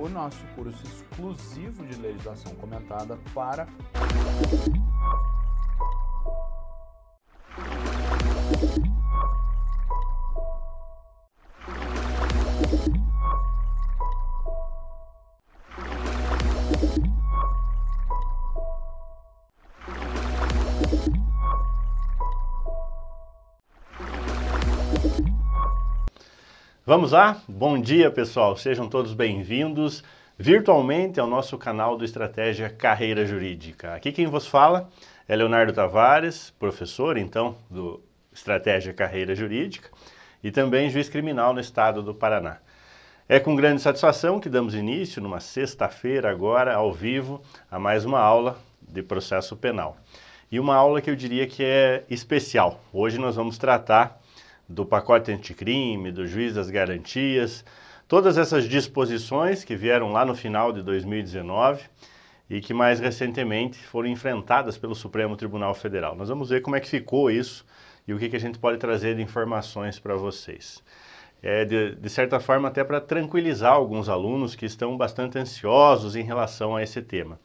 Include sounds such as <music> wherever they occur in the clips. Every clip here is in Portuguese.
o nosso curso exclusivo de legislação comentada para Vamos lá? Bom dia, pessoal. Sejam todos bem-vindos virtualmente ao nosso canal do Estratégia Carreira Jurídica. Aqui quem vos fala é Leonardo Tavares, professor, então, do Estratégia Carreira Jurídica e também juiz criminal no estado do Paraná. É com grande satisfação que damos início, numa sexta-feira agora, ao vivo, a mais uma aula de processo penal. E uma aula que eu diria que é especial. Hoje nós vamos tratar do pacote anticrime, do juiz das garantias, todas essas disposições que vieram lá no final de 2019 e que mais recentemente foram enfrentadas pelo Supremo Tribunal Federal. Nós vamos ver como é que ficou isso e o que, que a gente pode trazer de informações para vocês. É, de, de certa forma, até para tranquilizar alguns alunos que estão bastante ansiosos em relação a esse tema.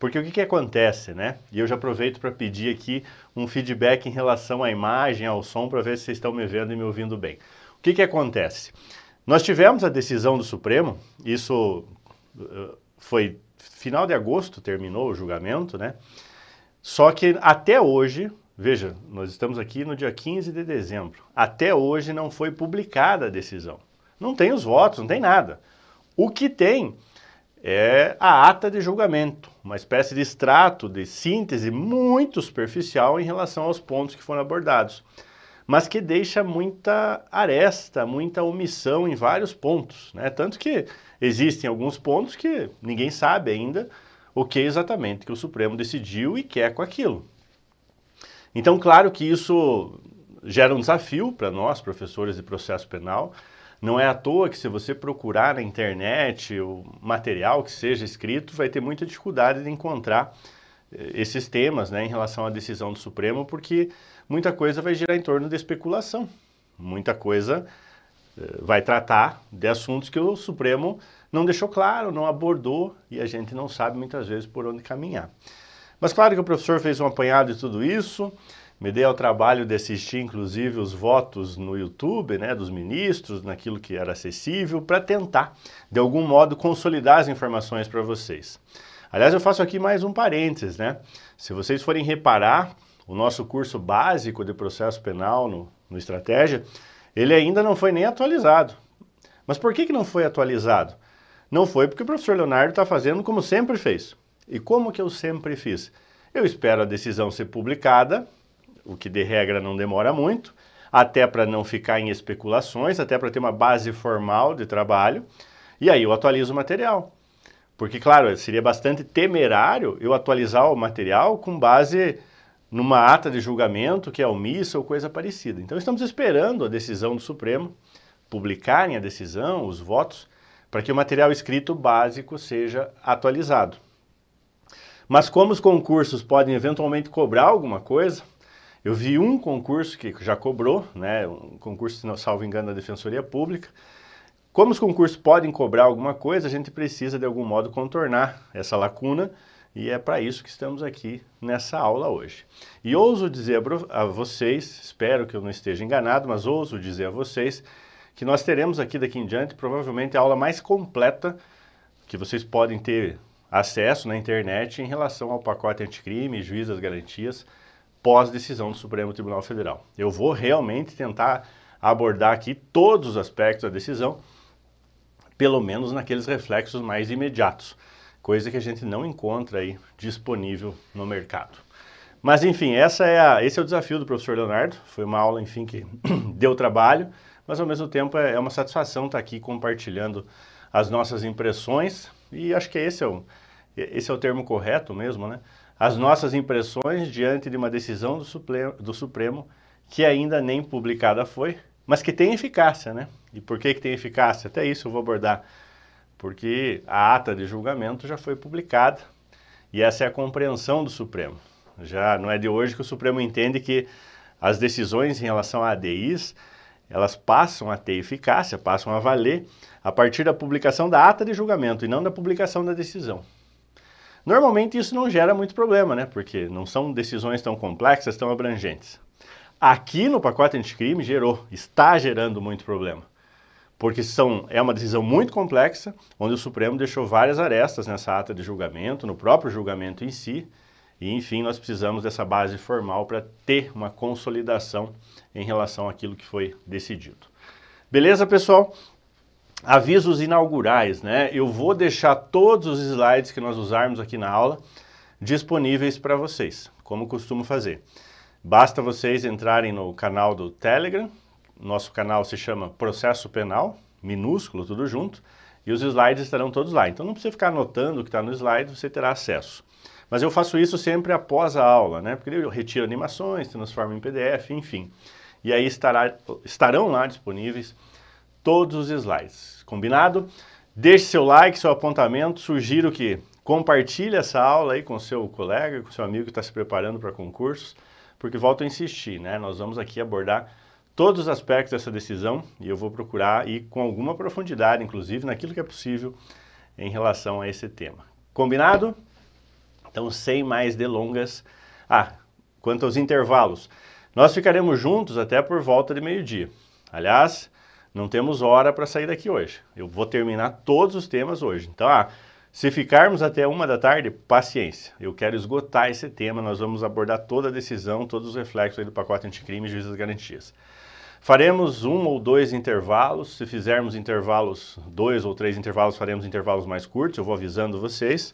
Porque o que, que acontece, né? E eu já aproveito para pedir aqui um feedback em relação à imagem, ao som, para ver se vocês estão me vendo e me ouvindo bem. O que, que acontece? Nós tivemos a decisão do Supremo, isso uh, foi final de agosto, terminou o julgamento, né? Só que até hoje, veja, nós estamos aqui no dia 15 de dezembro, até hoje não foi publicada a decisão. Não tem os votos, não tem nada. O que tem é a ata de julgamento, uma espécie de extrato, de síntese muito superficial em relação aos pontos que foram abordados, mas que deixa muita aresta, muita omissão em vários pontos, né? Tanto que existem alguns pontos que ninguém sabe ainda o que exatamente que o Supremo decidiu e quer com aquilo. Então, claro que isso gera um desafio para nós, professores de processo penal, não é à toa que se você procurar na internet o material que seja escrito, vai ter muita dificuldade de encontrar eh, esses temas né, em relação à decisão do Supremo, porque muita coisa vai girar em torno de especulação. Muita coisa eh, vai tratar de assuntos que o Supremo não deixou claro, não abordou e a gente não sabe muitas vezes por onde caminhar. Mas claro que o professor fez um apanhado de tudo isso, me dei ao trabalho de assistir, inclusive, os votos no YouTube, né, dos ministros, naquilo que era acessível, para tentar, de algum modo, consolidar as informações para vocês. Aliás, eu faço aqui mais um parênteses, né? Se vocês forem reparar, o nosso curso básico de processo penal no, no Estratégia, ele ainda não foi nem atualizado. Mas por que, que não foi atualizado? Não foi porque o professor Leonardo está fazendo como sempre fez. E como que eu sempre fiz? Eu espero a decisão ser publicada, o que de regra não demora muito, até para não ficar em especulações, até para ter uma base formal de trabalho, e aí eu atualizo o material. Porque, claro, seria bastante temerário eu atualizar o material com base numa ata de julgamento que é omissa ou coisa parecida. Então, estamos esperando a decisão do Supremo, publicarem a decisão, os votos, para que o material escrito básico seja atualizado. Mas como os concursos podem eventualmente cobrar alguma coisa, eu vi um concurso que já cobrou, né, um concurso, se não salvo engano, da Defensoria Pública. Como os concursos podem cobrar alguma coisa, a gente precisa de algum modo contornar essa lacuna e é para isso que estamos aqui nessa aula hoje. E ouso dizer a vocês, espero que eu não esteja enganado, mas ouso dizer a vocês que nós teremos aqui daqui em diante provavelmente a aula mais completa que vocês podem ter acesso na internet em relação ao pacote anticrime, juiz das garantias, pós-decisão do Supremo Tribunal Federal. Eu vou realmente tentar abordar aqui todos os aspectos da decisão, pelo menos naqueles reflexos mais imediatos, coisa que a gente não encontra aí disponível no mercado. Mas enfim, essa é a, esse é o desafio do professor Leonardo, foi uma aula, enfim, que <clears throat> deu trabalho, mas ao mesmo tempo é, é uma satisfação estar aqui compartilhando as nossas impressões, e acho que esse é o, esse é o termo correto mesmo, né? As nossas impressões diante de uma decisão do Supremo, do Supremo que ainda nem publicada foi, mas que tem eficácia, né? E por que, que tem eficácia? Até isso eu vou abordar. Porque a ata de julgamento já foi publicada e essa é a compreensão do Supremo. Já não é de hoje que o Supremo entende que as decisões em relação a ADIs elas passam a ter eficácia, passam a valer a partir da publicação da ata de julgamento e não da publicação da decisão. Normalmente isso não gera muito problema, né? Porque não são decisões tão complexas, tão abrangentes. Aqui no pacote anticrime gerou, está gerando muito problema. Porque são, é uma decisão muito complexa, onde o Supremo deixou várias arestas nessa ata de julgamento, no próprio julgamento em si, e enfim, nós precisamos dessa base formal para ter uma consolidação em relação àquilo que foi decidido. Beleza, pessoal? Avisos inaugurais, né? Eu vou deixar todos os slides que nós usarmos aqui na aula disponíveis para vocês, como costumo fazer. Basta vocês entrarem no canal do Telegram, nosso canal se chama Processo Penal, minúsculo, tudo junto, e os slides estarão todos lá. Então não precisa ficar anotando o que está no slide, você terá acesso. Mas eu faço isso sempre após a aula, né? Porque eu retiro animações, transformo em PDF, enfim. E aí estará, estarão lá disponíveis todos os slides. Combinado? Deixe seu like, seu apontamento, sugiro que compartilhe essa aula aí com seu colega, com seu amigo que está se preparando para concursos, porque volto a insistir, né? Nós vamos aqui abordar todos os aspectos dessa decisão e eu vou procurar ir com alguma profundidade, inclusive naquilo que é possível em relação a esse tema. Combinado? Então, sem mais delongas. Ah, quanto aos intervalos, nós ficaremos juntos até por volta de meio-dia. Aliás, não temos hora para sair daqui hoje. Eu vou terminar todos os temas hoje. Então, ah, se ficarmos até uma da tarde, paciência. Eu quero esgotar esse tema. Nós vamos abordar toda a decisão, todos os reflexos do pacote anticrime e juízes garantias. Faremos um ou dois intervalos. Se fizermos intervalos, dois ou três intervalos, faremos intervalos mais curtos. Eu vou avisando vocês.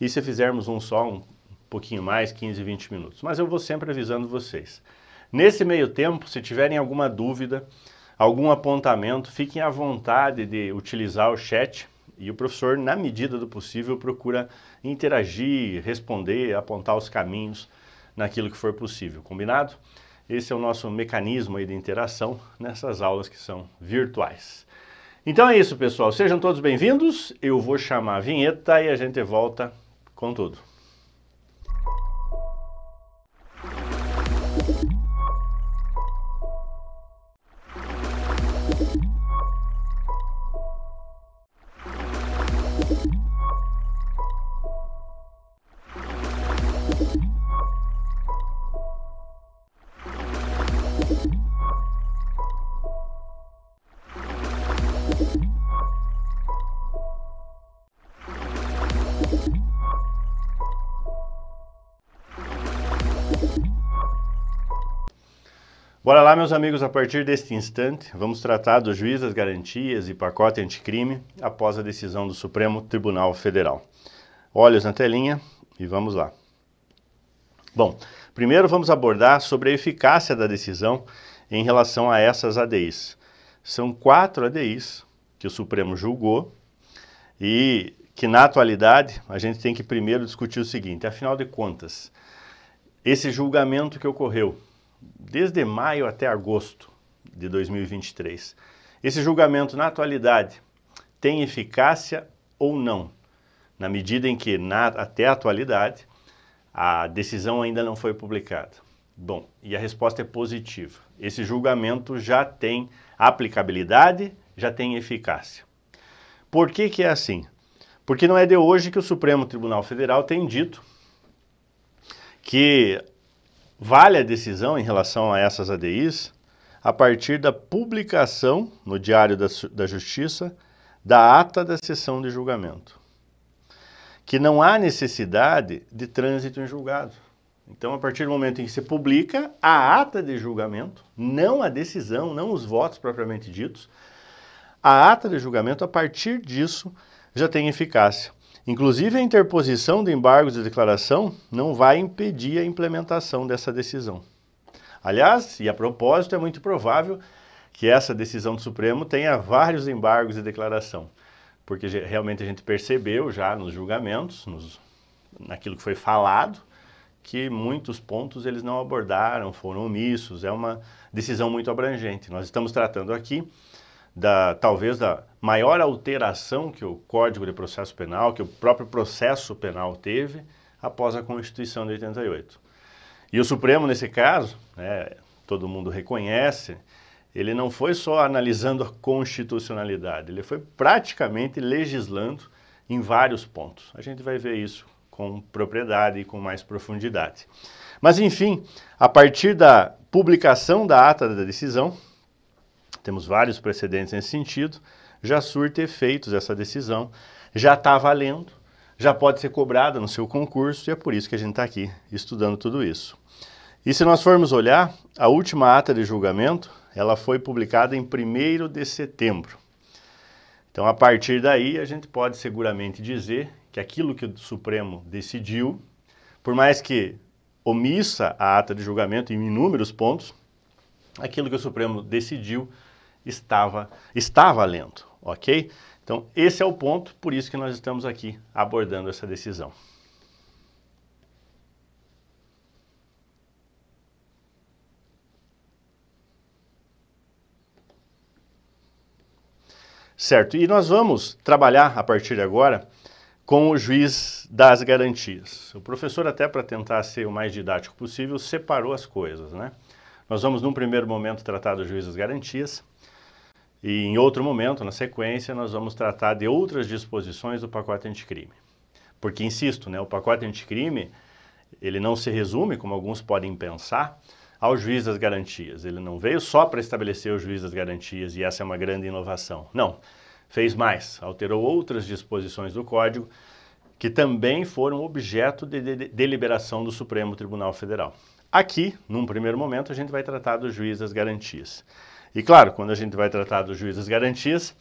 E se fizermos um só, um pouquinho mais, 15, 20 minutos. Mas eu vou sempre avisando vocês. Nesse meio tempo, se tiverem alguma dúvida, algum apontamento, fiquem à vontade de utilizar o chat e o professor, na medida do possível, procura interagir, responder, apontar os caminhos naquilo que for possível, combinado? Esse é o nosso mecanismo aí de interação nessas aulas que são virtuais. Então é isso, pessoal. Sejam todos bem-vindos. Eu vou chamar a vinheta e a gente volta com tudo. Bora lá, meus amigos, a partir deste instante, vamos tratar do juiz das garantias e pacote anticrime após a decisão do Supremo Tribunal Federal. Olhos na telinha e vamos lá. Bom, primeiro vamos abordar sobre a eficácia da decisão em relação a essas ADIs. São quatro ADIs que o Supremo julgou e que na atualidade a gente tem que primeiro discutir o seguinte, afinal de contas, esse julgamento que ocorreu desde maio até agosto de 2023. Esse julgamento, na atualidade, tem eficácia ou não? Na medida em que, na, até a atualidade, a decisão ainda não foi publicada. Bom, e a resposta é positiva. Esse julgamento já tem aplicabilidade, já tem eficácia. Por que, que é assim? Porque não é de hoje que o Supremo Tribunal Federal tem dito que Vale a decisão em relação a essas ADIs a partir da publicação no Diário da, da Justiça da ata da sessão de julgamento, que não há necessidade de trânsito em julgado. Então, a partir do momento em que se publica a ata de julgamento, não a decisão, não os votos propriamente ditos, a ata de julgamento, a partir disso, já tem eficácia. Inclusive, a interposição de embargos de declaração não vai impedir a implementação dessa decisão. Aliás, e a propósito, é muito provável que essa decisão do Supremo tenha vários embargos de declaração, porque realmente a gente percebeu já nos julgamentos, nos, naquilo que foi falado, que muitos pontos eles não abordaram, foram omissos, é uma decisão muito abrangente. Nós estamos tratando aqui da talvez da maior alteração que o Código de Processo Penal, que o próprio processo penal teve após a Constituição de 88. E o Supremo, nesse caso, né, todo mundo reconhece, ele não foi só analisando a constitucionalidade, ele foi praticamente legislando em vários pontos. A gente vai ver isso com propriedade e com mais profundidade. Mas, enfim, a partir da publicação da ata da decisão, temos vários precedentes nesse sentido, já surte efeitos essa decisão, já está valendo, já pode ser cobrada no seu concurso e é por isso que a gente está aqui estudando tudo isso. E se nós formos olhar, a última ata de julgamento, ela foi publicada em 1 de setembro. Então, a partir daí, a gente pode seguramente dizer que aquilo que o Supremo decidiu, por mais que omissa a ata de julgamento em inúmeros pontos, aquilo que o Supremo decidiu estava, está valendo, ok? Então, esse é o ponto, por isso que nós estamos aqui abordando essa decisão. Certo, e nós vamos trabalhar a partir de agora com o juiz das garantias. O professor, até para tentar ser o mais didático possível, separou as coisas, né? Nós vamos, num primeiro momento, tratar do juiz das garantias, e em outro momento, na sequência, nós vamos tratar de outras disposições do pacote anticrime. Porque, insisto, né, o pacote anticrime, ele não se resume, como alguns podem pensar, ao juiz das garantias. Ele não veio só para estabelecer o juiz das garantias, e essa é uma grande inovação. Não, fez mais, alterou outras disposições do Código que também foram objeto de, de deliberação do Supremo Tribunal Federal. Aqui, num primeiro momento, a gente vai tratar do juiz das garantias. E claro, quando a gente vai tratar do juiz das garantias,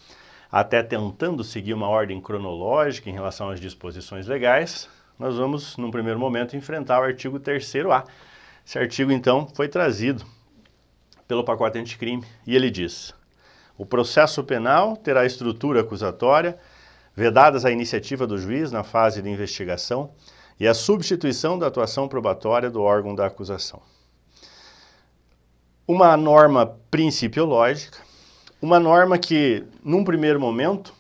até tentando seguir uma ordem cronológica em relação às disposições legais, nós vamos, num primeiro momento, enfrentar o artigo 3º-A. Esse artigo, então, foi trazido pelo pacote anticrime e ele diz o processo penal terá estrutura acusatória, vedadas a iniciativa do juiz na fase de investigação e a substituição da atuação probatória do órgão da acusação uma norma principiológica, uma norma que, num primeiro momento,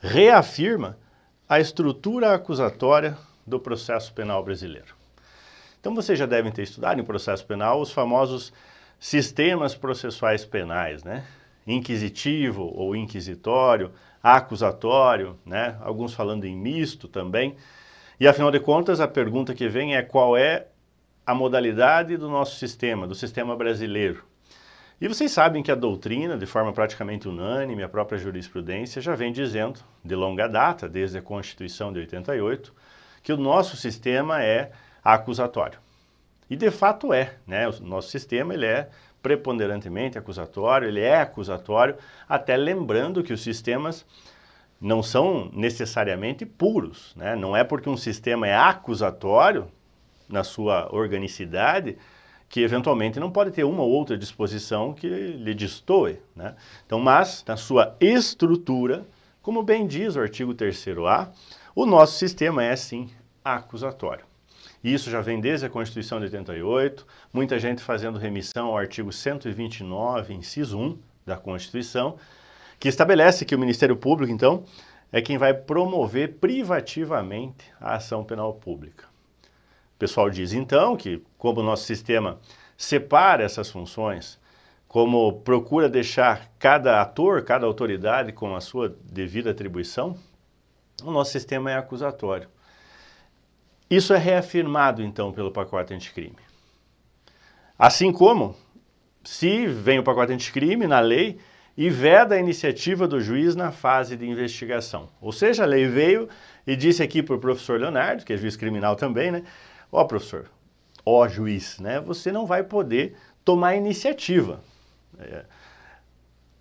reafirma a estrutura acusatória do processo penal brasileiro. Então vocês já devem ter estudado em processo penal os famosos sistemas processuais penais, né? Inquisitivo ou inquisitório, acusatório, né? Alguns falando em misto também. E afinal de contas, a pergunta que vem é qual é a modalidade do nosso sistema, do sistema brasileiro. E vocês sabem que a doutrina, de forma praticamente unânime, a própria jurisprudência já vem dizendo, de longa data, desde a Constituição de 88, que o nosso sistema é acusatório. E de fato é, né? O nosso sistema ele é preponderantemente acusatório, ele é acusatório, até lembrando que os sistemas não são necessariamente puros, né? Não é porque um sistema é acusatório na sua organicidade, que eventualmente não pode ter uma ou outra disposição que lhe destoe. Né? Então, mas na sua estrutura, como bem diz o artigo 3º-A, o nosso sistema é sim acusatório. Isso já vem desde a Constituição de 88, muita gente fazendo remissão ao artigo 129, inciso 1 da Constituição, que estabelece que o Ministério Público, então, é quem vai promover privativamente a ação penal pública. O pessoal diz então que, como o nosso sistema separa essas funções, como procura deixar cada ator, cada autoridade com a sua devida atribuição, o nosso sistema é acusatório. Isso é reafirmado então pelo pacote anticrime. Assim como, se vem o pacote anticrime na lei e veda a iniciativa do juiz na fase de investigação. Ou seja, a lei veio e disse aqui para o professor Leonardo, que é juiz criminal também, né? Ó, professor, ó, juiz, né? Você não vai poder tomar iniciativa. É,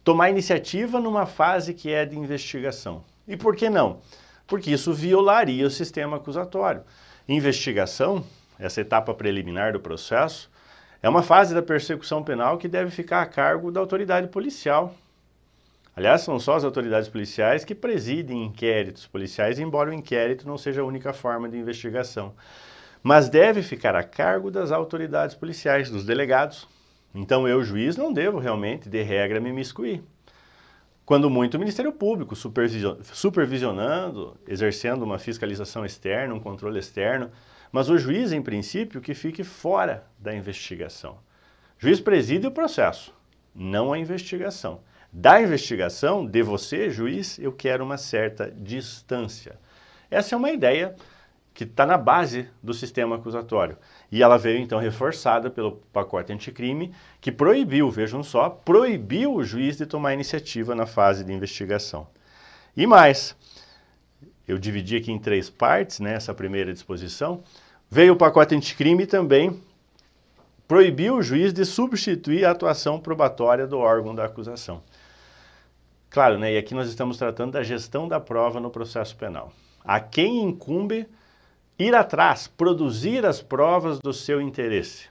tomar iniciativa numa fase que é de investigação. E por que não? Porque isso violaria o sistema acusatório. Investigação, essa etapa preliminar do processo, é uma fase da persecução penal que deve ficar a cargo da autoridade policial. Aliás, são só as autoridades policiais que presidem inquéritos policiais, embora o inquérito não seja a única forma de investigação mas deve ficar a cargo das autoridades policiais, dos delegados. Então eu, juiz, não devo realmente, de regra, me miscuir. Quando muito o Ministério Público, supervisionando, exercendo uma fiscalização externa, um controle externo, mas o juiz, em princípio, que fique fora da investigação. O juiz preside o processo, não a investigação. Da investigação, de você, juiz, eu quero uma certa distância. Essa é uma ideia que está na base do sistema acusatório. E ela veio então reforçada pelo pacote anticrime, que proibiu, vejam só, proibiu o juiz de tomar iniciativa na fase de investigação. E mais, eu dividi aqui em três partes, né, essa primeira disposição, veio o pacote anticrime também proibiu o juiz de substituir a atuação probatória do órgão da acusação. Claro, né, e aqui nós estamos tratando da gestão da prova no processo penal. A quem incumbe ir atrás, produzir as provas do seu interesse.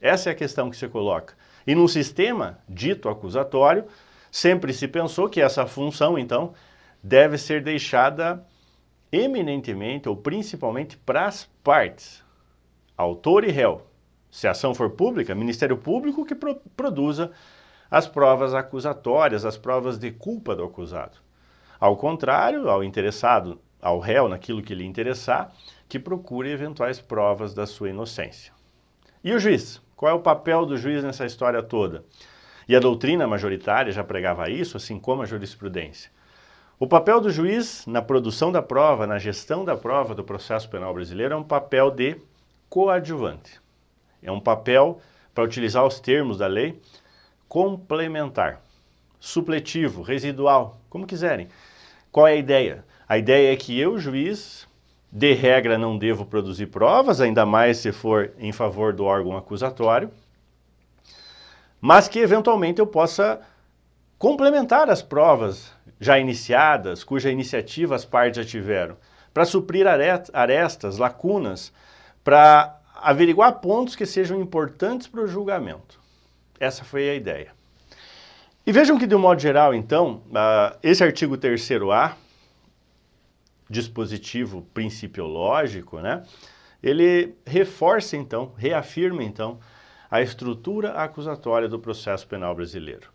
Essa é a questão que se coloca. E num sistema dito acusatório, sempre se pensou que essa função, então, deve ser deixada eminentemente ou principalmente para as partes, autor e réu. Se a ação for pública, Ministério Público que pro produza as provas acusatórias, as provas de culpa do acusado. Ao contrário, ao interessado, ao réu naquilo que lhe interessar, que procure eventuais provas da sua inocência. E o juiz? Qual é o papel do juiz nessa história toda? E a doutrina majoritária já pregava isso, assim como a jurisprudência. O papel do juiz na produção da prova, na gestão da prova do processo penal brasileiro é um papel de coadjuvante. É um papel, para utilizar os termos da lei, complementar, supletivo, residual, como quiserem. Qual é a ideia? A ideia é que eu, juiz, de regra não devo produzir provas, ainda mais se for em favor do órgão acusatório, mas que eventualmente eu possa complementar as provas já iniciadas, cuja iniciativa as partes já tiveram, para suprir arestas, lacunas, para averiguar pontos que sejam importantes para o julgamento. Essa foi a ideia. E vejam que, de um modo geral, então, uh, esse artigo 3A, dispositivo principiológico, né, ele reforça, então, reafirma, então, a estrutura acusatória do processo penal brasileiro.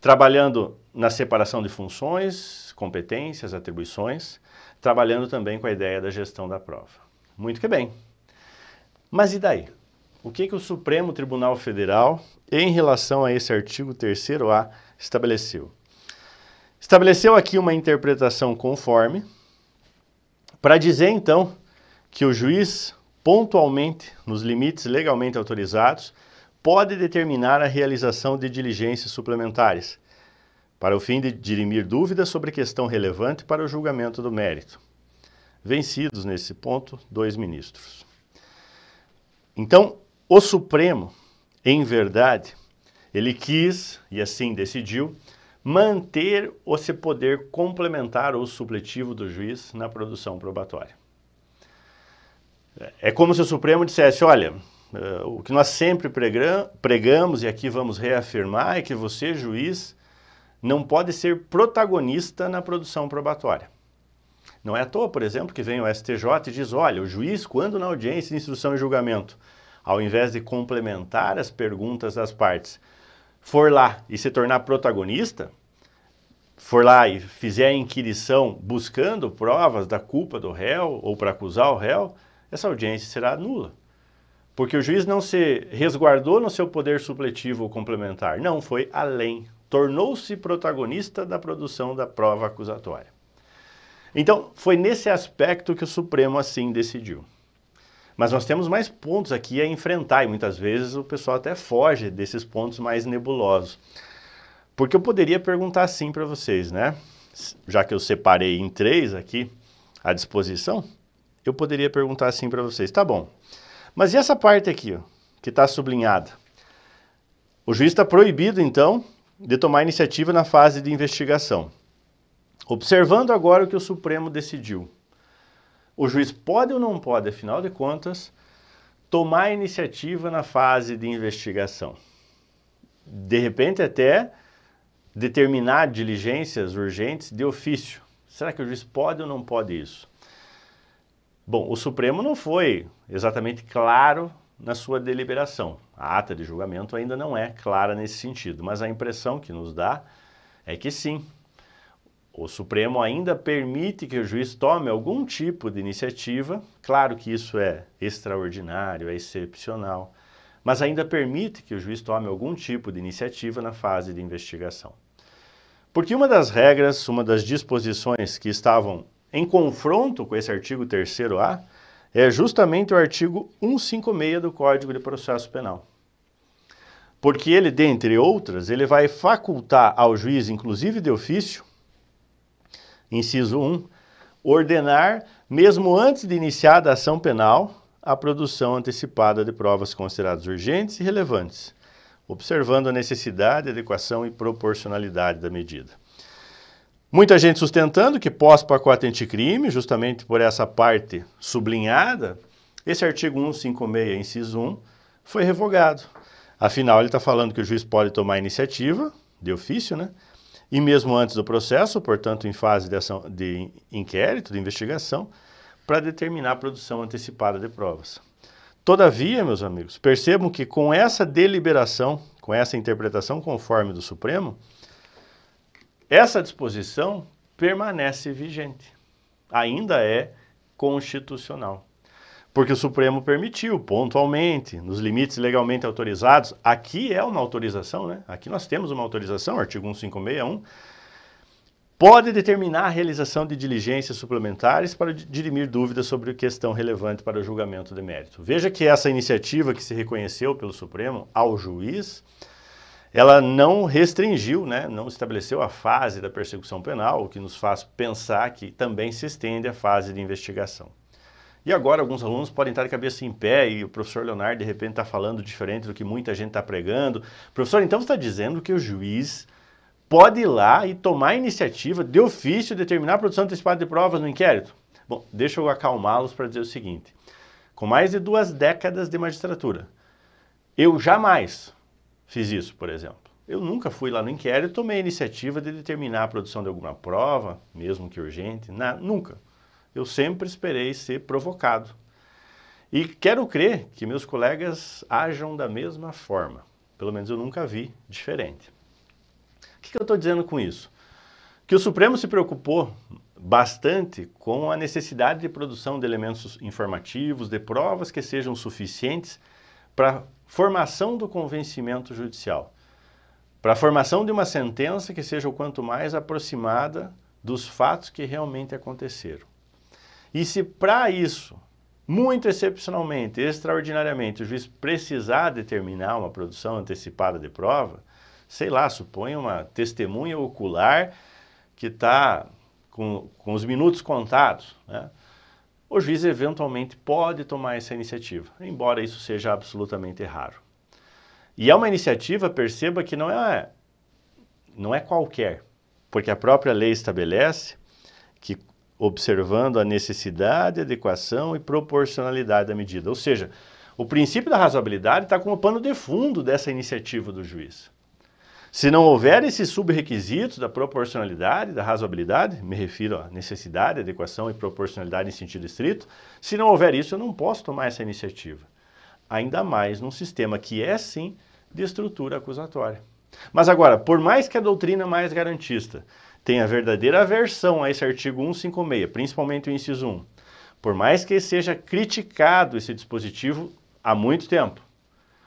Trabalhando na separação de funções, competências, atribuições, trabalhando também com a ideia da gestão da prova. Muito que bem. Mas e daí? O que, que o Supremo Tribunal Federal, em relação a esse artigo 3A, estabeleceu? Estabeleceu aqui uma interpretação conforme, para dizer então que o juiz, pontualmente, nos limites legalmente autorizados, pode determinar a realização de diligências suplementares, para o fim de dirimir dúvidas sobre questão relevante para o julgamento do mérito. Vencidos nesse ponto, dois ministros. Então, o Supremo, em verdade, ele quis, e assim decidiu, manter o seu poder complementar ou supletivo do juiz na produção probatória. É como se o Supremo dissesse, olha, eh, o que nós sempre pregamos e aqui vamos reafirmar é que você, juiz, não pode ser protagonista na produção probatória. Não é à toa, por exemplo, que vem o STJ e diz, olha, o juiz, quando na audiência de instrução e julgamento, ao invés de complementar as perguntas das partes, for lá e se tornar protagonista, for lá e fizer a inquirição buscando provas da culpa do réu ou para acusar o réu, essa audiência será nula. Porque o juiz não se resguardou no seu poder supletivo ou complementar, não, foi além, tornou-se protagonista da produção da prova acusatória. Então, foi nesse aspecto que o Supremo assim decidiu. Mas nós temos mais pontos aqui a enfrentar e muitas vezes o pessoal até foge desses pontos mais nebulosos. Porque eu poderia perguntar assim para vocês, né? Já que eu separei em três aqui à disposição, eu poderia perguntar assim para vocês, tá bom, mas e essa parte aqui, ó, que está sublinhada? O juiz está proibido, então, de tomar iniciativa na fase de investigação. Observando agora o que o Supremo decidiu, o juiz pode ou não pode, afinal de contas, tomar iniciativa na fase de investigação? De repente, até determinar diligências urgentes de ofício. Será que o juiz pode ou não pode isso? Bom, o Supremo não foi exatamente claro na sua deliberação. A ata de julgamento ainda não é clara nesse sentido, mas a impressão que nos dá é que sim, o Supremo ainda permite que o juiz tome algum tipo de iniciativa, claro que isso é extraordinário, é excepcional, mas ainda permite que o juiz tome algum tipo de iniciativa na fase de investigação. Porque uma das regras, uma das disposições que estavam em confronto com esse artigo 3A é justamente o artigo 156 do Código de Processo Penal. Porque ele, dentre outras, ele vai facultar ao juiz, inclusive de ofício, inciso 1, ordenar, mesmo antes de iniciar a ação penal, a produção antecipada de provas consideradas urgentes e relevantes, observando a necessidade, adequação e proporcionalidade da medida. Muita gente sustentando que pós-pacote anticrime, justamente por essa parte sublinhada, esse artigo 156, inciso 1, foi revogado. Afinal, ele está falando que o juiz pode tomar iniciativa, de ofício, né? E mesmo antes do processo, portanto, em fase de, ação, de inquérito, de investigação, para determinar a produção antecipada de provas. Todavia, meus amigos, percebam que com essa deliberação, com essa interpretação conforme do Supremo, essa disposição permanece vigente, ainda é constitucional. Porque o Supremo permitiu, pontualmente, nos limites legalmente autorizados, aqui é uma autorização, né? Aqui nós temos uma autorização, artigo 1561, pode determinar a realização de diligências suplementares para dirimir dúvidas sobre questão relevante para o julgamento de mérito. Veja que essa iniciativa que se reconheceu pelo Supremo ao juiz, ela não restringiu, né, não estabeleceu a fase da persecução penal, o que nos faz pensar que também se estende a fase de investigação. E agora alguns alunos podem estar de cabeça em pé e o professor Leonardo de repente está falando diferente do que muita gente está pregando. Professor, então você está dizendo que o juiz pode ir lá e tomar a iniciativa de ofício determinar a produção antecipada de provas no inquérito? Bom, deixa eu acalmá-los para dizer o seguinte. Com mais de duas décadas de magistratura, eu jamais fiz isso, por exemplo. Eu nunca fui lá no inquérito e tomei a iniciativa de determinar a produção de alguma prova, mesmo que urgente, na, nunca. Eu sempre esperei ser provocado. E quero crer que meus colegas ajam da mesma forma. Pelo menos eu nunca vi diferente. O que, eu estou dizendo com isso? Que o Supremo se preocupou bastante com a necessidade de produção de elementos informativos, de provas que sejam suficientes para formação do convencimento judicial, para a formação de uma sentença que seja o quanto mais aproximada dos fatos que realmente aconteceram. E se para isso, muito excepcionalmente, extraordinariamente, o juiz precisar determinar uma produção antecipada de prova, sei lá, suponha uma testemunha ocular que está com, com os minutos contados, né? o juiz eventualmente pode tomar essa iniciativa, embora isso seja absolutamente raro. E é uma iniciativa, perceba que não é, não é qualquer, porque a própria lei estabelece observando a necessidade, adequação e proporcionalidade da medida. Ou seja, o princípio da razoabilidade está como pano de fundo dessa iniciativa do juiz. Se não houver esses subrequisitos da proporcionalidade, da razoabilidade, me refiro à necessidade, adequação e proporcionalidade em sentido estrito, se não houver isso, eu não posso tomar essa iniciativa. Ainda mais num sistema que é, sim, de estrutura acusatória. Mas agora, por mais que a doutrina mais garantista tenha verdadeira aversão a esse artigo 156, principalmente o inciso 1, por mais que seja criticado esse dispositivo há muito tempo,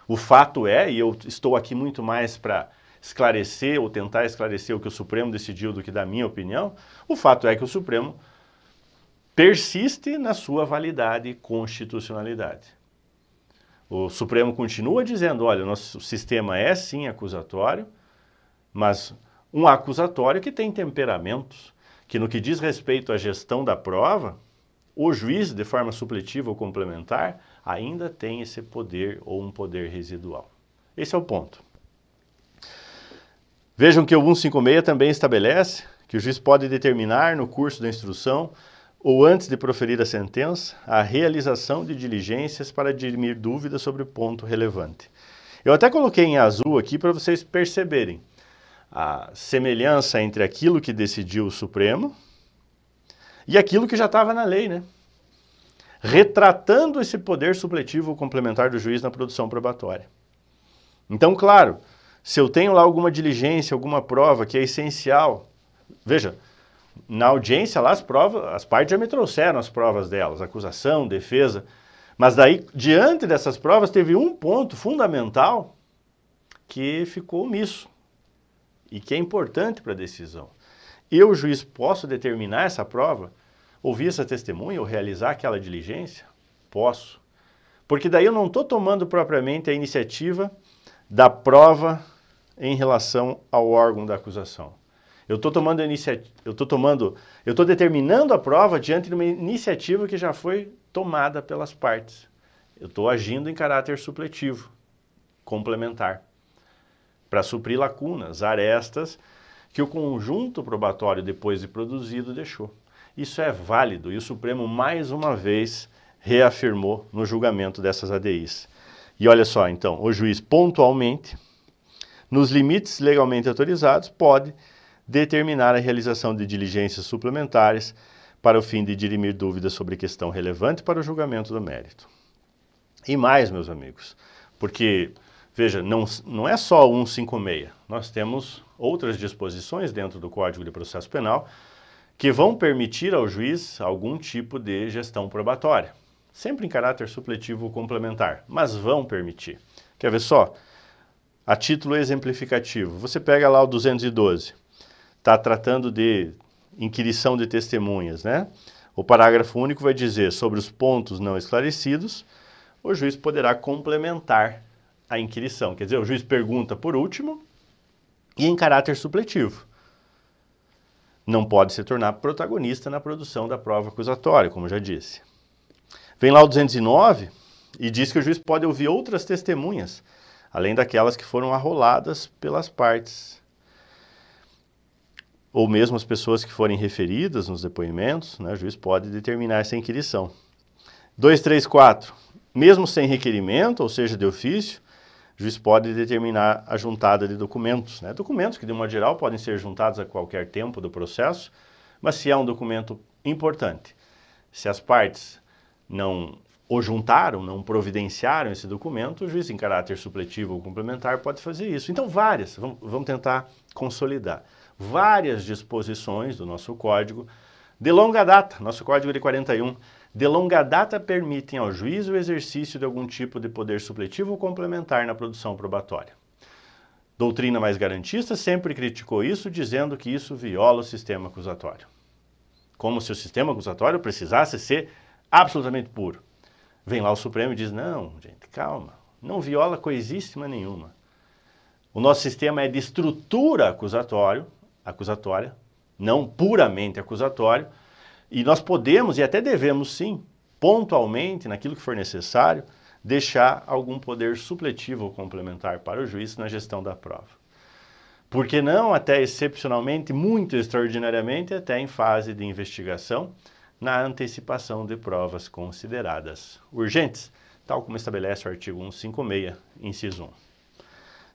o fato é, e eu estou aqui muito mais para esclarecer ou tentar esclarecer o que o Supremo decidiu do que da minha opinião, o fato é que o Supremo persiste na sua validade e constitucionalidade. O Supremo continua dizendo, olha, o nosso sistema é sim acusatório, mas um acusatório que tem temperamentos, que no que diz respeito à gestão da prova, o juiz, de forma supletiva ou complementar, ainda tem esse poder ou um poder residual. Esse é o ponto. Vejam que o 156 também estabelece que o juiz pode determinar no curso da instrução ou antes de proferir a sentença a realização de diligências para dirimir dúvidas sobre o ponto relevante. Eu até coloquei em azul aqui para vocês perceberem a semelhança entre aquilo que decidiu o Supremo e aquilo que já estava na lei, né? Retratando esse poder supletivo complementar do juiz na produção probatória. Então, claro, se eu tenho lá alguma diligência, alguma prova que é essencial, veja, na audiência lá as provas, as partes já me trouxeram as provas delas, acusação, defesa, Mas daí, diante dessas provas, teve um ponto fundamental que ficou omisso e que é importante para a decisão. Eu, juiz, posso determinar essa prova, ouvir essa testemunha ou realizar aquela diligência? Posso. Porque daí eu não estou tomando propriamente a iniciativa da prova em relação ao órgão da acusação. Eu estou tomando iniciativa, eu estou tomando, eu estou determinando a prova diante de uma iniciativa que já foi tomada pelas partes. Eu estou agindo em caráter supletivo, complementar, para suprir lacunas, arestas que o conjunto probatório depois de produzido deixou. Isso é válido e o Supremo mais uma vez reafirmou no julgamento dessas ADIs. E olha só, então, o juiz pontualmente, nos limites legalmente autorizados, pode determinar a realização de diligências suplementares para o fim de dirimir dúvidas sobre questão relevante para o julgamento do mérito. E mais, meus amigos, porque, veja, não, não é só o 156, nós temos outras disposições dentro do Código de Processo Penal que vão permitir ao juiz algum tipo de gestão probatória, sempre em caráter supletivo ou complementar, mas vão permitir. Quer ver só? A título exemplificativo, você pega lá o 212, está tratando de inquirição de testemunhas, né? O parágrafo único vai dizer sobre os pontos não esclarecidos, o juiz poderá complementar a inquirição. Quer dizer, o juiz pergunta por último e em caráter supletivo. Não pode se tornar protagonista na produção da prova acusatória, como já disse. Vem lá o 209 e diz que o juiz pode ouvir outras testemunhas, além daquelas que foram arroladas pelas partes ou mesmo as pessoas que forem referidas nos depoimentos, né, o juiz pode determinar essa inquirição. 234. Mesmo sem requerimento, ou seja, de ofício, o juiz pode determinar a juntada de documentos. Né? Documentos que, de modo geral, podem ser juntados a qualquer tempo do processo, mas se é um documento importante, se as partes não o juntaram, não providenciaram esse documento, o juiz, em caráter supletivo ou complementar, pode fazer isso. Então, várias, vamos, tentar consolidar várias disposições do nosso código de longa data, nosso código de 41, de longa data permitem ao juiz o exercício de algum tipo de poder supletivo ou complementar na produção probatória. Doutrina mais garantista sempre criticou isso, dizendo que isso viola o sistema acusatório. Como se o sistema acusatório precisasse ser absolutamente puro. Vem lá o Supremo e diz: não, gente, calma, não viola coisíssima nenhuma. O nosso sistema é de estrutura acusatório, acusatória, não puramente acusatório, e nós podemos e até devemos sim, pontualmente, naquilo que for necessário, deixar algum poder supletivo ou complementar para o juiz na gestão da prova. Por que não, até excepcionalmente, muito extraordinariamente, até em fase de investigação, na antecipação de provas consideradas urgentes, tal como estabelece o artigo 156, inciso 1.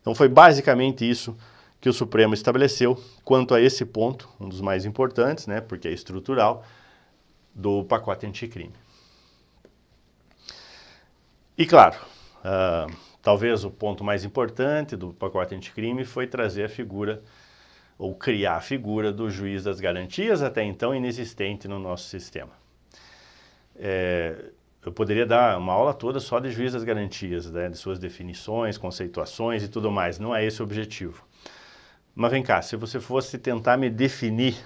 Então foi basicamente isso que o Supremo estabeleceu quanto a esse ponto, um dos mais importantes, né, porque é estrutural, do pacote anticrime. E claro, uh, talvez o ponto mais importante do pacote anticrime foi trazer a figura, ou criar a figura do juiz das garantias, até então inexistente no nosso sistema. É, eu poderia dar uma aula toda só de juiz das garantias, né, de suas definições, conceituações e tudo mais, não é esse o objetivo. Mas vem cá, se você fosse tentar me definir,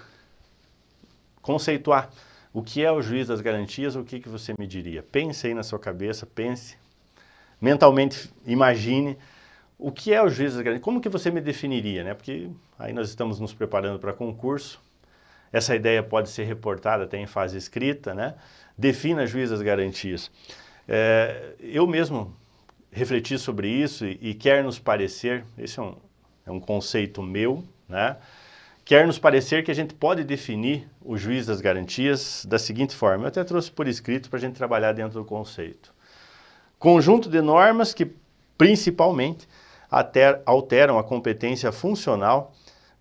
conceituar o que é o juiz das garantias, o que, que você me diria? Pense aí na sua cabeça, pense, mentalmente imagine o que é o juiz das garantias, como que você me definiria, né? Porque aí nós estamos nos preparando para concurso, essa ideia pode ser reportada até em fase escrita, né? Defina juiz das garantias. É, eu mesmo refleti sobre isso e, e quer nos parecer, esse é um, é um conceito meu, né? Quer nos parecer que a gente pode definir o juiz das garantias da seguinte forma, eu até trouxe por escrito para a gente trabalhar dentro do conceito. Conjunto de normas que principalmente alteram a competência funcional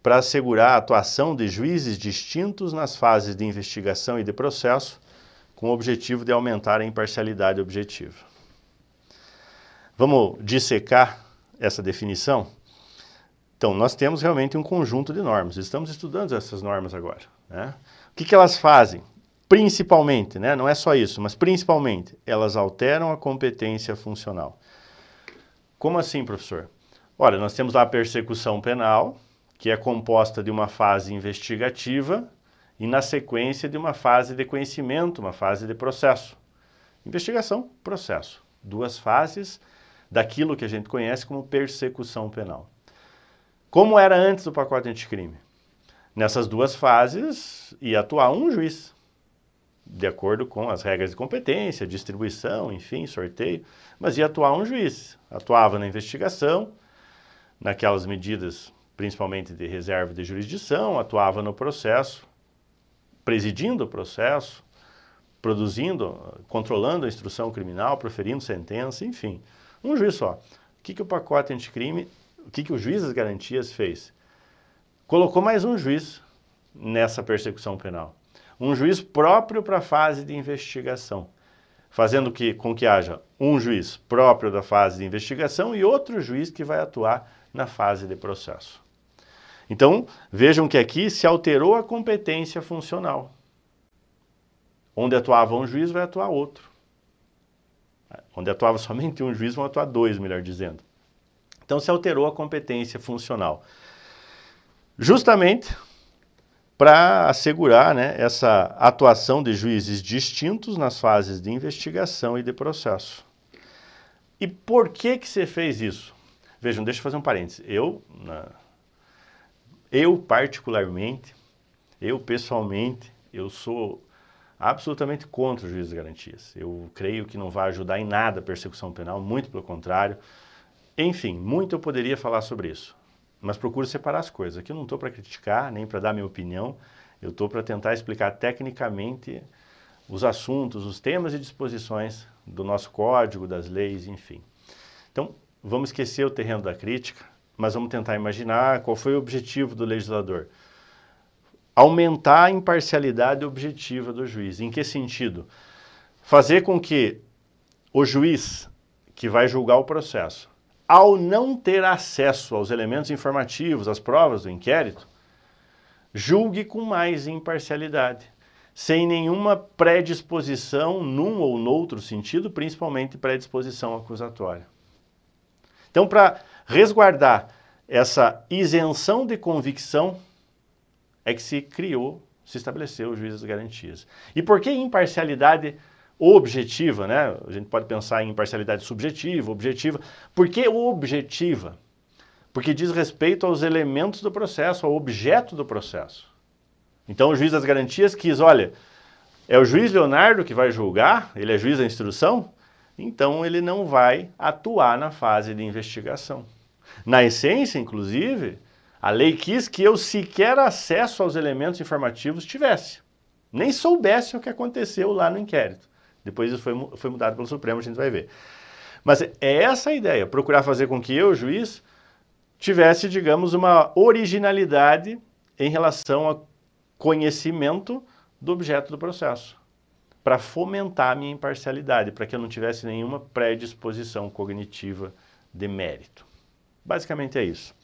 para assegurar a atuação de juízes distintos nas fases de investigação e de processo, com o objetivo de aumentar a imparcialidade objetiva. Vamos dissecar essa definição? Então, nós temos realmente um conjunto de normas. Estamos estudando essas normas agora. Né? O que, que elas fazem? principalmente, né, não é só isso, mas principalmente, elas alteram a competência funcional. Como assim, professor? Olha, nós temos lá a persecução penal, que é composta de uma fase investigativa e, na sequência, de uma fase de conhecimento, uma fase de processo. Investigação, processo. Duas fases daquilo que a gente conhece como persecução penal. Como era antes do pacote anticrime? Nessas duas fases ia atuar um juiz, de acordo com as regras de competência, distribuição, enfim, sorteio, mas ia atuar um juiz. Atuava na investigação, naquelas medidas principalmente de reserva de jurisdição, atuava no processo, presidindo o processo, produzindo, controlando a instrução criminal, proferindo sentença, enfim. Um juiz só. O que, que o pacote anticrime, o que, que o juiz das garantias fez? Colocou mais um juiz nessa persecução penal. Um juiz próprio para a fase de investigação, fazendo que, com que haja um juiz próprio da fase de investigação e outro juiz que vai atuar na fase de processo. Então, vejam que aqui se alterou a competência funcional. Onde atuava um juiz, vai atuar outro. Onde atuava <laughs> somente um juiz, vão atuar dois, melhor dizendo. Então, se alterou a competência funcional. Justamente para assegurar né, essa atuação de juízes distintos nas fases de investigação e de processo. E por que que você fez isso? Vejam, deixa eu fazer um parênteses. Eu, na, eu, particularmente, eu pessoalmente, eu sou absolutamente contra o juiz de garantias. Eu creio que não vai ajudar em nada a persecução penal, muito pelo contrário. Enfim, muito eu poderia falar sobre isso, mas procuro separar as coisas. Aqui eu não estou para criticar, nem para dar minha opinião, eu estou para tentar explicar tecnicamente os assuntos, os temas e disposições do nosso código, das leis, enfim. Então, vamos esquecer o terreno da crítica, mas vamos tentar imaginar qual foi o objetivo do legislador. Aumentar a imparcialidade objetiva do juiz. Em que sentido? Fazer com que o juiz que vai julgar o processo, ao não ter acesso aos elementos informativos, às provas do inquérito, julgue com mais imparcialidade, sem nenhuma predisposição num ou noutro sentido, principalmente predisposição acusatória. Então, para resguardar essa isenção de convicção é que se criou, se estabeleceu o juiz das garantias. E por que imparcialidade objetiva, né? A gente pode pensar em imparcialidade subjetiva, objetiva. Por que objetiva? Porque diz respeito aos elementos do processo, ao objeto do processo. Então o juiz das garantias quis, olha, é o juiz Leonardo que vai julgar, ele é juiz da instrução, então ele não vai atuar na fase de investigação. Na essência, inclusive, a lei quis que eu sequer acesso aos elementos informativos tivesse. Nem soubesse o que aconteceu lá no inquérito. Depois isso foi, foi mudado pelo Supremo, a gente vai ver. Mas é essa a ideia, procurar fazer com que eu, juiz, tivesse, digamos, uma originalidade em relação ao conhecimento do objeto do processo para fomentar a minha imparcialidade, para que eu não tivesse nenhuma predisposição cognitiva de mérito. Basicamente é isso.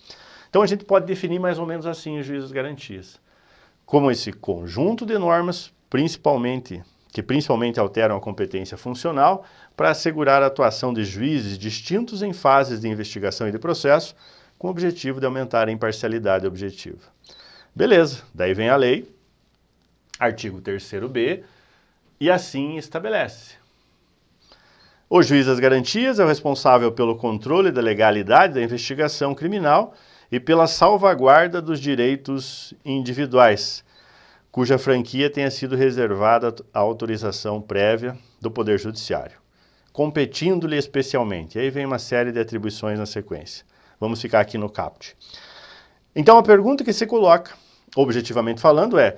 Então a gente pode definir mais ou menos assim os juízes garantias. Como esse conjunto de normas, principalmente que principalmente alteram a competência funcional para assegurar a atuação de juízes distintos em fases de investigação e de processo, com o objetivo de aumentar a imparcialidade objetiva. Beleza, daí vem a lei, artigo 3º-B, e assim estabelece. O juiz das garantias é o responsável pelo controle da legalidade da investigação criminal e pela salvaguarda dos direitos individuais, cuja franquia tenha sido reservada à autorização prévia do Poder Judiciário, competindo-lhe especialmente. E aí vem uma série de atribuições na sequência. Vamos ficar aqui no caput. Então a pergunta que se coloca, objetivamente falando, é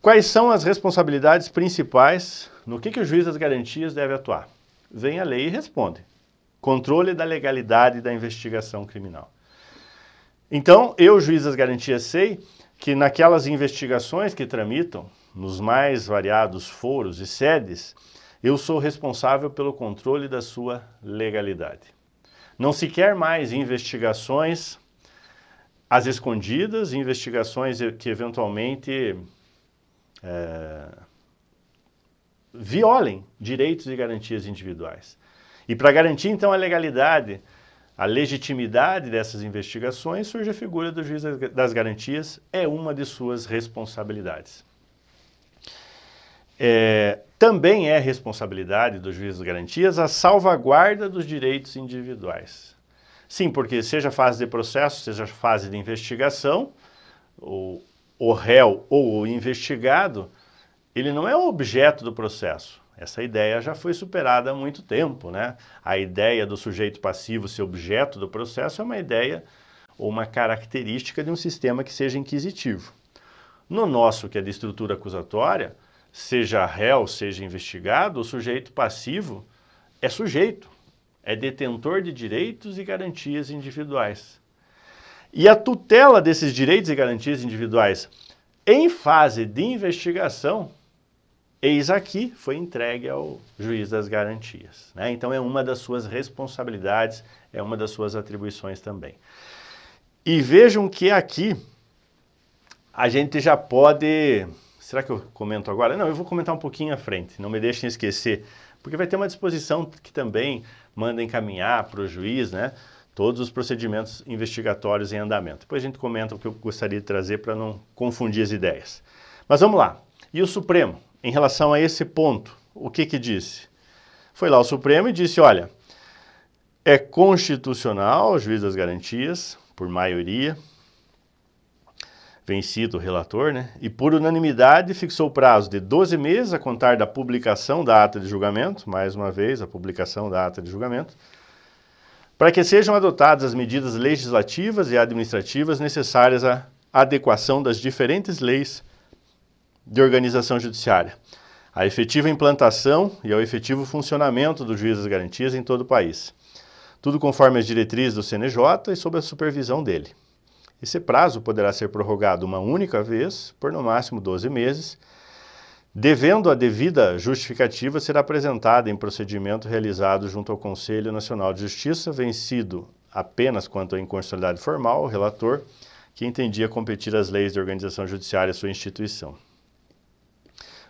Quais são as responsabilidades principais no que, que o juiz das garantias deve atuar? Vem a lei e responde. Controle da legalidade da investigação criminal. Então, eu, juiz das garantias, sei que naquelas investigações que tramitam nos mais variados foros e sedes, eu sou responsável pelo controle da sua legalidade. Não se quer mais investigações às escondidas, investigações que eventualmente é, violem direitos e garantias individuais. E para garantir então a legalidade, a legitimidade dessas investigações, surge a figura do juiz das garantias, é uma de suas responsabilidades. É, também é responsabilidade do juiz das garantias a salvaguarda dos direitos individuais. Sim, porque seja fase de processo, seja fase de investigação, o, o réu ou o investigado, ele não é objeto do processo. Essa ideia já foi superada há muito tempo, né? A ideia do sujeito passivo ser objeto do processo é uma ideia ou uma característica de um sistema que seja inquisitivo. No nosso, que é de estrutura acusatória, seja réu, seja investigado, o sujeito passivo é sujeito, é detentor de direitos e garantias individuais. E a tutela desses direitos e garantias individuais em fase de investigação, eis aqui, foi entregue ao juiz das garantias. Né? Então é uma das suas responsabilidades, é uma das suas atribuições também. E vejam que aqui a gente já pode Será que eu comento agora? Não, eu vou comentar um pouquinho à frente, não me deixem esquecer, porque vai ter uma disposição que também manda encaminhar para o juiz, né? Todos os procedimentos investigatórios em andamento. Depois a gente comenta o que eu gostaria de trazer para não confundir as ideias. Mas vamos lá. E o Supremo, em relação a esse ponto, o que que disse? Foi lá o Supremo e disse, olha, é constitucional o juiz das garantias, por maioria, vencido o relator, né? E por unanimidade fixou o prazo de 12 meses a contar da publicação da ata de julgamento, mais uma vez, a publicação da ata de julgamento, para que sejam adotadas as medidas legislativas e administrativas necessárias à adequação das diferentes leis de organização judiciária, à efetiva implantação e ao efetivo funcionamento do juiz das garantias em todo o país. Tudo conforme as diretrizes do CNJ e sob a supervisão dele. Esse prazo poderá ser prorrogado uma única vez, por no máximo 12 meses, devendo a devida justificativa ser apresentada em procedimento realizado junto ao Conselho Nacional de Justiça, vencido apenas quanto à inconstitucionalidade formal, o relator, que entendia competir as leis de organização judiciária à sua instituição.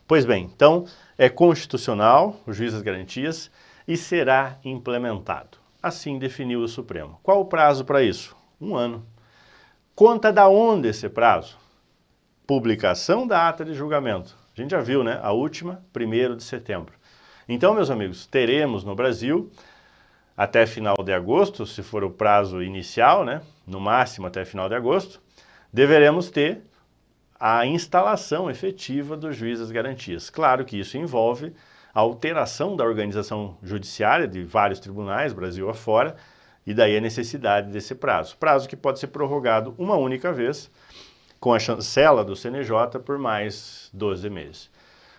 Pois bem, então é constitucional o juiz das garantias e será implementado. Assim definiu o Supremo. Qual o prazo para isso? Um ano. Conta da onde esse prazo? Publicação da ata de julgamento. A gente já viu, né? A última, 1 de setembro. Então, meus amigos, teremos no Brasil, até final de agosto, se for o prazo inicial, né? No máximo até final de agosto, deveremos ter a instalação efetiva do juiz das garantias. Claro que isso envolve a alteração da organização judiciária de vários tribunais, Brasil afora, e daí a necessidade desse prazo. Prazo que pode ser prorrogado uma única vez, com a chancela do CNJ por mais 12 meses.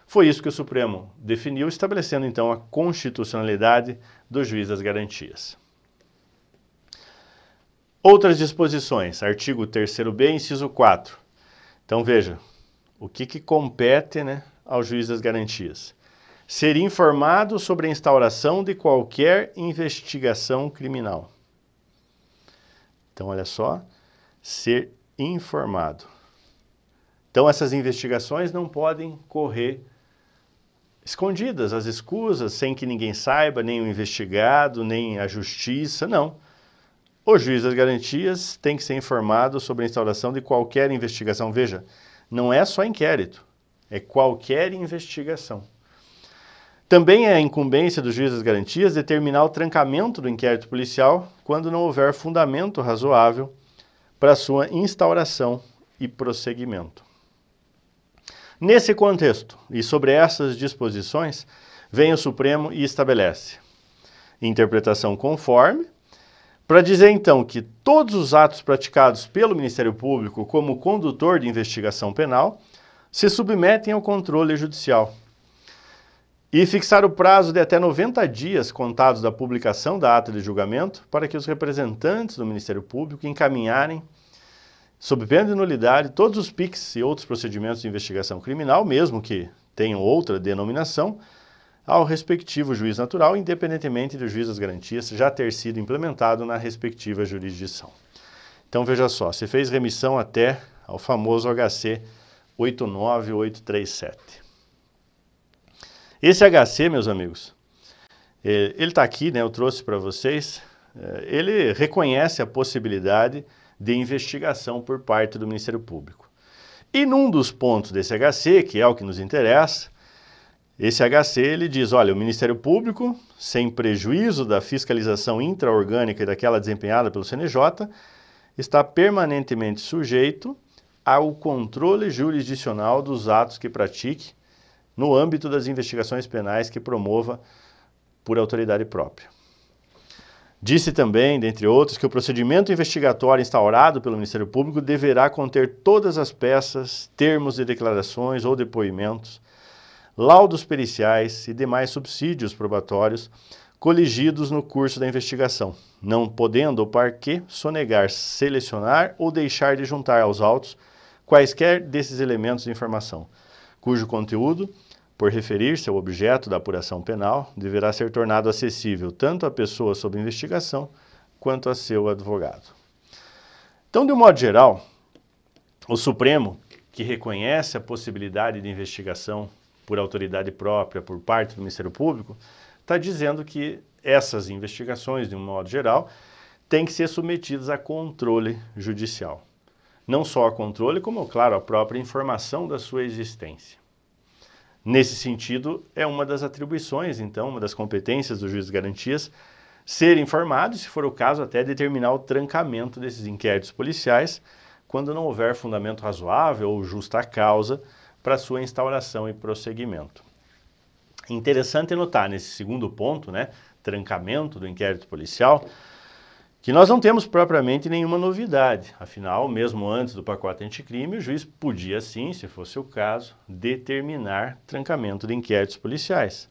Foi isso que o Supremo definiu, estabelecendo então a constitucionalidade do juiz das garantias. Outras disposições, artigo 3º-B, inciso 4. Então veja, o que, que compete né, ao juiz das garantias? Ser informado sobre a instauração de qualquer investigação criminal. Então, olha só, ser informado. Então, essas investigações não podem correr escondidas, as escusas, sem que ninguém saiba, nem o investigado, nem a justiça, não. O juiz das garantias tem que ser informado sobre a instauração de qualquer investigação. Veja, não é só inquérito, é qualquer investigação. Também é incumbência do juiz das garantias determinar o trancamento do inquérito policial quando não houver fundamento razoável para sua instauração e prosseguimento. Nesse contexto e sobre essas disposições, vem o Supremo e estabelece interpretação conforme, para dizer então que todos os atos praticados pelo Ministério Público como condutor de investigação penal se submetem ao controle judicial e fixar o prazo de até 90 dias contados da publicação da ata de julgamento para que os representantes do Ministério Público encaminharem, sob pena de nulidade, todos os PICs e outros procedimentos de investigação criminal, mesmo que tenham outra denominação, ao respectivo juiz natural, independentemente do juiz das garantias já ter sido implementado na respectiva jurisdição. Então veja só, se fez remissão até ao famoso HC 89837. Esse HC, meus amigos, é, ele está aqui, né, eu trouxe para vocês, é, ele reconhece a possibilidade de investigação por parte do Ministério Público. E num dos pontos desse HC, que é o que nos interessa, esse HC ele diz, olha, o Ministério Público, sem prejuízo da fiscalização intraorgânica e daquela desempenhada pelo CNJ, está permanentemente sujeito ao controle jurisdicional dos atos que pratique no âmbito das investigações penais que promova por autoridade própria. Disse também, dentre outros, que o procedimento investigatório instaurado pelo Ministério Público deverá conter todas as peças, termos de declarações ou depoimentos laudos periciais e demais subsídios probatórios coligidos no curso da investigação, não podendo o parquet sonegar, selecionar ou deixar de juntar aos autos quaisquer desses elementos de informação, cujo conteúdo, por referir-se ao objeto da apuração penal, deverá ser tornado acessível tanto à pessoa sob investigação quanto a seu advogado. Então, de um modo geral, o Supremo, que reconhece a possibilidade de investigação por autoridade própria, por parte do Ministério Público, está dizendo que essas investigações, de um modo geral, têm que ser submetidas a controle judicial. Não só a controle, como, claro, a própria informação da sua existência. Nesse sentido, é uma das atribuições, então, uma das competências do juiz de garantias, ser informado e, se for o caso, até determinar o trancamento desses inquéritos policiais, quando não houver fundamento razoável ou justa causa para sua instauração e prosseguimento. Interessante notar nesse segundo ponto, né, trancamento do inquérito policial, que nós não temos propriamente nenhuma novidade. Afinal, mesmo antes do pacote anticrime, o juiz podia sim, se fosse o caso, determinar trancamento de inquéritos policiais.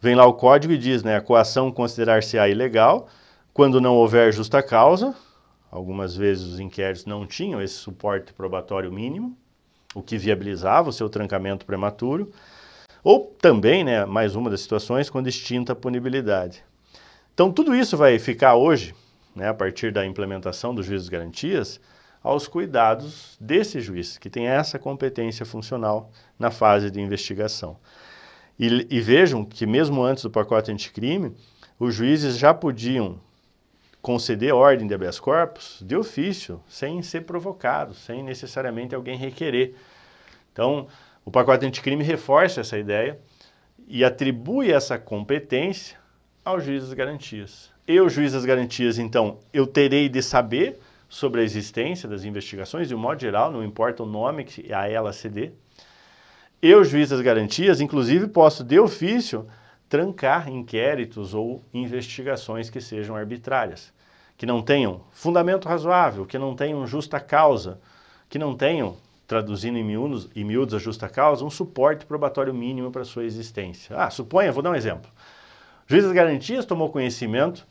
Vem lá o código e diz, né, a coação considerar-se-á ilegal quando não houver justa causa, algumas vezes os inquéritos não tinham esse suporte probatório mínimo, o que viabilizava o seu trancamento prematuro, ou também, né, mais uma das situações, quando extinta a punibilidade. Então, tudo isso vai ficar hoje, né, a partir da implementação do juiz de garantias, aos cuidados desse juiz, que tem essa competência funcional na fase de investigação. E, e vejam que mesmo antes do pacote anticrime, os juízes já podiam conceder ordem de habeas corpus de ofício, sem ser provocado, sem necessariamente alguém requerer. Então, o pacote anticrime reforça essa ideia e atribui essa competência ao juiz das garantias. Eu, juiz das garantias, então, eu terei de saber sobre a existência das investigações, de um modo geral, não importa o nome que a ela se dê. Eu, juiz das garantias, inclusive posso, de ofício, trancar inquéritos ou investigações que sejam arbitrárias, que não tenham fundamento razoável, que não tenham justa causa, que não tenham, traduzindo em miúdos, em miúdos a justa causa, um suporte probatório mínimo para sua existência. Ah, suponha, vou dar um exemplo. O juiz das garantias tomou conhecimento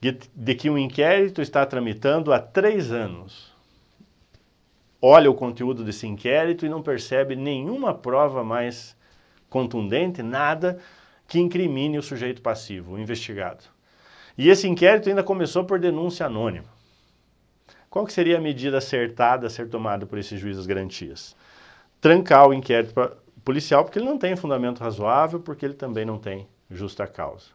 de, de que um inquérito está tramitando há três anos. Olha o conteúdo desse inquérito e não percebe nenhuma prova mais contundente, nada que incrimine o sujeito passivo, o investigado. E esse inquérito ainda começou por denúncia anônima. Qual que seria a medida acertada a ser tomada por esse juiz das garantias? Trancar o inquérito policial porque ele não tem fundamento razoável, porque ele também não tem justa causa.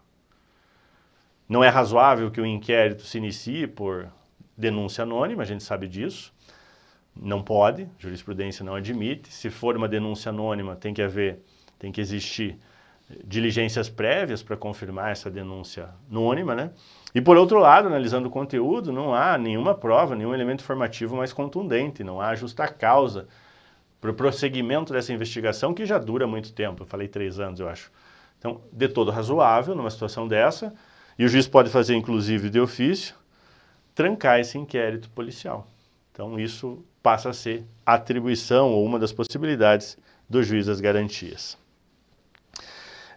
Não é razoável que o inquérito se inicie por denúncia anônima, a gente sabe disso. Não pode, jurisprudência não admite. Se for uma denúncia anônima, tem que haver, tem que existir diligências prévias para confirmar essa denúncia anônima, né? E por outro lado, analisando o conteúdo, não há nenhuma prova, nenhum elemento informativo mais contundente, não há justa causa para o prosseguimento dessa investigação que já dura muito tempo, eu falei três anos, eu acho. Então, de todo razoável, numa situação dessa, e o juiz pode fazer, inclusive, de ofício, trancar esse inquérito policial. Então, isso passa a ser atribuição ou uma das possibilidades do juiz das garantias.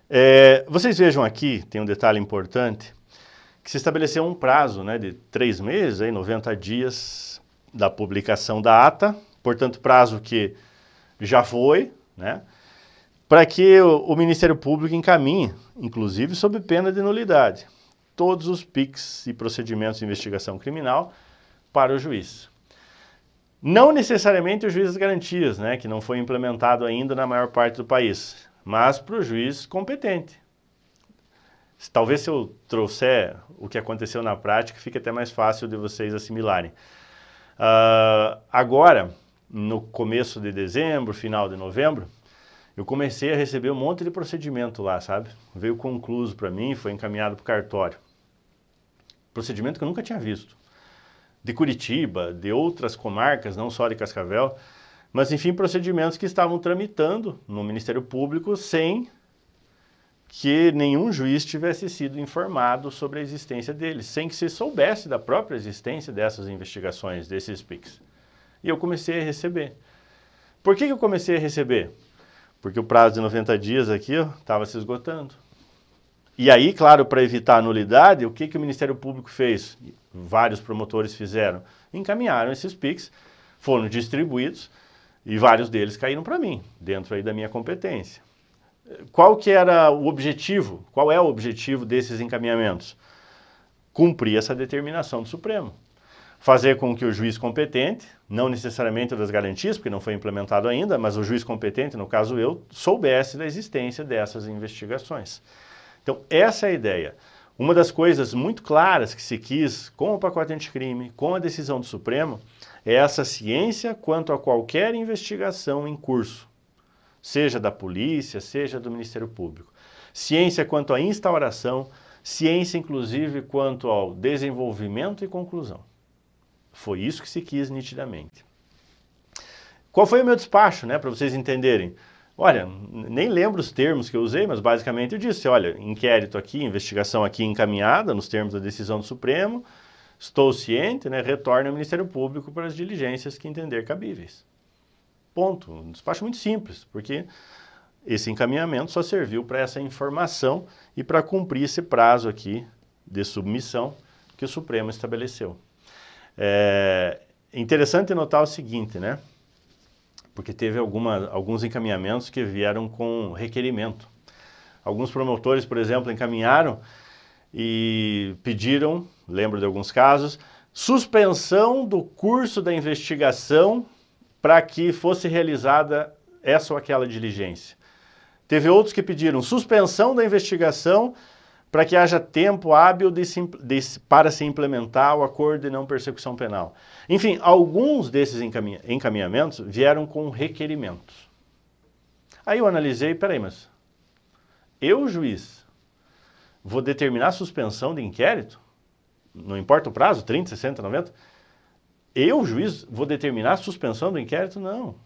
É, vocês vejam aqui, tem um detalhe importante, que se estabeleceu um prazo né, de três meses, aí, 90 dias da publicação da ata, portanto, prazo que já foi, né, para que o, o, Ministério Público encaminhe, inclusive sob pena de nulidade, todos os PICs e procedimentos de investigação criminal para o juiz. Não necessariamente o juiz das garantias, né, que não foi implementado ainda na maior parte do país mas para o juiz competente. Talvez se eu trouxer o que aconteceu na prática, fique até mais fácil de vocês assimilarem. Uh, agora, no começo de dezembro, final de novembro, eu comecei a receber um monte de procedimento lá, sabe? Veio concluso para mim, foi encaminhado para o cartório. Procedimento que eu nunca tinha visto. De Curitiba, de outras comarcas, não só de Cascavel, mas enfim, procedimentos que estavam tramitando no Ministério Público sem que nenhum juiz tivesse sido informado sobre a existência deles, sem que se soubesse da própria existência dessas investigações, desses PICs. E eu comecei a receber. Por que, que eu comecei a receber? Porque o prazo de 90 dias aqui estava se esgotando. E aí, claro, para evitar a nulidade, o que, que o Ministério Público fez? Vários promotores fizeram. Encaminharam esses PICs, foram distribuídos e vários deles caíram para mim, dentro aí da minha competência. Qual que era o objetivo? Qual é o objetivo desses encaminhamentos? Cumprir essa determinação do Supremo. Fazer com que o juiz competente, não necessariamente das garantias, porque não foi implementado ainda, mas o juiz competente, no caso eu, soubesse da existência dessas investigações. Então, essa é a ideia. Uma das coisas muito claras que se quis com o pacote anticrime, com a decisão do Supremo, essa ciência quanto a qualquer investigação em curso seja da polícia, seja do Ministério Público. Ciência quanto à instauração, ciência inclusive quanto ao desenvolvimento e conclusão. Foi isso que se quis nitidamente. Qual foi o meu despacho, né, para vocês entenderem? Olha, nem lembro os termos que eu usei, mas basicamente eu disse, olha, inquérito aqui, investigação aqui encaminhada nos termos da decisão do Supremo, estou ciente, né, retorno ao Ministério Público para as diligências que entender cabíveis. Ponto. Um despacho muito simples, porque esse encaminhamento só serviu para essa informação e para cumprir esse prazo aqui de submissão que o Supremo estabeleceu. É interessante notar o seguinte, né? Porque teve alguma, alguns encaminhamentos que vieram com requerimento. Alguns promotores, por exemplo, encaminharam e pediram, lembro de alguns casos, suspensão do curso da investigação para que fosse realizada essa ou aquela diligência. Teve outros que pediram suspensão da investigação para que haja tempo hábil de se, de, para se implementar o acordo de não persecução penal. Enfim, alguns desses encaminha, encaminhamentos vieram com requerimentos. Aí eu analisei, peraí, mas eu, juiz, vou determinar a suspensão de inquérito? Não importa o prazo, 30, 60, 90? Eu, juiz, vou determinar a suspensão do inquérito? Não.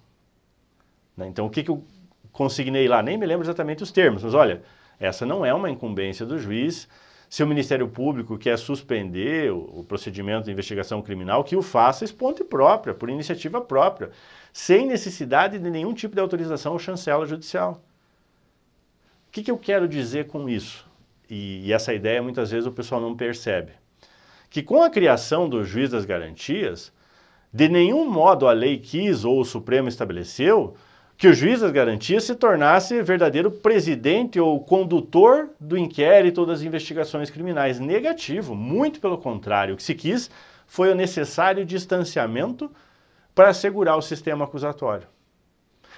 Né, então, o que, que eu consignei lá? Nem me lembro exatamente os termos, mas olha, essa não é uma incumbência do juiz. Se o Ministério Público quer suspender o, procedimento de investigação criminal, que o faça esponte própria, por iniciativa própria, sem necessidade de nenhum tipo de autorização ou chancela judicial. O que, que eu quero dizer com isso? E, essa ideia muitas vezes o pessoal não percebe. Que com a criação do juiz das garantias, de nenhum modo a lei quis ou o Supremo estabeleceu que o juiz das garantias se tornasse verdadeiro presidente ou condutor do inquérito ou das investigações criminais. Negativo, muito pelo contrário. O que se quis foi o necessário distanciamento para assegurar o sistema acusatório.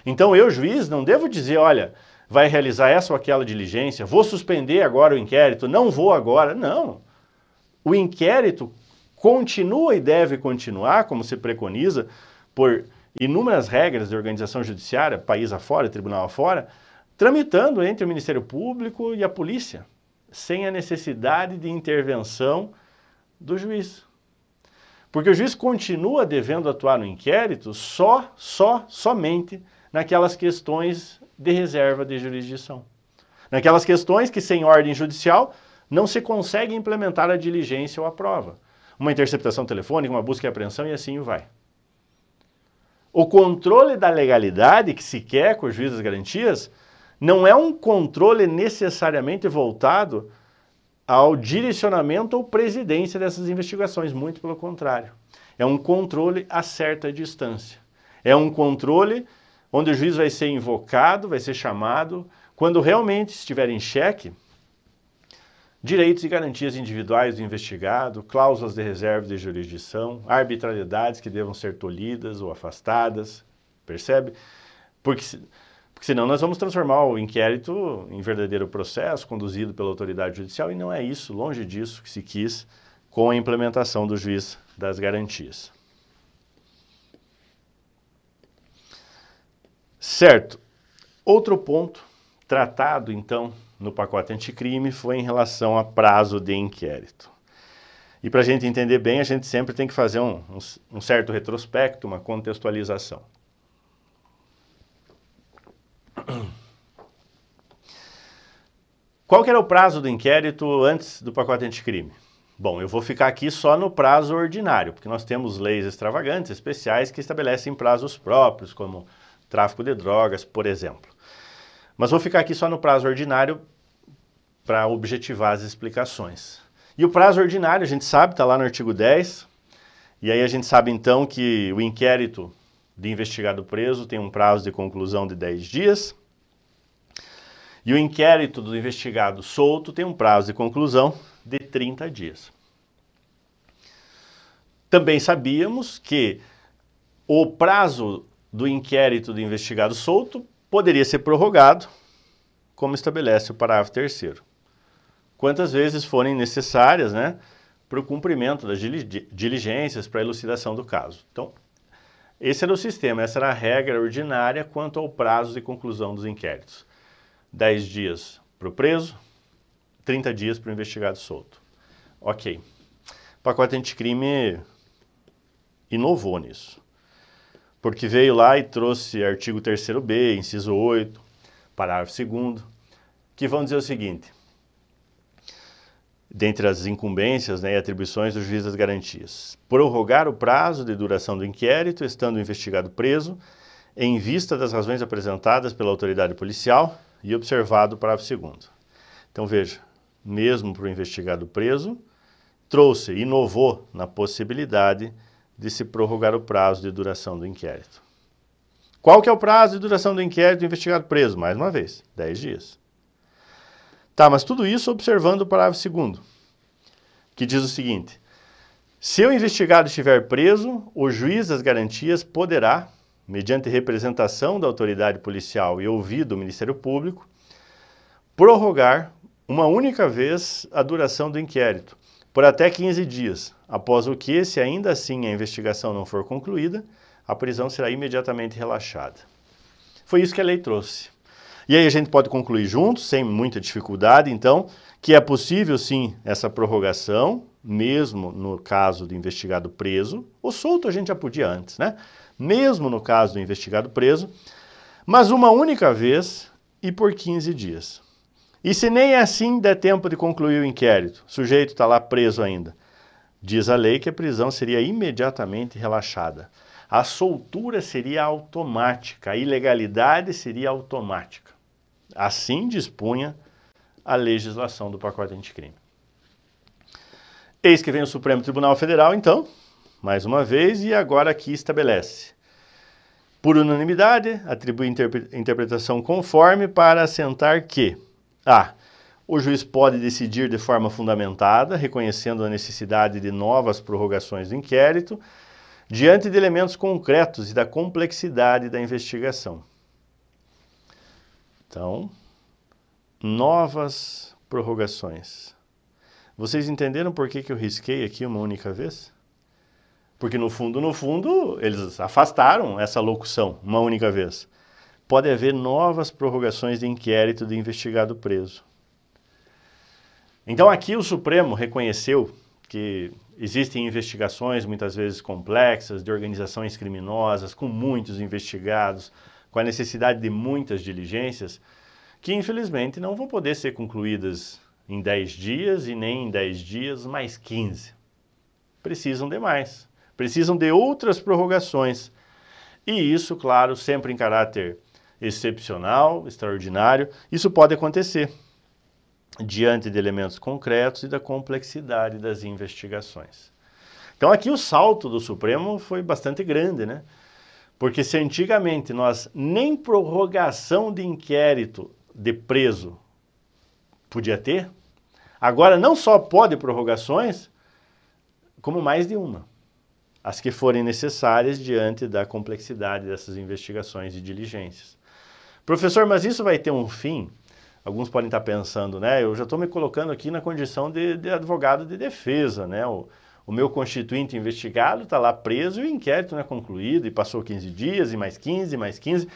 Então eu, juiz, não devo dizer, olha, vai realizar essa ou aquela diligência, vou suspender agora o inquérito, não vou agora. Não. O inquérito continua e deve continuar, como se preconiza, por inúmeras regras de organização judiciária, país afora, tribunal afora, tramitando entre o Ministério Público e a polícia, sem a necessidade de intervenção do juiz. Porque o juiz continua devendo atuar no inquérito só, só, somente naquelas questões de reserva de jurisdição. Naquelas questões que, sem ordem judicial, não se consegue implementar a diligência ou a prova uma interceptação telefônica, uma busca e apreensão e assim vai. O controle da legalidade que se quer com o juiz das garantias não é um controle necessariamente voltado ao direcionamento ou presidência dessas investigações, muito pelo contrário. É um controle a certa distância. É um controle onde o juiz vai ser invocado, vai ser chamado, quando realmente estiver em xeque direitos e garantias individuais do investigado, cláusulas de reserva de jurisdição, arbitrariedades que devam ser tolhidas ou afastadas, percebe? Porque, porque senão nós vamos transformar o inquérito em verdadeiro processo conduzido pela autoridade judicial e não é isso, longe disso que se quis com a implementação do juiz das garantias. Certo. Outro ponto tratado então no pacote anticrime foi em relação a prazo de inquérito. E para a gente entender bem, a gente sempre tem que fazer um, um, um certo retrospecto, uma contextualização. <clears throat> Qual que era o prazo do inquérito antes do pacote anticrime? Bom, eu vou ficar aqui só no prazo ordinário, porque nós temos leis extravagantes, especiais, que estabelecem prazos próprios, como tráfico de drogas, por exemplo. Mas vou ficar aqui só no prazo ordinário para objetivar as explicações. E o prazo ordinário, a gente sabe, está lá no artigo 10, e aí a gente sabe então que o inquérito de investigado preso tem um prazo de conclusão de 10 dias, e o inquérito do investigado solto tem um prazo de conclusão de 30 dias. Também sabíamos que o prazo do inquérito do investigado solto poderia ser prorrogado, como estabelece o parágrafo 3 quantas vezes forem necessárias, né, para o cumprimento das diligências para a elucidação do caso. Então, esse era o sistema, essa era a regra ordinária quanto ao prazo de conclusão dos inquéritos. 10 dias para o preso, 30 dias para o investigado solto. Ok. O pacote anticrime inovou nisso. Porque veio lá e trouxe artigo 3º-B, inciso 8, parágrafo 2 que vão dizer o seguinte, dentre as incumbências né, e atribuições do juiz das garantias, prorrogar o prazo de duração do inquérito, estando o investigado preso, em vista das razões apresentadas pela autoridade policial e observado o parágrafo 2 Então veja, mesmo para o investigado preso, trouxe, inovou na possibilidade de se prorrogar o prazo de duração do inquérito. Qual que é o prazo de duração do inquérito do investigado preso? Mais uma vez, 10 dias. Tá, mas tudo isso observando o parágrafo 2 que diz o seguinte, se o investigado estiver preso, o juiz das garantias poderá, mediante representação da autoridade policial e ouvido o Ministério Público, prorrogar uma única vez a duração do inquérito, por até 15 dias, após o que, se ainda assim a investigação não for concluída, a prisão será imediatamente relaxada. Foi isso que a lei trouxe. E aí a gente pode concluir juntos, sem muita dificuldade, então, que é possível sim essa prorrogação, mesmo no caso do investigado preso, ou solto a gente já podia antes, né? Mesmo no caso do investigado preso, mas uma única vez e por 15 dias. E se nem assim der tempo de concluir o inquérito, o sujeito está lá preso ainda, diz a lei que a prisão seria imediatamente relaxada. A soltura seria automática, a ilegalidade seria automática. Assim dispunha a legislação do pacote anticrime. Eis que vem o Supremo Tribunal Federal, então, mais uma vez, e agora aqui estabelece. Por unanimidade, atribui interpretação conforme para assentar que a. O juiz pode decidir de forma fundamentada, reconhecendo a necessidade de novas prorrogações do inquérito, diante de elementos concretos e da complexidade da investigação. Então, novas prorrogações. Vocês entenderam por que, que eu risquei aqui uma única vez? Porque no fundo, no fundo, eles afastaram essa locução uma única vez pode haver novas prorrogações de inquérito de investigado preso. Então aqui o Supremo reconheceu que existem investigações muitas vezes complexas de organizações criminosas com muitos investigados, com a necessidade de muitas diligências, que infelizmente não vão poder ser concluídas em 10 dias e nem em 10 dias mais 15. Precisam de mais. Precisam de outras prorrogações. E isso, claro, sempre em caráter excepcional, extraordinário, isso pode acontecer diante de elementos concretos e da complexidade das investigações. Então aqui o salto do Supremo foi bastante grande, né? Porque se antigamente nós nem prorrogação de inquérito de preso podia ter, agora não só pode prorrogações, como mais de uma. As que forem necessárias diante da complexidade dessas investigações e diligências. Professor, mas isso vai ter um fim? Alguns podem estar pensando, né? Eu já estou me colocando aqui na condição de, de advogado de defesa, né? O, o meu constituinte investigado está lá preso e o inquérito não é concluído e passou 15 dias e mais 15, mais 15.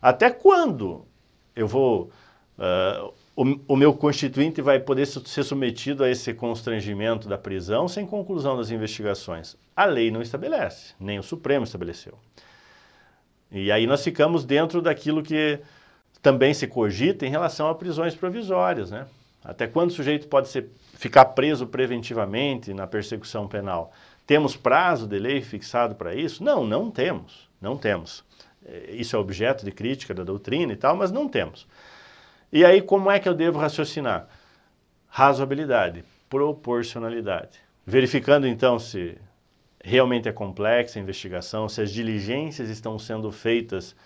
Até quando eu vou... Uh, o, o, meu constituinte vai poder ser submetido a esse constrangimento da prisão sem conclusão das investigações. A lei não estabelece, nem o Supremo estabeleceu. E aí nós ficamos dentro daquilo que também se cogita em relação a prisões provisórias, né? Até quando o sujeito pode ser, ficar preso preventivamente na persecução penal? Temos prazo de lei fixado para isso? Não, não temos, não temos. É, isso é objeto de crítica da doutrina e tal, mas não temos. E aí, como é que eu devo raciocinar? Razoabilidade, proporcionalidade. Verificando então se realmente é complexa a investigação, se as diligências estão sendo feitas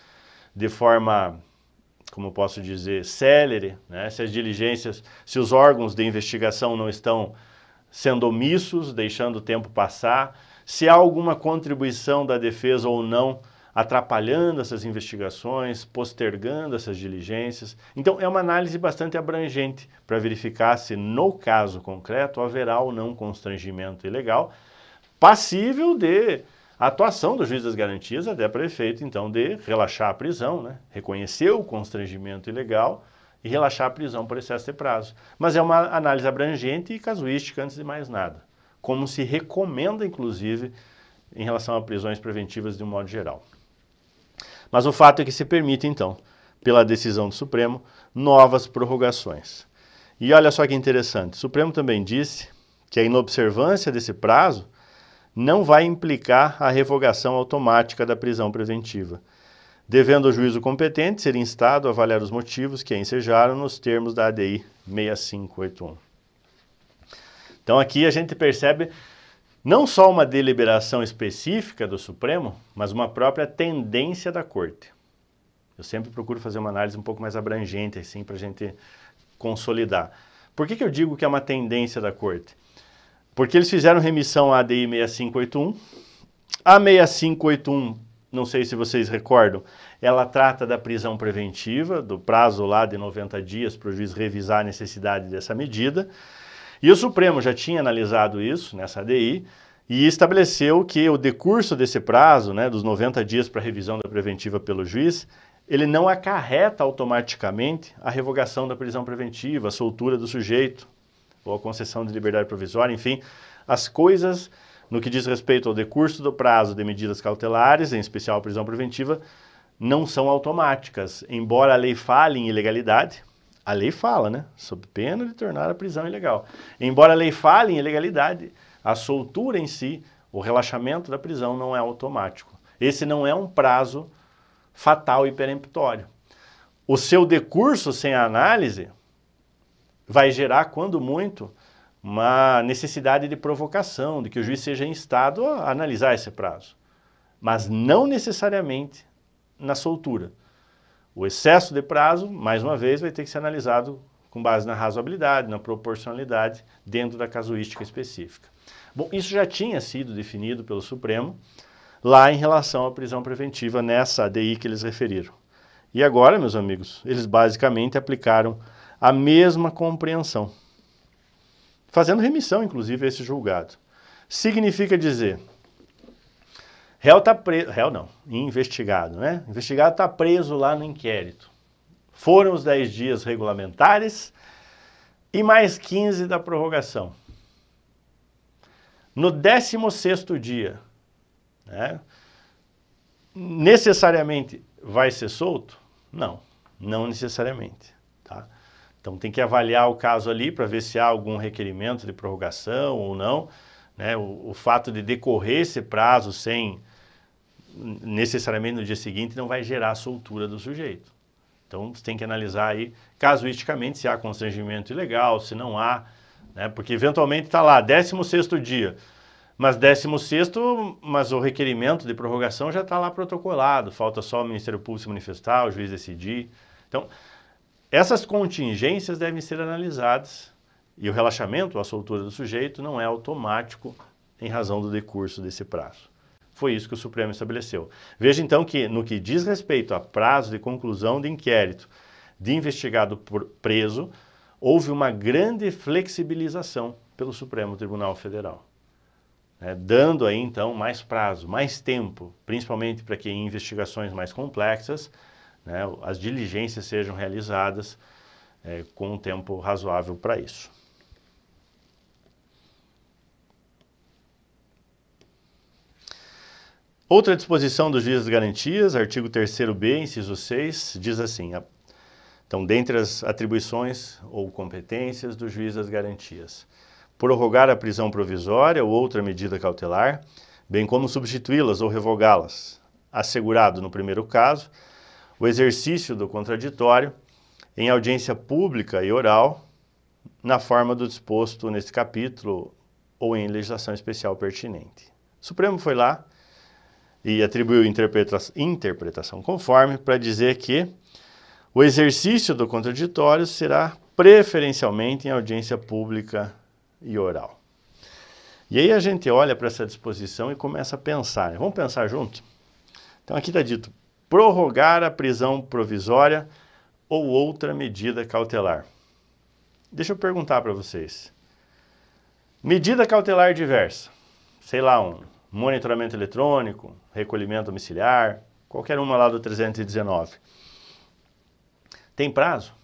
de forma, como posso dizer, célere, né? se as diligências, se os órgãos de investigação não estão sendo omissos, deixando o tempo passar, se há alguma contribuição da defesa ou não atrapalhando essas investigações, postergando essas diligências. Então, é uma análise bastante abrangente para verificar se, no caso concreto, haverá ou não constrangimento ilegal, passível de atuação do juiz das garantias, até para efeito, então, de relaxar a prisão, né? reconhecer o constrangimento ilegal e relaxar a prisão por excesso de prazo. Mas é uma análise abrangente e casuística antes de mais nada, como se recomenda, inclusive, em relação a prisões preventivas de um modo geral. Mas o fato é que se permite, então, pela decisão do Supremo, novas prorrogações. E olha só que interessante, o Supremo também disse que a inobservância desse prazo não vai implicar a revogação automática da prisão preventiva, devendo o juízo competente ser instado a avaliar os motivos que a ensejaram nos termos da ADI 6581. Então aqui a gente percebe não só uma deliberação específica do Supremo, mas uma própria tendência da Corte. Eu sempre procuro fazer uma análise um pouco mais abrangente, assim, para a gente consolidar. Por que, que eu digo que é uma tendência da Corte? Porque eles fizeram remissão à ADI 6581. A 6581, não sei se vocês recordam, ela trata da prisão preventiva, do prazo lá de 90 dias para o juiz revisar a necessidade dessa medida. E o Supremo já tinha analisado isso nessa ADI e estabeleceu que o decurso desse prazo, né, dos 90 dias para revisão da preventiva pelo juiz, ele não acarreta automaticamente a revogação da prisão preventiva, a soltura do sujeito, ou a concessão de liberdade provisória, enfim, as coisas no que diz respeito ao decurso do prazo de medidas cautelares, em especial a prisão preventiva, não são automáticas, embora a lei fale em ilegalidade, a lei fala, né? Sob pena de tornar a prisão ilegal. Embora a lei fale em ilegalidade, a soltura em si, o relaxamento da prisão não é automático. Esse não é um prazo fatal e peremptório. O seu decurso sem análise vai gerar, quando muito, uma necessidade de provocação, de que o juiz seja instado a analisar esse prazo. Mas não necessariamente na soltura. O excesso de prazo, mais uma vez, vai ter que ser analisado com base na razoabilidade, na proporcionalidade, dentro da casuística específica. Bom, isso já tinha sido definido pelo Supremo lá em relação à prisão preventiva nessa ADI que eles referiram. E agora, meus amigos, eles basicamente aplicaram a mesma compreensão, fazendo remissão, inclusive, a esse julgado. Significa dizer Réu está preso, réu não, investigado, né? Investigado está preso lá no inquérito. Foram os 10 dias regulamentares e mais 15 da prorrogação. No 16º dia, né, necessariamente vai ser solto? Não, não necessariamente. Tá? Então tem que avaliar o caso ali para ver se há algum requerimento de prorrogação ou não. Né? O, o fato de decorrer esse prazo sem necessariamente no dia seguinte não vai gerar a soltura do sujeito. Então tem que analisar aí casuisticamente se há constrangimento ilegal, se não há, né? porque eventualmente está lá, 16º dia, mas 16º, mas o requerimento de prorrogação já está lá protocolado, falta só o Ministério Público se manifestar, o juiz decidir. Então, essas contingências devem ser analisadas e o relaxamento, a soltura do sujeito, não é automático em razão do decurso desse prazo. Foi isso que o Supremo estabeleceu. Veja então que, no que diz respeito a prazo de conclusão de inquérito de investigado preso, houve uma grande flexibilização pelo Supremo Tribunal Federal. Né, dando aí então mais prazo, mais tempo, principalmente para que em investigações mais complexas né, as diligências sejam realizadas é, com um tempo razoável para isso. Outra disposição do juiz das garantias, artigo 3º-B, inciso 6, diz assim, então, dentre as atribuições ou competências do juiz das garantias, prorrogar a prisão provisória ou outra medida cautelar, bem como substituí-las ou revogá-las, assegurado, no primeiro caso, o exercício do contraditório em audiência pública e oral, na forma do disposto neste capítulo ou em legislação especial pertinente. O Supremo foi lá, e atribuiu interpreta interpretação conforme para dizer que o exercício do contraditório será preferencialmente em audiência pública e oral. E aí a gente olha para essa disposição e começa a pensar. Vamos pensar junto? Então aqui está dito, prorrogar a prisão provisória ou outra medida cautelar. Deixa eu perguntar para vocês. Medida cautelar diversa. Sei lá, um monitoramento eletrônico, recolhimento domiciliar, qualquer uma lá do 319. Tem prazo?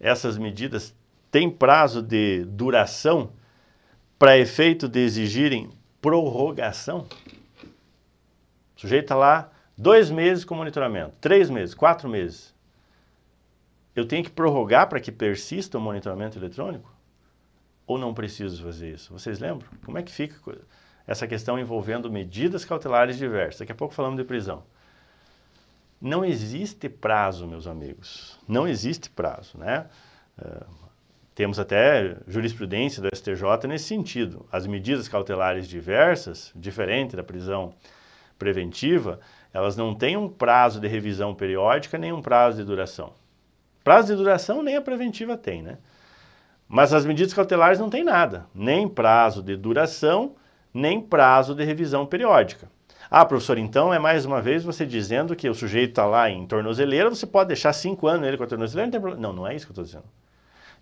Essas medidas têm prazo de duração para efeito de exigirem prorrogação? O sujeito está lá dois meses com monitoramento, três meses, quatro meses. Eu tenho que prorrogar para que persista o monitoramento eletrônico? ou não preciso fazer isso? Vocês lembram? Como é que fica essa questão envolvendo medidas cautelares diversas? Daqui a pouco falamos de prisão. Não existe prazo, meus amigos. Não existe prazo, né? Uh, temos até jurisprudência do STJ nesse sentido. As medidas cautelares diversas, diferente da prisão preventiva, elas não têm um prazo de revisão periódica nem um prazo de duração. Prazo de duração nem a preventiva tem, né? Mas as medidas cautelares não têm nada, nem prazo de duração, nem prazo de revisão periódica. Ah, professor, então é mais uma vez você dizendo que o sujeito está lá em tornozeleira, você pode deixar cinco anos nele com a tornozeleira, não tem problema. Não, não é isso que eu estou dizendo.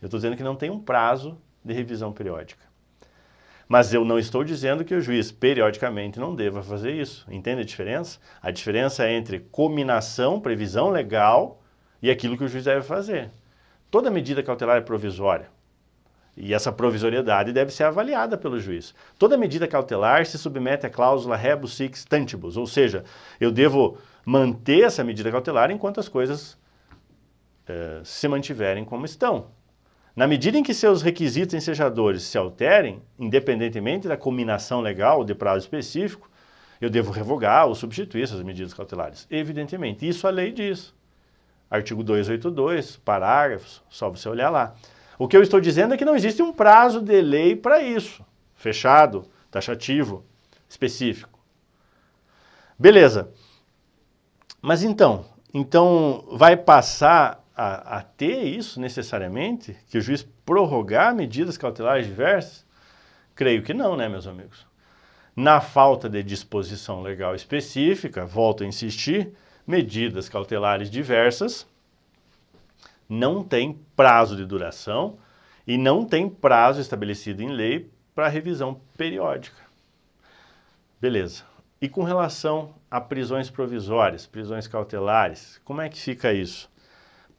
Eu estou dizendo que não tem um prazo de revisão periódica. Mas eu não estou dizendo que o juiz periodicamente não deva fazer isso. Entende a diferença? A diferença é entre cominação, previsão legal e aquilo que o juiz deve fazer. Toda medida cautelar é provisória. E essa provisoriedade deve ser avaliada pelo juiz. Toda medida cautelar se submete à cláusula rebus sic stantibus, ou seja, eu devo manter essa medida cautelar enquanto as coisas eh, se mantiverem como estão. Na medida em que seus requisitos ensejadores se alterem, independentemente da combinação legal de prazo específico, eu devo revogar ou substituir essas medidas cautelares. Evidentemente, isso a lei diz. Artigo 282, parágrafos, só você olhar lá. O que eu estou dizendo é que não existe um prazo de lei para isso, fechado, taxativo, específico. Beleza. Mas então, então vai passar a, a, ter isso necessariamente? Que o juiz prorrogar medidas cautelares diversas? Creio que não, né, meus amigos? Na falta de disposição legal específica, volto a insistir, medidas cautelares diversas não tem prazo de duração e não tem prazo estabelecido em lei para revisão periódica. Beleza. E com relação a prisões provisórias, prisões cautelares, como é que fica isso?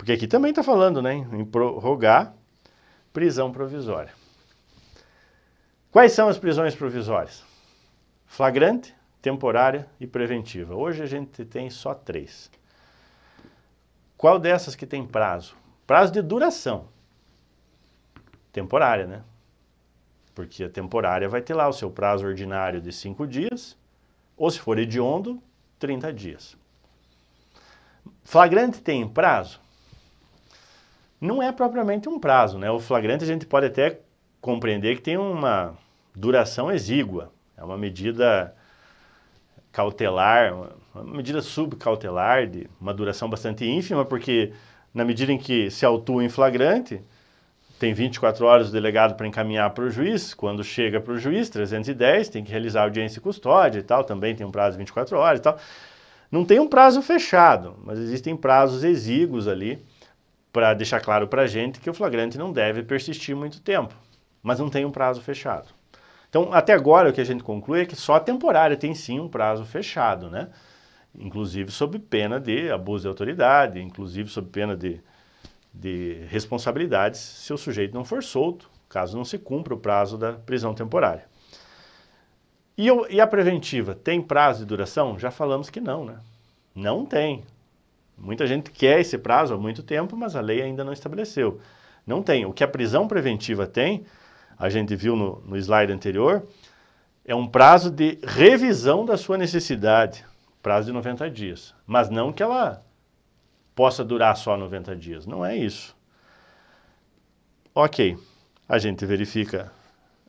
Porque aqui também está falando né, em prorrogar prisão provisória. Quais são as prisões provisórias? Flagrante, temporária e preventiva. Hoje a gente tem só três. Qual dessas que tem prazo? Prazo de duração. Temporária, né? Porque a temporária vai ter lá o seu prazo ordinário de cinco dias, ou se for hediondo, 30 dias. Flagrante tem prazo? Não é propriamente um prazo, né? O flagrante a gente pode até compreender que tem uma duração exígua. É uma medida cautelar, uma medida subcautelar de uma duração bastante ínfima, porque na medida em que se autua em flagrante, tem 24 horas o delegado para encaminhar para o juiz, quando chega para o juiz, 310, tem que realizar audiência e custódia e tal, também tem um prazo de 24 horas e tal. Não tem um prazo fechado, mas existem prazos exíguos ali para deixar claro para a gente que o flagrante não deve persistir muito tempo, mas não tem um prazo fechado. Então, até agora, o que a gente conclui é que só a temporária tem sim um prazo fechado, né? Inclusive sob pena de abuso de autoridade, inclusive sob pena de, de responsabilidades se o sujeito não for solto, caso não se cumpra o prazo da prisão temporária. E, e a preventiva tem prazo de duração? Já falamos que não, né? Não tem. Muita gente quer esse prazo há muito tempo, mas a lei ainda não estabeleceu. Não tem. O que a prisão preventiva tem a gente viu no, no slide anterior, é um prazo de revisão da sua necessidade, prazo de 90 dias. Mas não que ela possa durar só 90 dias, não é isso. Ok, a gente verifica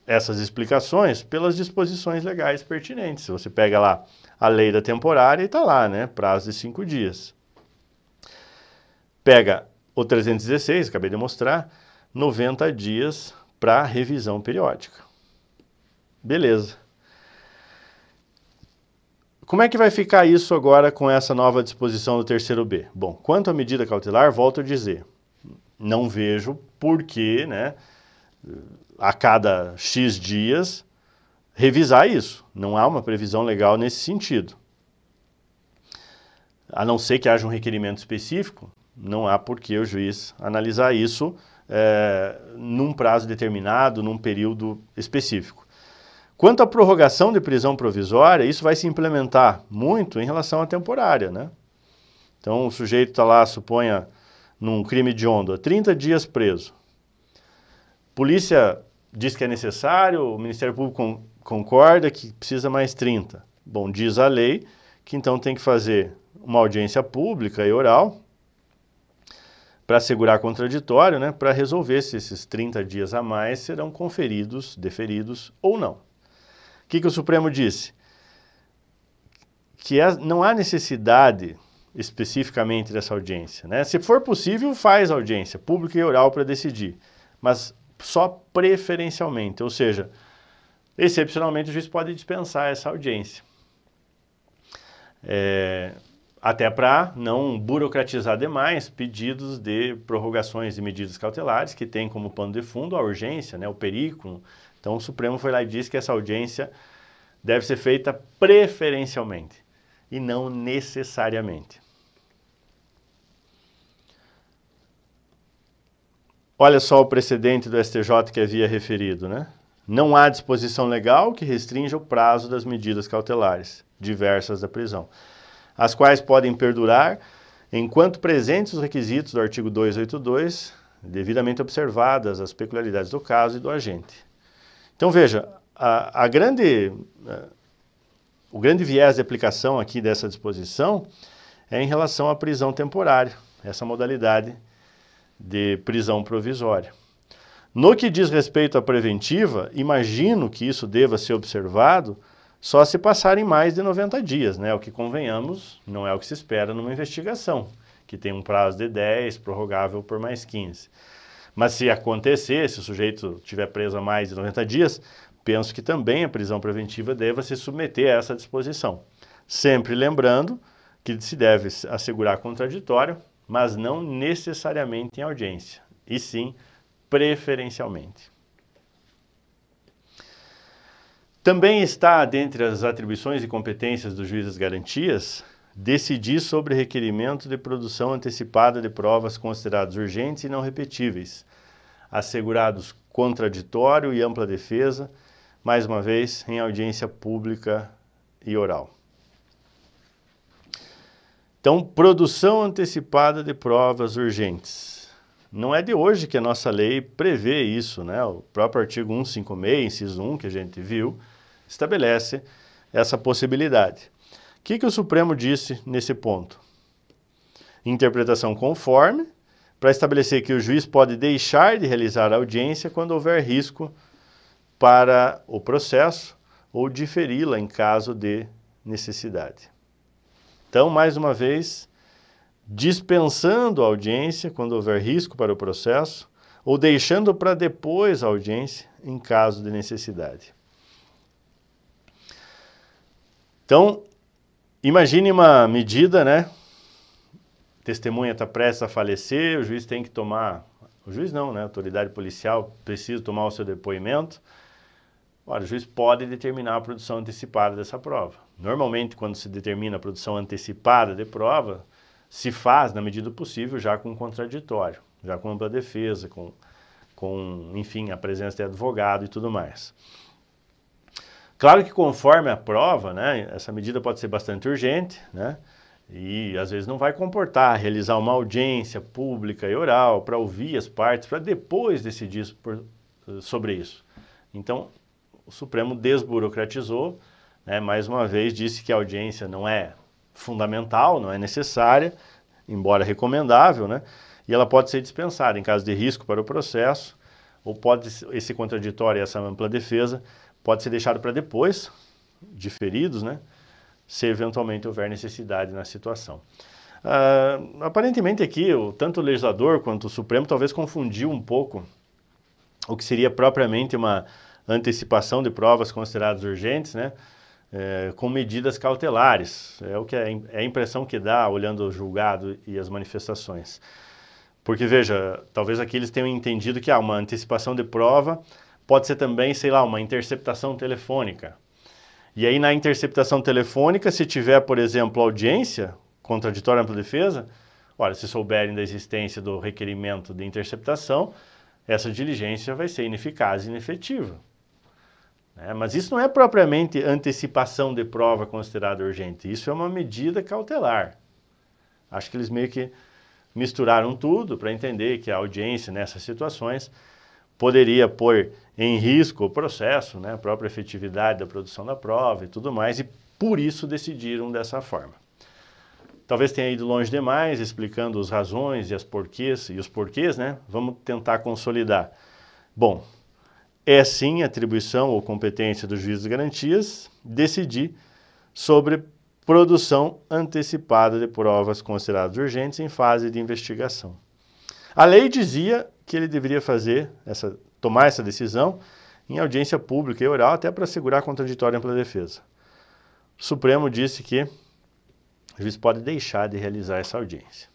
essas explicações pelas disposições legais pertinentes. Você pega lá a lei da temporária e está lá, né? Prazo de cinco dias. Pega o 316, acabei de mostrar, 90 dias para revisão periódica. Beleza. Como é que vai ficar isso agora com essa nova disposição do terceiro B? Bom, quanto à medida cautelar, volto a dizer, não vejo por que, né, a cada X dias, revisar isso. Não há uma previsão legal nesse sentido. A não ser que haja um requerimento específico, não há por que o juiz analisar isso é, num prazo determinado, num período específico. Quanto à prorrogação de prisão provisória, isso vai se implementar muito em relação à temporária, né? Então, o sujeito está lá, suponha, num crime de onda, 30 dias preso. Polícia diz que é necessário, o Ministério Público concorda que precisa mais 30. Bom, diz a lei que então tem que fazer uma audiência pública e oral, para assegurar contraditório, né, para resolver se esses 30 dias a mais serão conferidos, deferidos ou não. O que, que o Supremo disse? Que é, não há necessidade especificamente dessa audiência. Né? Se for possível, faz audiência pública e oral para decidir, mas só preferencialmente, ou seja, excepcionalmente o juiz pode dispensar essa audiência. É, até para não burocratizar demais pedidos de prorrogações de medidas cautelares, que tem como pano de fundo a urgência, né, o perigo. Então o Supremo foi lá e disse que essa audiência deve ser feita preferencialmente e não necessariamente. Olha só o precedente do STJ que havia referido, né? Não há disposição legal que restrinja o prazo das medidas cautelares diversas da prisão as quais podem perdurar enquanto presentes os requisitos do artigo 282, devidamente observadas as peculiaridades do caso e do agente. Então veja, a, a grande, a, o grande viés de aplicação aqui dessa disposição é em relação à prisão temporária, essa modalidade de prisão provisória. No que diz respeito à preventiva, imagino que isso deva ser observado só se passarem mais de 90 dias, né? O que convenhamos, não é o que se espera numa investigação, que tem um prazo de 10, prorrogável por mais 15. Mas se acontecer, se o sujeito estiver preso há mais de 90 dias, penso que também a prisão preventiva deva se submeter a essa disposição. Sempre lembrando que se deve assegurar contraditório, mas não necessariamente em audiência, e sim preferencialmente. Também está, dentre as atribuições e competências do juiz das garantias, decidir sobre requerimento de produção antecipada de provas consideradas urgentes e não repetíveis, assegurados contraditório e ampla defesa, mais uma vez em audiência pública e oral. Então, produção antecipada de provas urgentes. Não é de hoje que a nossa lei prevê isso, né? O próprio artigo 156, inciso 1, que a gente viu, estabelece essa possibilidade. O que, que o Supremo disse nesse ponto? Interpretação conforme, para estabelecer que o juiz pode deixar de realizar a audiência quando houver risco para o processo ou diferi-la em caso de necessidade. Então, mais uma vez, dispensando a audiência quando houver risco para o processo ou deixando para depois a audiência em caso de necessidade. Então, imagine uma medida, né? Testemunha está prestes a falecer, o juiz tem que tomar, o juiz não, né? A autoridade policial precisa tomar o seu depoimento. Ora, o juiz pode determinar a produção antecipada dessa prova. Normalmente, quando se determina a produção antecipada de prova, se faz, na medida do possível, já com contraditório, já com ampla defesa, com, com, enfim, a presença de advogado e tudo mais. Claro que conforme a prova, né, essa medida pode ser bastante urgente, né, e às vezes não vai comportar realizar uma audiência pública e oral para ouvir as partes, para depois decidir por, sobre isso. Então, o Supremo desburocratizou, né, mais uma vez disse que a audiência não é fundamental, não é necessária, embora recomendável, né, e ela pode ser dispensada em caso de risco para o processo, ou pode esse contraditório e essa ampla defesa pode ser deixado para depois, diferidos, né, se eventualmente houver necessidade na situação. Uh, aparentemente aqui, o, tanto o legislador quanto o Supremo talvez confundiu um pouco o que seria propriamente uma antecipação de provas consideradas urgentes, né, é, com medidas cautelares. É o que é, é, a impressão que dá olhando o julgado e as manifestações. Porque, veja, talvez aqui eles tenham entendido que ah, uma antecipação de prova pode ser também, sei lá, uma interceptação telefônica. E aí, na interceptação telefônica, se tiver, por exemplo, audiência contraditória ampla defesa, olha, se souberem da existência do requerimento de interceptação, essa diligência vai ser ineficaz e inefetiva. É, mas isso não é propriamente antecipação de prova considerada urgente, isso é uma medida cautelar. Acho que eles meio que misturaram tudo para entender que a audiência nessas situações poderia pôr em risco o processo, né, a própria efetividade da produção da prova e tudo mais, e por isso decidiram dessa forma. Talvez tenha ido longe demais, explicando as razões e as porquês e os porquês, né? Vamos tentar consolidar. Bom, é sim atribuição ou competência do juiz de garantias decidir sobre produção antecipada de provas consideradas urgentes em fase de investigação. A lei dizia que ele deveria fazer essa, tomar essa decisão em audiência pública e oral até para assegurar a contraditória ampla defesa. O Supremo disse que o juiz pode deixar de realizar essa audiência,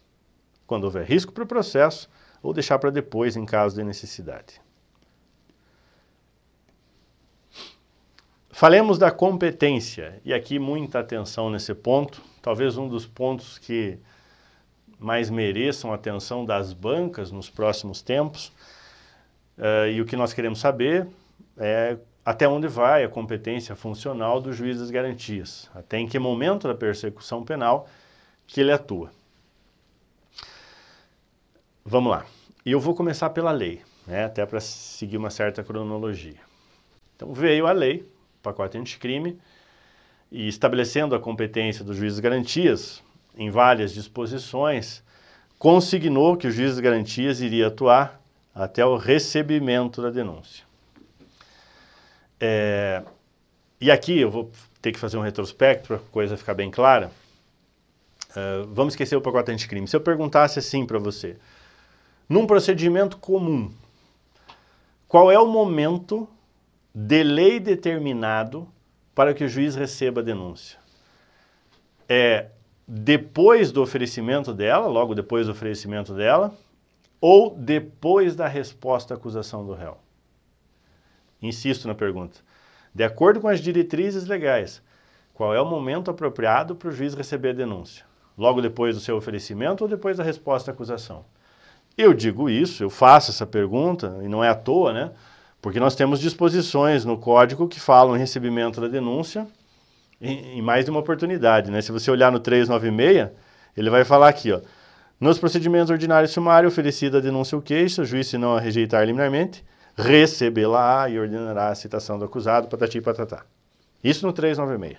quando houver risco para o processo ou deixar para depois em caso de necessidade. Falemos da competência, e aqui muita atenção nesse ponto, talvez um dos pontos que mais mereçam atenção das bancas nos próximos tempos. Uh, e o que nós queremos saber é até onde vai a competência funcional do juiz das garantias, até em que momento da persecução penal que ele atua. Vamos lá. E eu vou começar pela lei, né, até para seguir uma certa cronologia. Então veio a lei pacote anticrime, e estabelecendo a competência do juiz de garantias em várias disposições, consignou que o juiz de garantias iria atuar até o recebimento da denúncia. É, e aqui eu vou ter que fazer um retrospecto para a coisa ficar bem clara. Uh, vamos esquecer o pacote anticrime. Se eu perguntasse assim para você, num procedimento comum, qual é o momento delay determinado para que o juiz receba a denúncia. É depois do oferecimento dela, logo depois do oferecimento dela, ou depois da resposta à acusação do réu? Insisto na pergunta. De acordo com as diretrizes legais, qual é o momento apropriado para o juiz receber a denúncia? Logo depois do seu oferecimento ou depois da resposta à acusação? Eu digo isso, eu faço essa pergunta, e não é à toa, né? Porque nós temos disposições no código que falam em recebimento da denúncia em, em mais de uma oportunidade. Né? Se você olhar no 396, ele vai falar aqui, ó, nos procedimentos ordinários sumário, oferecida a denúncia ou queixa, o juiz, se não a rejeitar liminarmente, recebê-la e ordenará a citação do acusado, patati patatá. Isso no 396.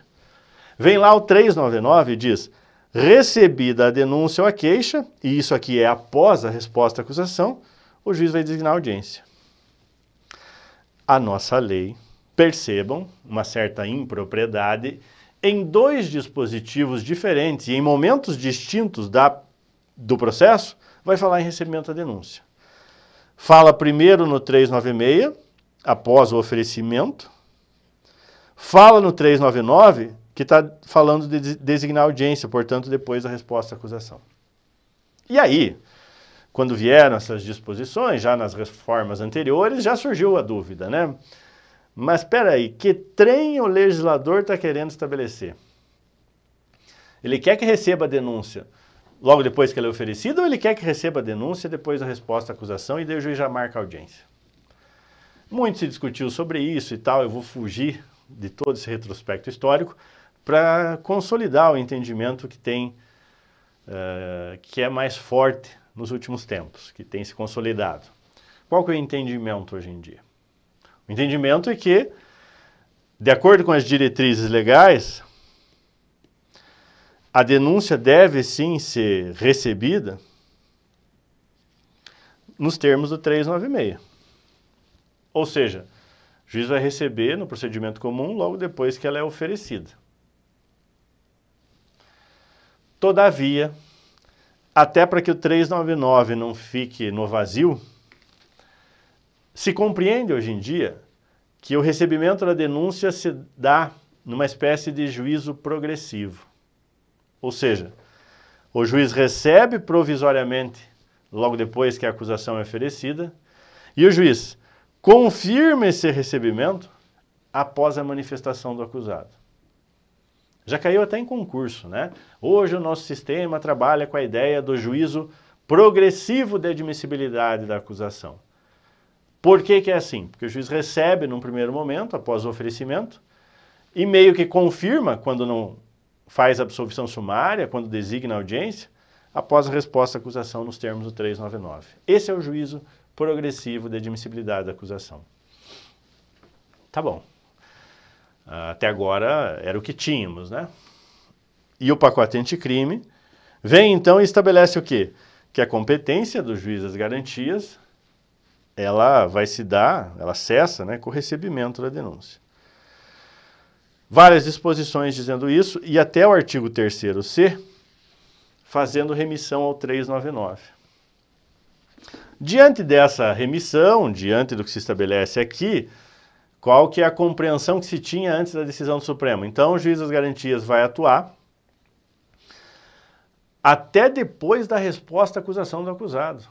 Vem lá o 399 e diz, recebida a denúncia ou a queixa, e isso aqui é após a resposta à acusação, o juiz vai designar a audiência a nossa lei, percebam uma certa impropriedade em dois dispositivos diferentes e em momentos distintos da, do processo, vai falar em recebimento da denúncia. fala primeiro no 396, após o oferecimento, fala no 399, que está falando de designar audiência, portanto, depois da resposta à acusação. E aí, quando vieram essas disposições, já nas reformas anteriores, já surgiu a dúvida, né? Mas espera aí, que trem o legislador está querendo estabelecer? Ele quer que receba a denúncia logo depois que ela é oferecida ou ele quer que receba a denúncia depois da resposta à acusação e daí o juiz já marca a audiência? Muito se discutiu sobre isso e tal, eu vou fugir de todo esse retrospecto histórico para consolidar o entendimento que tem, uh, que é mais forte nos últimos tempos, que tem se consolidado. Qual que é o entendimento hoje em dia? O entendimento é que, de acordo com as diretrizes legais, a denúncia deve sim ser recebida nos termos do 396. Ou seja, o juiz vai receber no procedimento comum logo depois que ela é oferecida. Todavia, até para que o 399 não fique no vazio, se compreende hoje em dia que o recebimento da denúncia se dá numa espécie de juízo progressivo. Ou seja, o juiz recebe provisoriamente, logo depois que a acusação é oferecida, e o juiz confirma esse recebimento após a manifestação do acusado. Já caiu até em concurso, né? Hoje o nosso sistema trabalha com a ideia do juízo progressivo de admissibilidade da acusação. Por que, que é assim? Porque o juiz recebe num primeiro momento, após o oferecimento, e meio que confirma, quando não faz absolvição sumária, quando designa a audiência, após a resposta à acusação nos termos do 399. Esse é o juízo progressivo de admissibilidade da acusação. Tá bom. Até agora era o que tínhamos, né? E o pacote anticrime vem então e estabelece o quê? Que a competência do juiz das garantias ela vai se dar, ela cessa né, com o recebimento da denúncia. Várias disposições dizendo isso, e até o artigo 3º-C, fazendo remissão ao 399. Diante dessa remissão, diante do que se estabelece aqui, qual que é a compreensão que se tinha antes da decisão do Supremo? Então, o juiz das garantias vai atuar até depois da resposta à acusação do acusado.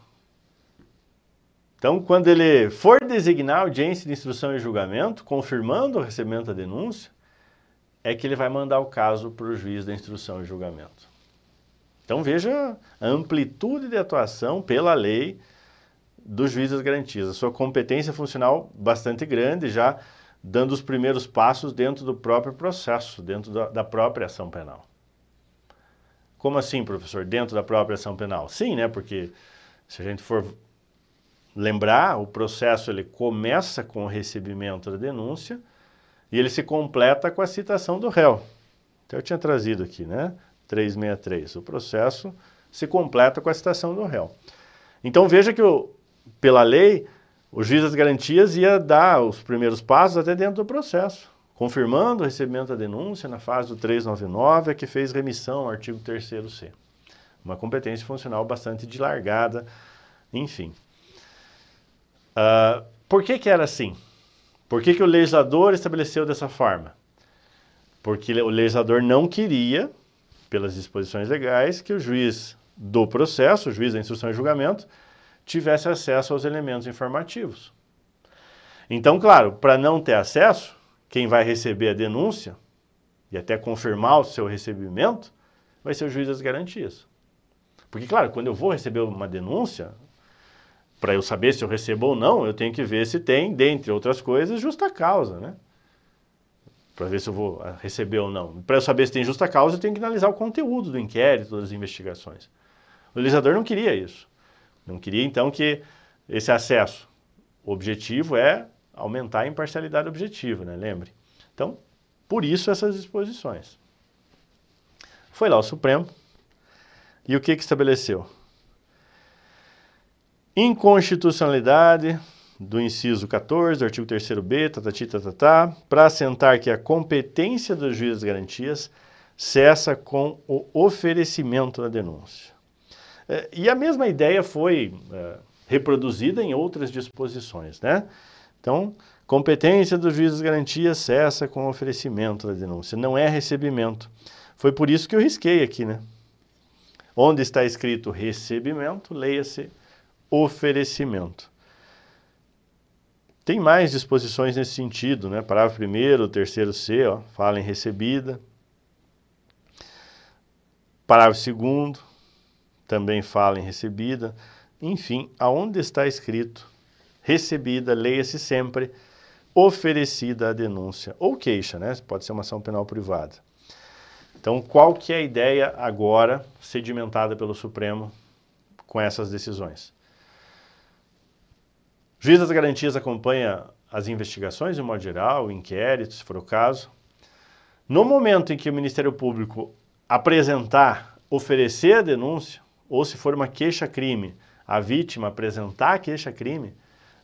Então, quando ele for designar audiência de instrução e julgamento, confirmando o recebimento da denúncia, é que ele vai mandar o caso para o juiz da instrução e julgamento. Então, veja a amplitude de atuação pela lei do juiz das garantias. A sua competência funcional bastante grande, já dando os primeiros passos dentro do próprio processo, dentro da, da própria ação penal. Como assim, professor? Dentro da própria ação penal? Sim, né? Porque se a gente for lembrar, o processo ele começa com o recebimento da denúncia e ele se completa com a citação do réu. Então eu tinha trazido aqui, né? 363. O processo se completa com a citação do réu. Então veja que, o, pela lei, o juiz das garantias ia dar os primeiros passos até dentro do processo, confirmando o recebimento da denúncia na fase do 399, a que fez remissão ao artigo 3º-C. Uma competência funcional bastante dilargada, enfim. Uh, por que, que era assim? Por que, que o legislador estabeleceu dessa forma? Porque o legislador não queria, pelas disposições legais, que o juiz do processo, o juiz da instrução e julgamento, tivesse acesso aos elementos informativos. Então, claro, para não ter acesso, quem vai receber a denúncia e até confirmar o seu recebimento vai ser o juiz das garantias. Porque, claro, quando eu vou receber uma denúncia, para eu saber se eu recebo ou não, eu tenho que ver se tem, dentre outras coisas, justa causa, né? Para ver se eu vou ah, receber ou não. Para eu saber se tem justa causa, eu tenho que analisar o conteúdo do inquérito, das investigações. O legislador não queria isso. Não queria, então, que esse acesso. O objetivo é aumentar a imparcialidade objetiva, né? Lembre. Então, por isso essas disposições. Foi lá o Supremo. E o que, que estabeleceu? Inconstitucionalidade do inciso 14 do artigo 3º-B, tatati, tatatá, para assentar que a competência do juiz das garantias cessa com o oferecimento da denúncia. É, e a mesma ideia foi é, reproduzida em outras disposições, né? Então, competência do juiz das garantias cessa com o oferecimento da denúncia, não é recebimento. Foi por isso que eu risquei aqui, né? Onde está escrito recebimento, leia-se oferecimento. Tem mais disposições nesse sentido, né? Parágrafo primeiro, terceiro C, ó, fala em recebida. Parágrafo segundo, também fala em recebida. Enfim, aonde está escrito recebida, leia-se sempre oferecida a denúncia ou queixa, né? Pode ser uma ação penal privada. Então, qual que é a ideia agora sedimentada pelo Supremo com essas decisões? Juiz das garantias acompanha as investigações, de modo geral, inquéritos, se for o caso. No momento em que o Ministério Público apresentar, oferecer a denúncia, ou se for uma queixa-crime, a vítima apresentar a queixa-crime,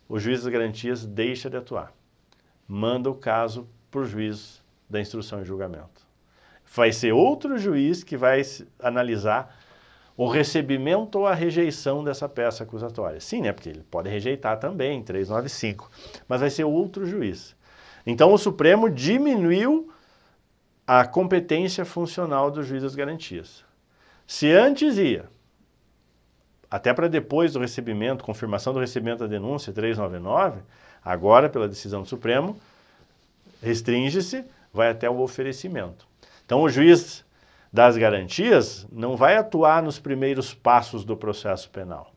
o juiz das garantias deixa de atuar. Manda o caso para o juiz da instrução e julgamento. Vai ser outro juiz que vai analisar o recebimento ou a rejeição dessa peça acusatória. Sim, né? Porque ele pode rejeitar também, 395, mas vai ser outro juiz. Então o Supremo diminuiu a competência funcional do juiz das garantias. Se antes ia, até para depois do recebimento, confirmação do recebimento da denúncia 399, agora, pela decisão do Supremo, restringe-se, vai até o oferecimento. Então, o juiz das garantias não vai atuar nos primeiros passos do processo penal.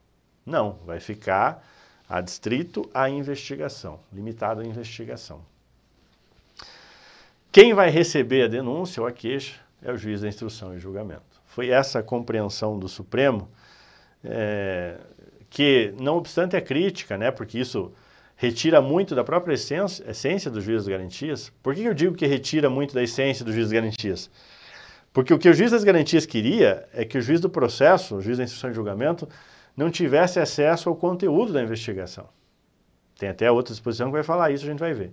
Não, vai ficar adstrito à investigação, limitado à investigação. Quem vai receber a denúncia ou a queixa é o juiz da instrução e julgamento. Foi essa a compreensão do Supremo, é, que não obstante a crítica, né, porque isso retira muito da própria essência, essência do juiz das garantias. Por que eu digo que retira muito da essência do juiz das garantias? Porque o que o juiz das garantias queria é que o juiz do processo, o juiz da instrução de julgamento, não tivesse acesso ao conteúdo da investigação. Tem até outra disposição que vai falar isso, a gente vai ver.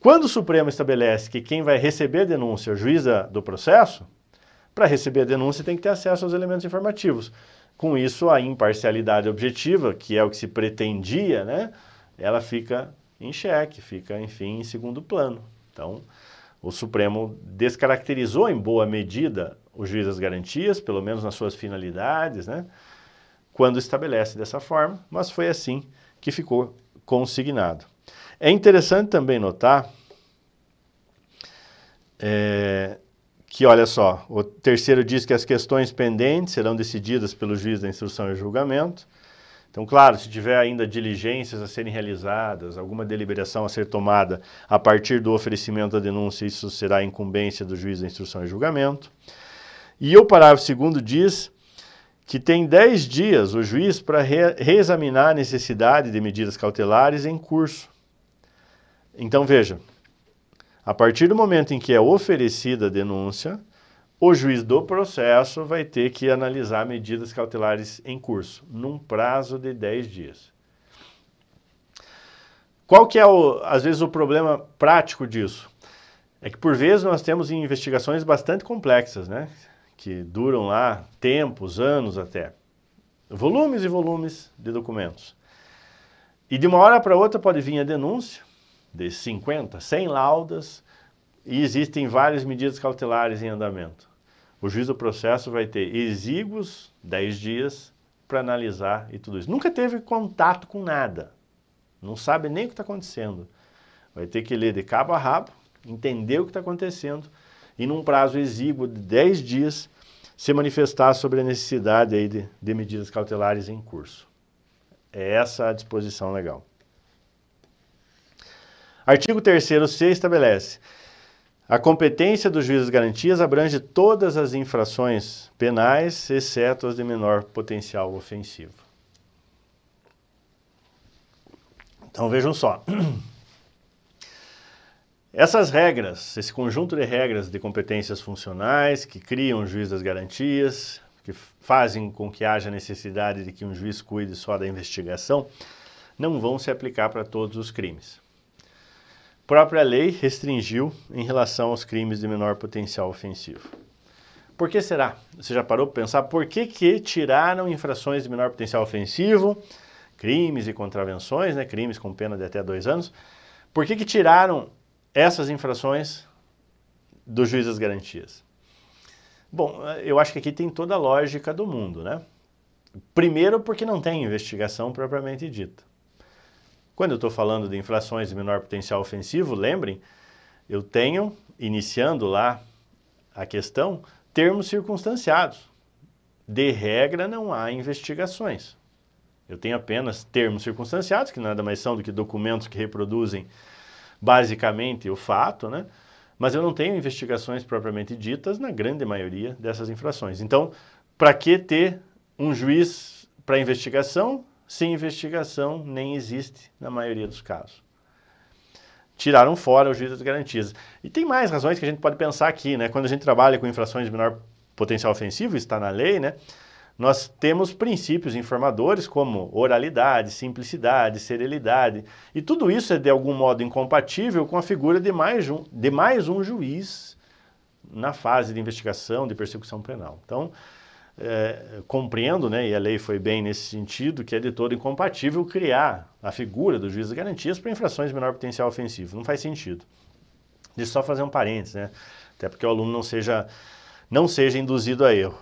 Quando o Supremo estabelece que quem vai receber a denúncia é o juiz do processo, para receber a denúncia tem que ter acesso aos elementos informativos. Com isso, a imparcialidade objetiva, que é o que se pretendia, né, ela fica em xeque, fica, enfim, em segundo plano. Então, o Supremo descaracterizou em boa medida o juiz das garantias, pelo menos nas suas finalidades, né, quando estabelece dessa forma, mas foi assim que ficou consignado. É interessante também notar é, que, olha só, o terceiro diz que as questões pendentes serão decididas pelo juiz da instrução e julgamento. Então, claro, se tiver ainda diligências a serem realizadas, alguma deliberação a ser tomada a partir do oferecimento da denúncia, isso será incumbência do juiz da instrução e julgamento. E o parágrafo segundo diz que tem 10 dias o juiz para re reexaminar a necessidade de medidas cautelares em curso. Então, veja, a partir do momento em que é oferecida a denúncia, o juiz do processo vai ter que analisar medidas cautelares em curso, num prazo de 10 dias. Qual que é, o, às vezes, o problema prático disso? É que, por vezes, nós temos investigações bastante complexas, né? Que duram lá tempos, anos até. Volumes e volumes de documentos. E de uma hora para outra pode vir a denúncia, de 50, 100 laudas e existem várias medidas cautelares em andamento. O juiz do processo vai ter exíguos 10 dias para analisar e tudo isso. Nunca teve contato com nada, não sabe nem o que está acontecendo. Vai ter que ler de cabo a rabo, entender o que está acontecendo e num prazo exíguo de 10 dias se manifestar sobre a necessidade aí de, de medidas cautelares em curso. É essa a disposição legal. Artigo 3º-C estabelece a competência do juiz das garantias abrange todas as infrações penais, exceto as de menor potencial ofensivo. Então vejam só. <clears throat> Essas regras, esse conjunto de regras de competências funcionais que criam o juiz das garantias, que fazem com que haja necessidade de que um juiz cuide só da investigação, não vão se aplicar para todos os crimes própria lei restringiu em relação aos crimes de menor potencial ofensivo. Por que será? Você já parou para pensar por que, que tiraram infrações de menor potencial ofensivo, crimes e contravenções, né, crimes com pena de até dois anos, por que, que tiraram essas infrações do juiz das garantias? Bom, eu acho que aqui tem toda a lógica do mundo, né? Primeiro porque não tem investigação propriamente dita. Quando eu estou falando de infrações de menor potencial ofensivo, lembrem, eu tenho, iniciando lá a questão, termos circunstanciados. De regra, não há investigações. Eu tenho apenas termos circunstanciados, que nada mais são do que documentos que reproduzem basicamente o fato, né? Mas eu não tenho investigações propriamente ditas na grande maioria dessas infrações. Então, para que ter um juiz para investigação se investigação nem existe na maioria dos casos? Tiraram fora o juiz das garantias. E tem mais razões que a gente pode pensar aqui, né? Quando a gente trabalha com infrações de menor potencial ofensivo, está na lei, né? Nós temos princípios informadores como oralidade, simplicidade, serenidade, e tudo isso é de algum modo incompatível com a figura de mais um, de mais um juiz na fase de investigação, de persecução penal. Então, é, compreendo, né, e a lei foi bem nesse sentido, que é de todo incompatível criar a figura do juiz de garantias para infrações de menor potencial ofensivo. Não faz sentido. Deixa eu só fazer um parênteses, né? Até porque o aluno não seja, não seja induzido a erro.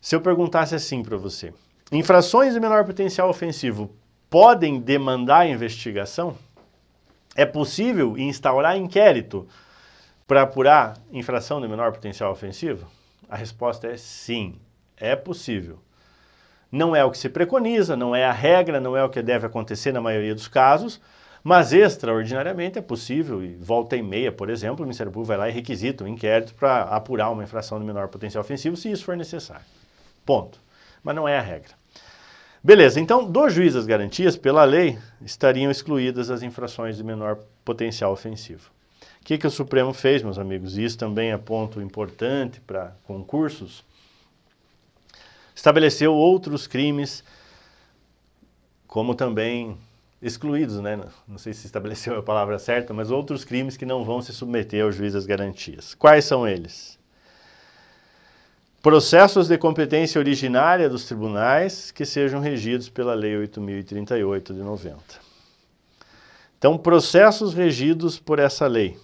Se eu perguntasse assim para você, infrações de menor potencial ofensivo podem demandar investigação? É possível instaurar inquérito para apurar infração de menor potencial ofensivo? A resposta é sim, é possível. Não é o que se preconiza, não é a regra, não é o que deve acontecer na maioria dos casos, mas extraordinariamente é possível, e volta e meia, por exemplo, o Ministério Público vai lá e requisita um inquérito para apurar uma infração de menor potencial ofensivo, se isso for necessário. Ponto. Mas não é a regra. Beleza, então, do juiz das garantias, pela lei, estariam excluídas as infrações de menor potencial ofensivo. O que, que o Supremo fez, meus amigos? Isso também é ponto importante para concursos. Estabeleceu outros crimes, como também excluídos, né? Não sei se estabeleceu a palavra <laughs> certa, mas outros crimes que não vão se submeter ao juiz das garantias. Quais são eles? Processos de competência originária dos tribunais que sejam regidos pela Lei 8.038 de 90. Então, processos regidos por essa lei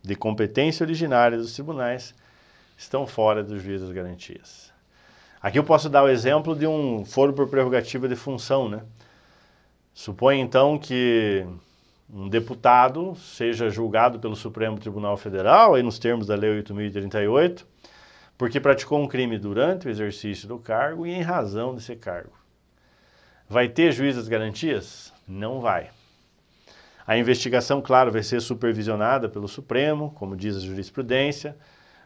de competência originária dos tribunais estão fora do juiz das garantias. Aqui eu posso dar o exemplo de um foro por prerrogativa de função, né? Supõe então que um deputado seja julgado pelo Supremo Tribunal Federal, aí nos termos da Lei 8.038, porque praticou um crime durante o exercício do cargo e em razão desse cargo. Vai ter juiz das garantias? Não vai. A investigação, claro, vai ser supervisionada pelo Supremo, como diz a jurisprudência,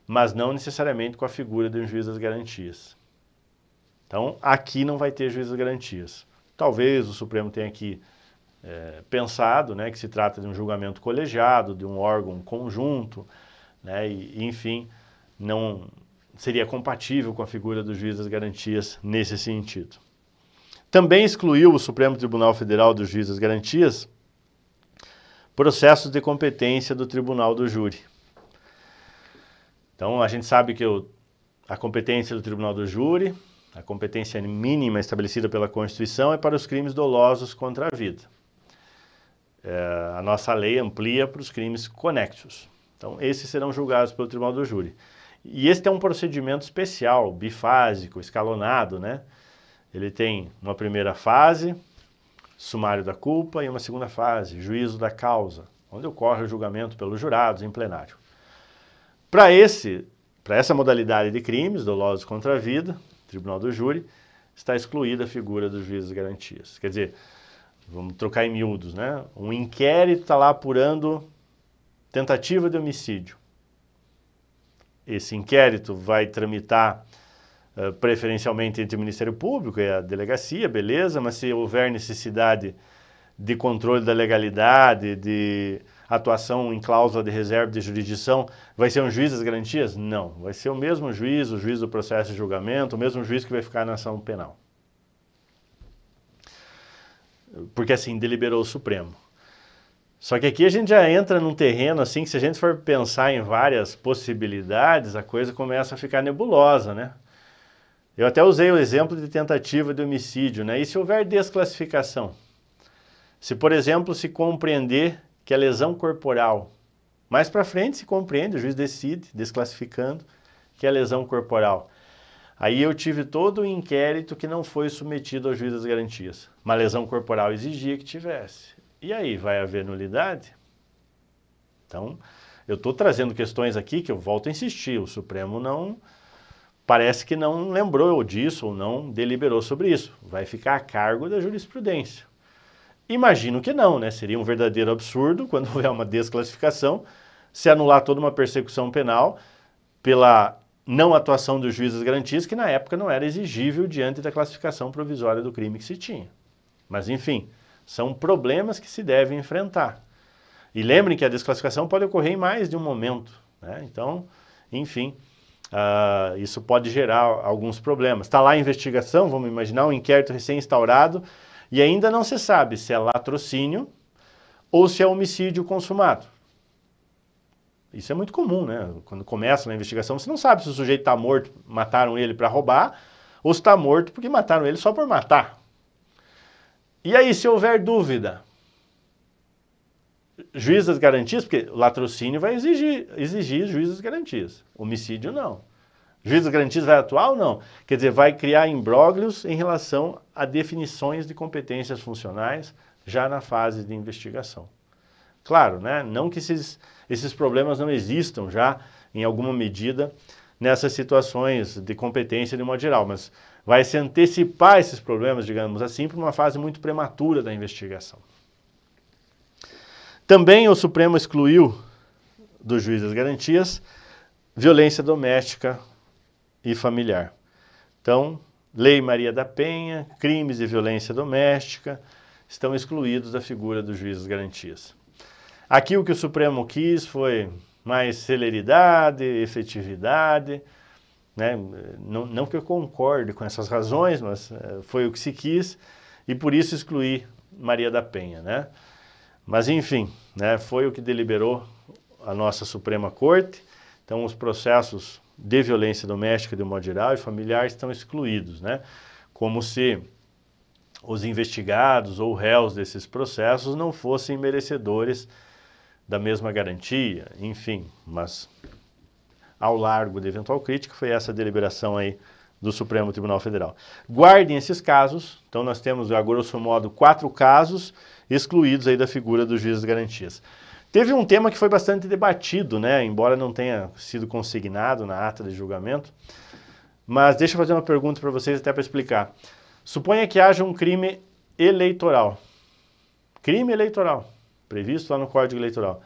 mas não necessariamente com a figura de um juiz das garantias. Então, aqui não vai ter juiz das garantias. Talvez o Supremo tenha aqui é, pensado né, que se trata de um julgamento colegiado, de um órgão conjunto, né, e, enfim, não, seria compatível com a figura do juiz das garantias nesse sentido. Também excluiu o Supremo Tribunal Federal do juiz das garantias processos de competência do Tribunal do Júri. Então, a gente sabe que o, a competência do Tribunal do Júri, a competência mínima estabelecida pela Constituição é para os crimes dolosos contra a vida. É, a nossa lei amplia para os crimes conexos. Então, esses serão julgados pelo Tribunal do Júri. E esse é um procedimento especial, bifásico, escalonado, né? Ele tem uma primeira fase, sumário da culpa, e uma segunda fase, juízo da causa, onde ocorre o julgamento pelos jurados em plenário. Para esse, para essa modalidade de crimes dolosos contra a vida, Tribunal do Júri, está excluída a figura do juiz das garantias. Quer dizer, vamos trocar em miúdos, né? Um inquérito está lá apurando tentativa de homicídio esse inquérito vai tramitar uh, preferencialmente entre o Ministério Público e a delegacia, beleza, mas se houver necessidade de controle da legalidade, de atuação em cláusula de reserva de jurisdição, vai ser um juiz das garantias? Não, vai ser o mesmo juiz, o juiz do processo de julgamento, o mesmo juiz que vai ficar na ação penal. Porque assim deliberou o Supremo. Só que aqui a gente já entra num terreno assim que se a gente for pensar em várias possibilidades, a coisa começa a ficar nebulosa, né? Eu até usei o exemplo de tentativa de homicídio, né? E se houver desclassificação? Se, por exemplo, se compreender que a lesão corporal, mais para frente se compreende, o juiz decide, desclassificando, que é lesão corporal. Aí eu tive todo o inquérito que não foi submetido ao juiz das garantias. Uma lesão corporal exigia que tivesse. E aí, vai haver nulidade? Então, eu estou trazendo questões aqui que eu volto a insistir, o Supremo não, parece que não lembrou disso ou não deliberou sobre isso. Vai ficar a cargo da jurisprudência. Imagino que não, né? Seria um verdadeiro absurdo <laughs> quando houver uma desclassificação se anular toda uma persecução penal pela não atuação dos juízes garantias, que na época não era exigível diante da classificação provisória do crime que se tinha. Mas, enfim, são problemas que se devem enfrentar. E lembrem que a desclassificação pode ocorrer em mais de um momento. Né? Então, enfim, uh, isso pode gerar alguns problemas. Está lá a investigação, vamos imaginar, um inquérito recém-instaurado, e ainda não se sabe se é latrocínio ou se é homicídio consumado. Isso é muito comum, né? Quando começa a investigação, você não sabe se o sujeito está morto, mataram ele para roubar, ou se está morto porque mataram ele só por matar. E aí, se houver dúvida, juiz das garantias, porque latrocínio vai exigir, exigir juiz garantias, homicídio não. Juiz das garantias vai atuar ou não? Quer dizer, vai criar imbróglios em relação a definições de competências funcionais já na fase de investigação. Claro, né? não que esses, esses problemas não existam já, em alguma medida, nessas situações de competência de modo geral, mas vai se antecipar esses problemas, digamos assim, para uma fase muito prematura da investigação. Também o Supremo excluiu do juiz das garantias violência doméstica e familiar. Então, Lei Maria da Penha, crimes de violência doméstica estão excluídos da figura do juiz das garantias. Aqui o que o Supremo quis foi mais celeridade, efetividade, né? não, não que eu concorde com essas razões, mas é, foi o que se quis e por isso excluí Maria da Penha. Né? Mas enfim, né, foi o que deliberou a nossa Suprema Corte, então os processos de violência doméstica de modo geral e familiar estão excluídos, né? como se os investigados ou réus desses processos não fossem merecedores da mesma garantia, enfim, mas ao largo de eventual crítica foi essa deliberação aí do Supremo Tribunal Federal. Guardem esses casos, então nós temos a grosso modo quatro casos excluídos aí da figura do juiz das garantias. Teve um tema que foi bastante debatido, né, embora não tenha sido consignado na ata de julgamento, mas deixa eu fazer uma pergunta para vocês até para explicar. Suponha que haja um crime eleitoral. Crime eleitoral previsto lá no Código Eleitoral.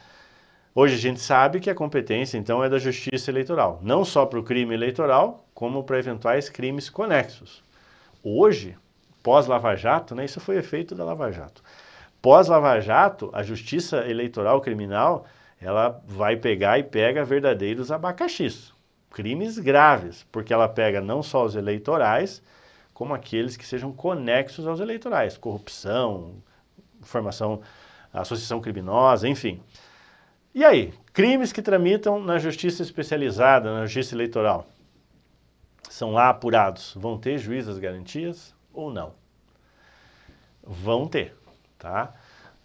Hoje a gente sabe que a competência, então, é da Justiça Eleitoral, não só para o crime eleitoral, como para eventuais crimes conexos. Hoje, pós-Lava Jato, né, isso foi efeito da Lava Jato. Pós-Lava Jato, a Justiça Eleitoral Criminal, ela vai pegar e pega verdadeiros abacaxis, crimes graves, porque ela pega não só os eleitorais, como aqueles que sejam conexos aos eleitorais, corrupção, formação associação criminosa, enfim. E aí, crimes que tramitam na justiça especializada, na justiça eleitoral, são lá apurados, vão ter juiz das garantias ou não? Vão ter, tá?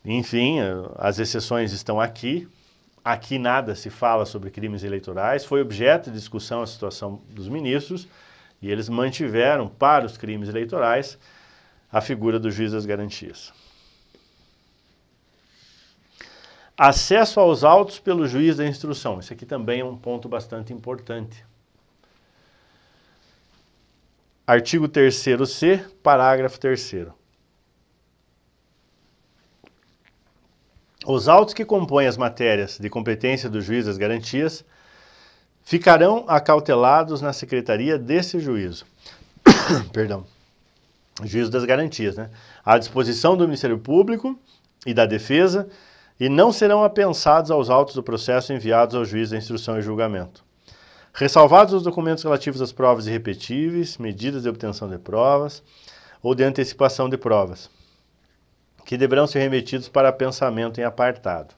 Enfim, as exceções estão aqui. Aqui nada se fala sobre crimes eleitorais. Foi objeto de discussão a situação dos ministros e eles mantiveram para os crimes eleitorais a figura do juiz das garantias. Acesso aos autos pelo juiz da instrução. Isso aqui também é um ponto bastante importante. Artigo 3º-C, parágrafo 3 Os autos que compõem as matérias de competência do juiz das garantias ficarão acautelados na secretaria desse juízo. <coughs> Perdão. Juízo das garantias, né? À disposição do Ministério Público e da Defesa e não serão apensados aos autos do processo enviados ao juiz da instrução e julgamento. Ressalvados os documentos relativos às provas irrepetíveis, medidas de obtenção de provas ou de antecipação de provas. Que deverão ser remetidos para pensamento em apartado.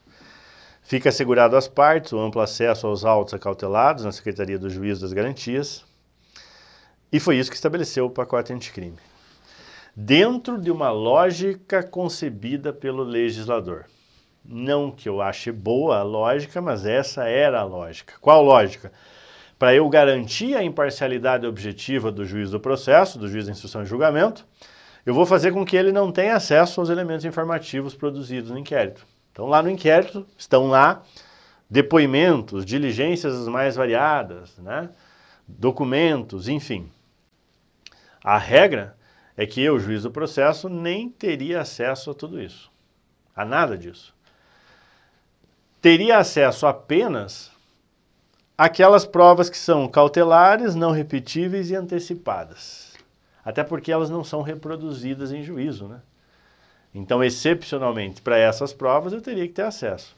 Fica assegurado às partes o amplo acesso aos autos acautelados na Secretaria do Juízo das Garantias, e foi isso que estabeleceu o pacote anticrime. Dentro de uma lógica concebida pelo legislador. Não que eu ache boa a lógica, mas essa era a lógica. Qual lógica? Para eu garantir a imparcialidade objetiva do juiz do processo, do juiz da instrução e julgamento, eu vou fazer com que ele não tenha acesso aos elementos informativos produzidos no inquérito. Então, lá no inquérito, estão lá depoimentos, diligências mais variadas, né? documentos, enfim. A regra é que eu, juiz do processo, nem teria acesso a tudo isso, a nada disso teria acesso apenas àquelas provas que são cautelares, não repetíveis e antecipadas. Até porque elas não são reproduzidas em juízo, né? Então, excepcionalmente, para essas provas eu teria que ter acesso.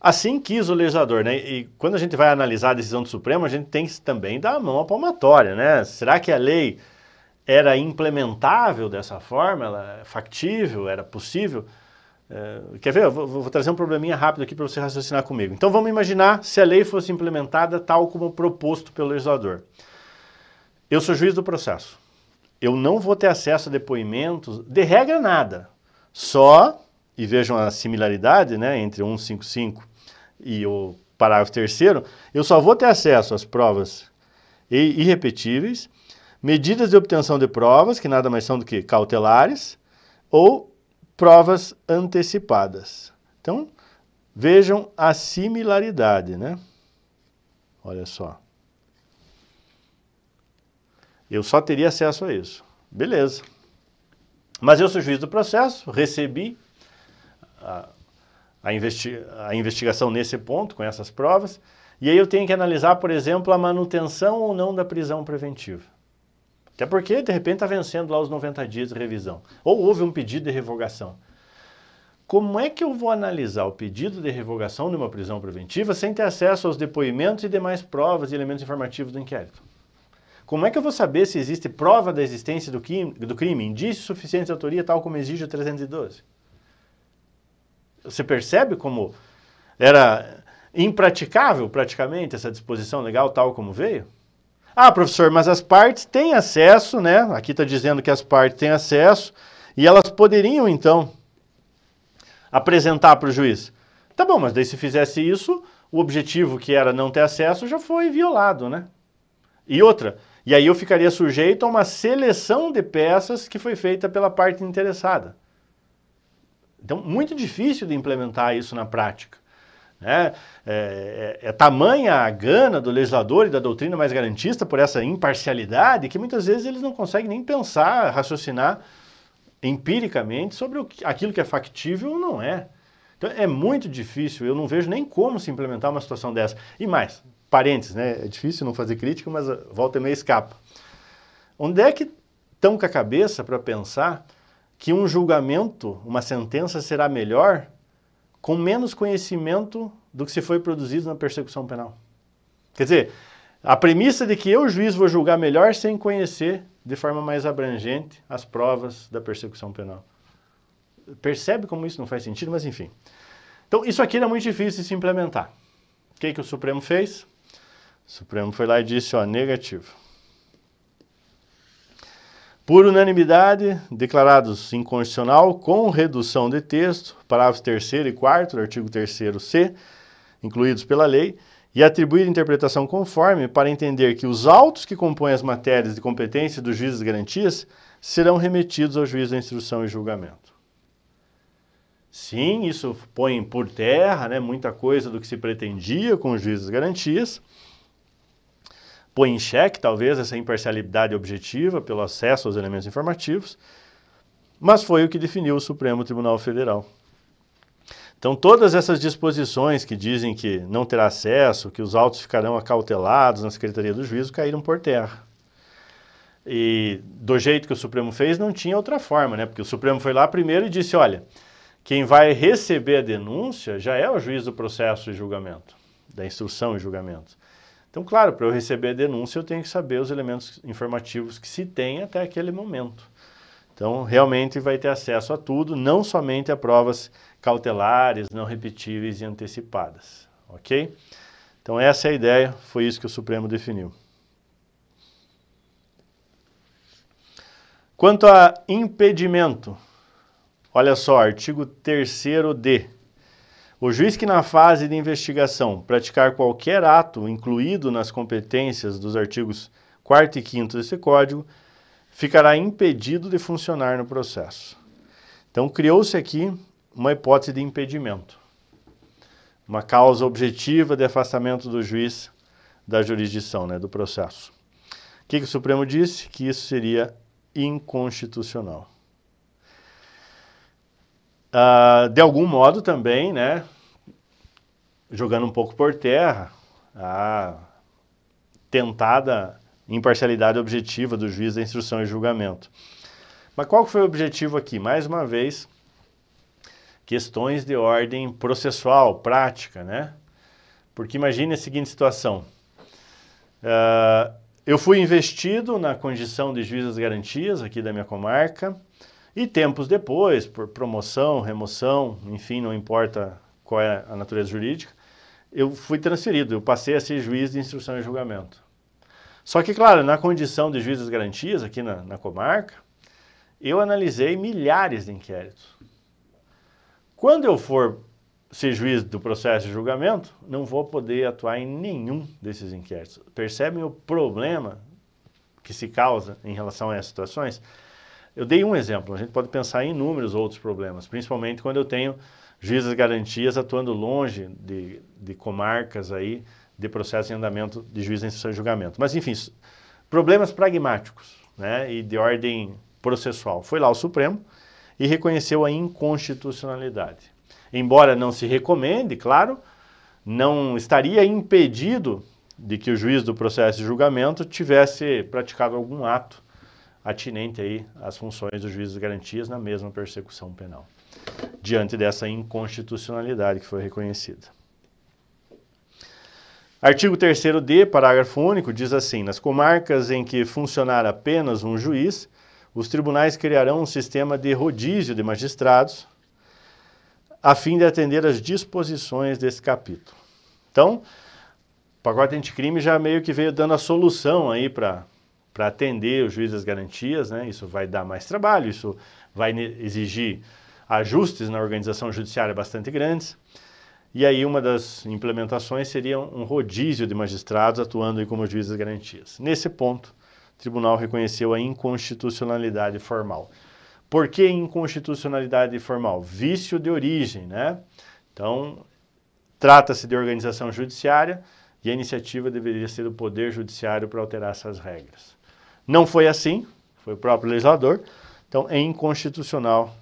Assim quis o legislador, né? E quando a gente vai analisar a decisão do Supremo, a gente tem que também dar a mão à palmatória, né? Será que a lei era implementável dessa forma? Ela é factível? Era possível? É, quer ver? Vou, vou, trazer um probleminha rápido aqui para você raciocinar comigo. Então vamos imaginar se a lei fosse implementada tal como proposto pelo legislador. Eu sou juiz do processo. Eu não vou ter acesso a depoimentos, de regra nada. Só, e vejam a similaridade né, entre 155 e o parágrafo terceiro, eu só vou ter acesso às provas irrepetíveis, medidas de obtenção de provas, que nada mais são do que cautelares, ou provas antecipadas. Então, vejam a similaridade, né? Olha só. Eu só teria acesso a isso. Beleza. Mas eu sou juiz do processo, recebi a, a, investi a investigação nesse ponto, com essas provas, e aí eu tenho que analisar, por exemplo, a manutenção ou não da prisão preventiva. Até porque, de repente, está vencendo lá os 90 dias de revisão. Ou houve um pedido de revogação. Como é que eu vou analisar o pedido de revogação de uma prisão preventiva sem ter acesso aos depoimentos e demais provas e elementos informativos do inquérito? Como é que eu vou saber se existe prova da existência do crime, do crime de autoria, tal como exige o 312? Você percebe como era impraticável praticamente essa disposição legal tal como veio? Ah, professor, mas as partes têm acesso, né? Aqui está dizendo que as partes têm acesso e elas poderiam, então, apresentar para o juiz. Tá bom, mas daí se fizesse isso, o objetivo que era não ter acesso já foi violado, né? E outra, e aí eu ficaria sujeito a uma seleção de peças que foi feita pela parte interessada. Então, muito difícil de implementar isso na prática. Né? É, é, é, tamanha a gana do legislador e da doutrina mais garantista por essa imparcialidade que muitas vezes eles não conseguem nem pensar, raciocinar empiricamente sobre o, aquilo que é factível ou não é. Então é muito difícil, eu não vejo nem como se implementar uma situação dessa. E mais, parênteses, né? É difícil não fazer crítica, mas volta e meia escapa. Onde é que estão com a cabeça para pensar que um julgamento, uma sentença será melhor com menos conhecimento do que se foi produzido na persecução penal. Quer dizer, a premissa de que eu, juiz, vou julgar melhor sem conhecer de forma mais abrangente as provas da persecução penal. Percebe como isso não faz sentido, mas enfim. Então, isso aqui era muito difícil de se implementar. O que, que o Supremo fez? O Supremo foi lá e disse, ó, negativo. Por unanimidade, declarados inconstitucional com redução de texto, parágrafos 3 e 4 do artigo 3º-C, incluídos pela lei, e atribuir interpretação conforme para entender que os autos que compõem as matérias de competência dos juízes de garantias serão remetidos ao juiz da instrução e julgamento. Sim, isso põe por terra né, muita coisa do que se pretendia com os juízes de garantias, põe em xeque, talvez, essa imparcialidade objetiva pelo acesso aos elementos informativos, mas foi o que definiu o Supremo Tribunal Federal. Então, todas essas disposições que dizem que não terá acesso, que os autos ficarão acautelados na Secretaria do Juízo, caíram por terra. E do jeito que o Supremo fez, não tinha outra forma, né? Porque o Supremo foi lá primeiro e disse, olha, quem vai receber a denúncia já é o juiz do processo e julgamento, da instrução e julgamento. Então, claro, para eu receber a denúncia, eu tenho que saber os elementos informativos que se tem até aquele momento. Então, realmente vai ter acesso a tudo, não somente a provas cautelares, não repetíveis e antecipadas, ok? Então, essa é a ideia, foi isso que o Supremo definiu. Quanto a impedimento, olha só, artigo 3d. O juiz que na fase de investigação praticar qualquer ato incluído nas competências dos artigos 4 e 5 desse código, ficará impedido de funcionar no processo. Então, criou-se aqui uma hipótese de impedimento, uma causa objetiva de afastamento do juiz da jurisdição, né, do processo. O que, que o Supremo disse? Que isso seria inconstitucional. Uh, de algum modo também, né, jogando um pouco por terra, a tentada imparcialidade objetiva do juiz da instrução e julgamento. Mas qual foi o objetivo aqui? Mais uma vez, questões de ordem processual, prática, né? Porque imagine a seguinte situação. Uh, eu fui investido na condição de juiz das garantias aqui da minha comarca, e tempos depois, por promoção, remoção, enfim, não importa qual é a natureza jurídica, eu fui transferido, eu passei a ser juiz de instrução e julgamento. Só que, claro, na condição de juiz das garantias aqui na, na comarca, eu analisei milhares de inquéritos. Quando eu for ser juiz do processo de julgamento, não vou poder atuar em nenhum desses inquéritos. Percebem o problema que se causa em relação a essas situações? Eu dei um exemplo, a gente pode pensar em inúmeros outros problemas, principalmente quando eu tenho juízes garantias atuando longe de, de comarcas aí, de processo em andamento de juiz de instrução e julgamento. Mas, enfim, problemas pragmáticos né, e de ordem processual. Foi lá o Supremo e reconheceu a inconstitucionalidade. Embora não se recomende, claro, não estaria impedido de que o juiz do processo de julgamento tivesse praticado algum ato atinente aí às funções do juiz de garantias na mesma persecução penal, diante dessa inconstitucionalidade que foi reconhecida. Artigo 3d, parágrafo único, diz assim: nas comarcas em que funcionar apenas um juiz, os tribunais criarão um sistema de rodízio de magistrados, a fim de atender às disposições desse capítulo. Então, o pacote anticrime já meio que veio dando a solução aí para para atender o juiz das garantias, né? Isso vai dar mais trabalho, isso vai exigir ajustes na organização judiciária bastante grandes. E aí uma das implementações seria um rodízio de magistrados atuando como juiz das garantias. Nesse ponto, o tribunal reconheceu a inconstitucionalidade formal. Por que inconstitucionalidade formal? Vício de origem, né? Então, trata-se de organização judiciária e a iniciativa deveria ser do Poder Judiciário para alterar essas regras. Não foi assim, foi o próprio legislador, então é inconstitucional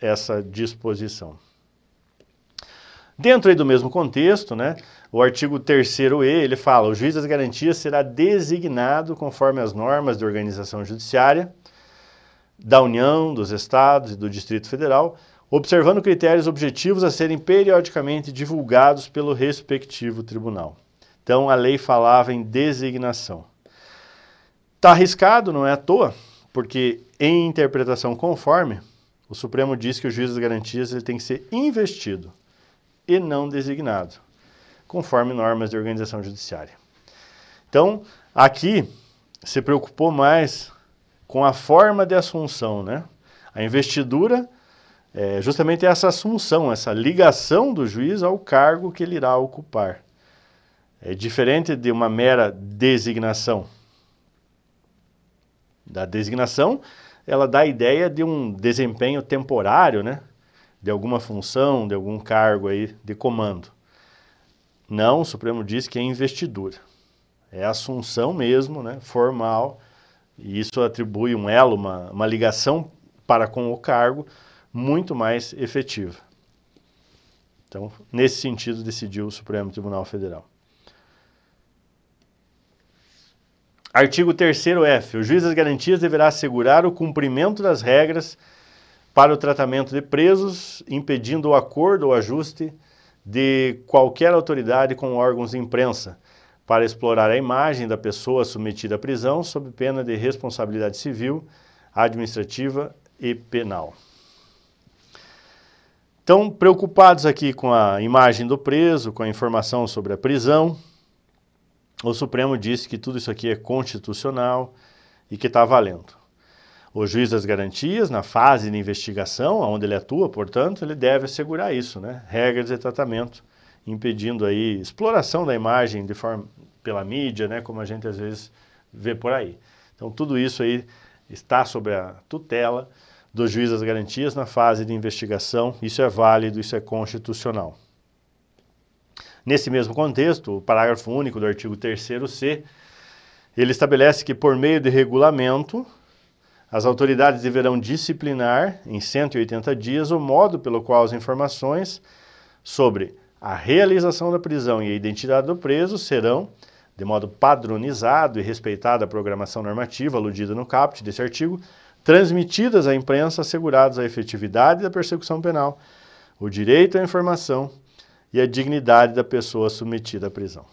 essa disposição. Dentro do mesmo contexto, né, o artigo 3º E, ele fala, o juiz das garantias será designado conforme as normas de organização judiciária da União, dos Estados e do Distrito Federal, observando critérios objetivos a serem periodicamente divulgados pelo respectivo tribunal. Então, a lei falava em designação. Está arriscado, não é à toa, porque em interpretação conforme, o Supremo diz que o juiz das garantias ele tem que ser investido e não designado, conforme normas de organização judiciária. Então, aqui se preocupou mais com a forma de assunção, né? A investidura é justamente essa assunção, essa ligação do juiz ao cargo que ele irá ocupar. É diferente de uma mera designação da designação, ela dá a ideia de um desempenho temporário, né? De alguma função, de algum cargo aí de comando. Não, o Supremo diz que é investidura. É assunção mesmo, né? Formal, e isso atribui um elo, uma, uma ligação para com o cargo muito mais efetiva. Então, nesse sentido, decidiu o Supremo Tribunal Federal. Artigo 3º-F. O juiz das garantias deverá assegurar o cumprimento das regras para o tratamento de presos, impedindo o acordo ou ajuste de qualquer autoridade com órgãos de imprensa, para explorar a imagem da pessoa submetida à prisão sob pena de responsabilidade civil, administrativa e penal. Então, preocupados aqui com a imagem do preso, com a informação sobre a prisão, o Supremo disse que tudo isso aqui é constitucional e que está valendo. O juiz das garantias, na fase de investigação, onde ele atua, portanto, ele deve assegurar isso, né? Regras de tratamento, impedindo aí exploração da imagem de forma pela mídia, né? Como a gente às vezes vê por aí. Então, tudo isso aí está sob a tutela do juiz das garantias na fase de investigação. Isso é válido, isso é constitucional. Nesse mesmo contexto, o parágrafo único do artigo 3º-C, ele estabelece que por meio de regulamento, as autoridades deverão disciplinar em 180 dias o modo pelo qual as informações sobre a realização da prisão e a identidade do preso serão, de modo padronizado e respeitada a programação normativa aludida no caput desse artigo, transmitidas à imprensa assegurados a efetividade da persecução penal, o direito à informação e a dignidade da pessoa submetida à prisão.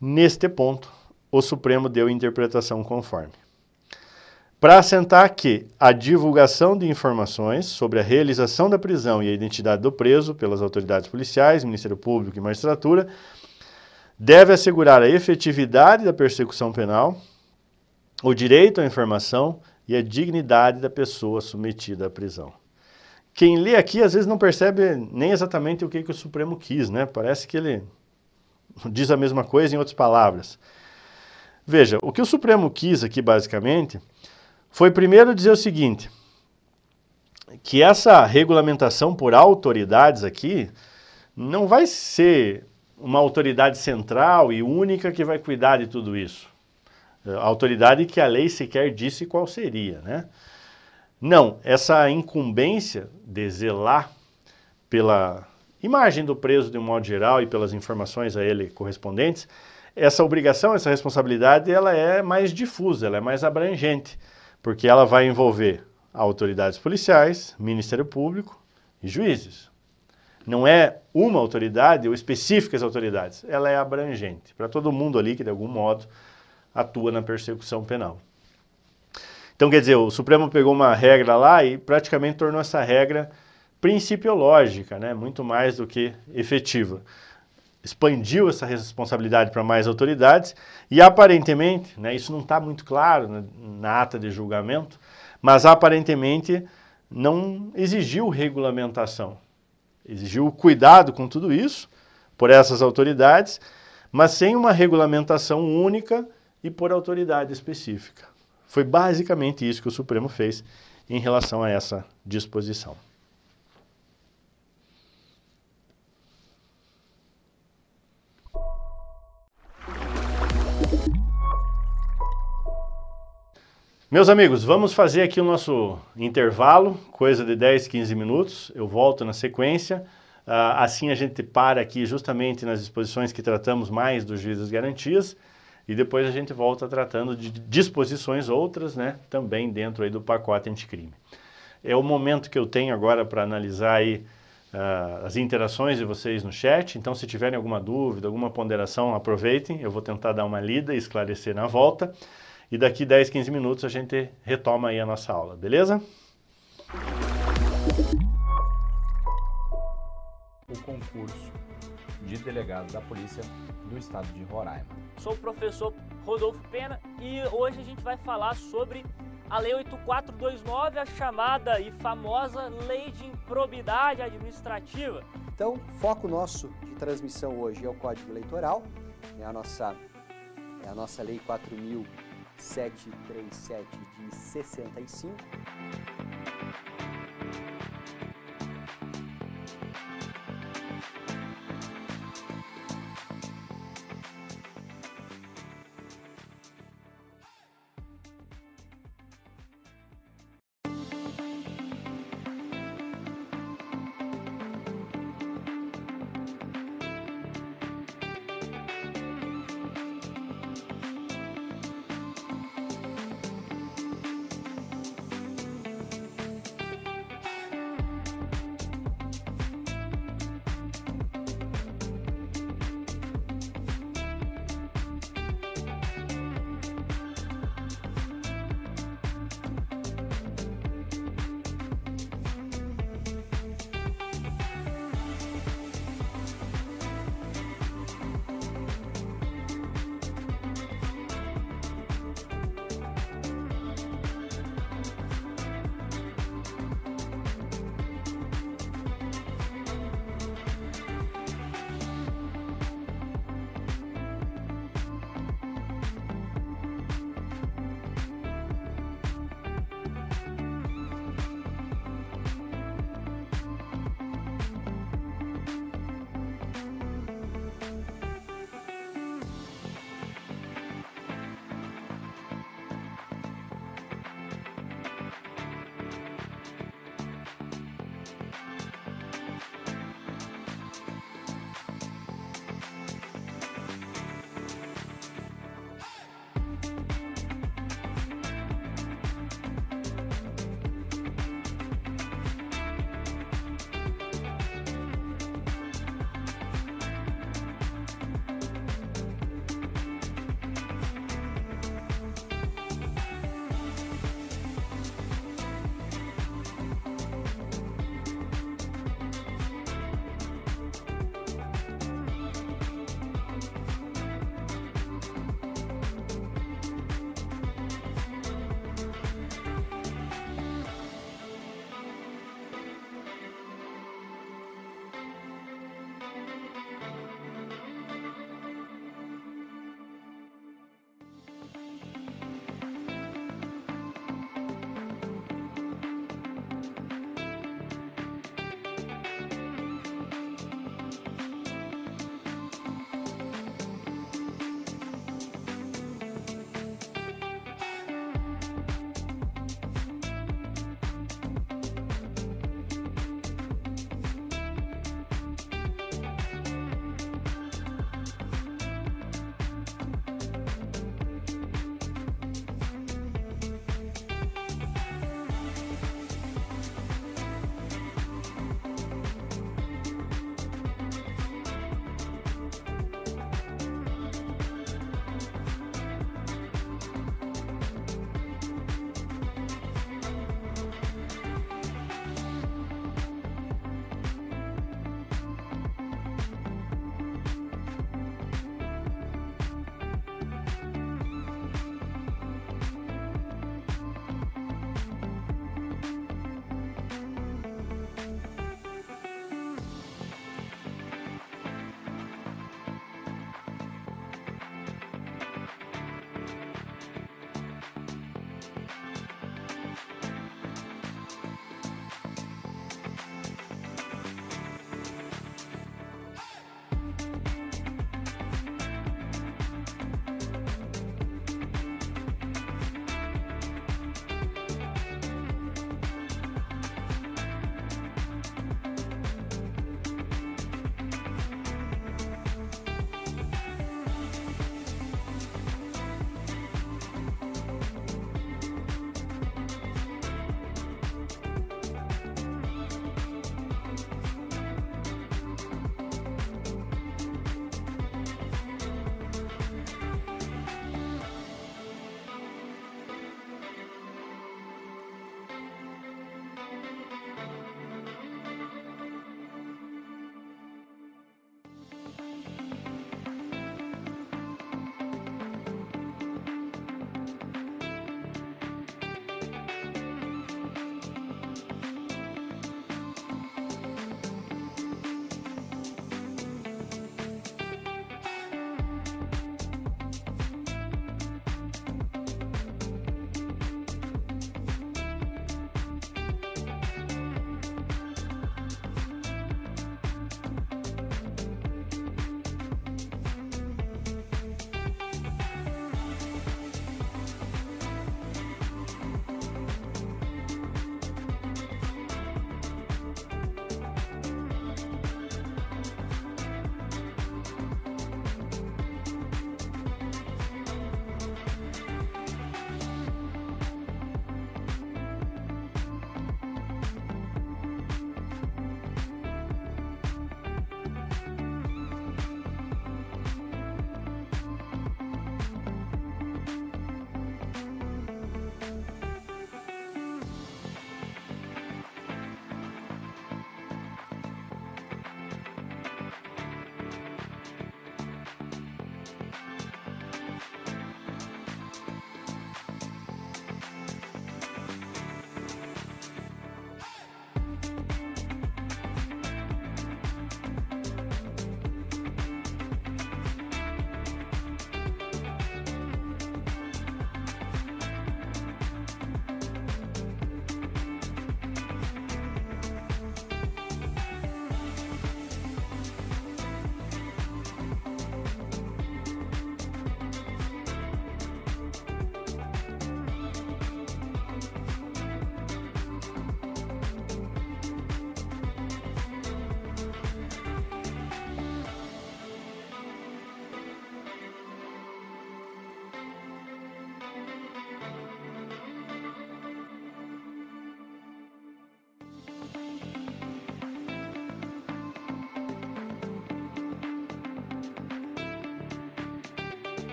Neste ponto, o Supremo deu interpretação conforme. Para assentar que a divulgação de informações sobre a realização da prisão e a identidade do preso pelas autoridades policiais, Ministério Público e Magistratura deve assegurar a efetividade da persecução penal, o direito à informação e a dignidade da pessoa submetida à prisão. Quem lê aqui às vezes não percebe nem exatamente o que, que o Supremo quis, né? Parece que ele <laughs> diz a mesma coisa em outras palavras. Veja, o que o Supremo quis aqui basicamente foi primeiro dizer o seguinte, que essa regulamentação por autoridades aqui não vai ser uma autoridade central e única que vai cuidar de tudo isso. A autoridade que a lei sequer disse qual seria, né? Não, essa incumbência de zelar pela imagem do preso de um modo geral e pelas informações a ele correspondentes, essa obrigação, essa responsabilidade, ela é mais difusa, ela é mais abrangente, porque ela vai envolver autoridades policiais, Ministério Público e juízes. Não é uma autoridade ou específicas autoridades, ela é abrangente para todo mundo ali que de algum modo atua na persecução penal. Então, quer dizer, o Supremo pegou uma regra lá e praticamente tornou essa regra principiológica, né? muito mais do que efetiva. Expandiu essa responsabilidade para mais autoridades e aparentemente, né, isso não está muito claro na, na ata de julgamento, mas aparentemente não exigiu regulamentação. Exigiu cuidado com tudo isso por essas autoridades, mas sem uma regulamentação única e por autoridade específica. Foi basicamente isso que o Supremo fez em relação a essa disposição. Meus amigos, vamos fazer aqui o nosso intervalo, coisa de 10, 15 minutos. Eu volto na sequência. Uh, assim a gente para aqui justamente nas exposições que tratamos mais dos juízes garantias e depois a gente volta tratando de disposições outras, né, também dentro aí do pacote anticrime. É o momento que eu tenho agora para analisar aí uh, as interações de vocês no chat, então se tiverem alguma dúvida, alguma ponderação, aproveitem, eu vou tentar dar uma lida e esclarecer na volta, e daqui 10, 15 minutos a gente retoma aí a nossa aula, beleza? O concurso de delegado da polícia do estado de Roraima. Sou o professor Rodolfo Pena e hoje a gente vai falar sobre a Lei 8429, a chamada e famosa Lei de Improbidade Administrativa. Então, foco nosso de transmissão hoje é o Código Eleitoral, é a nossa, é a nossa Lei 4737 de 65.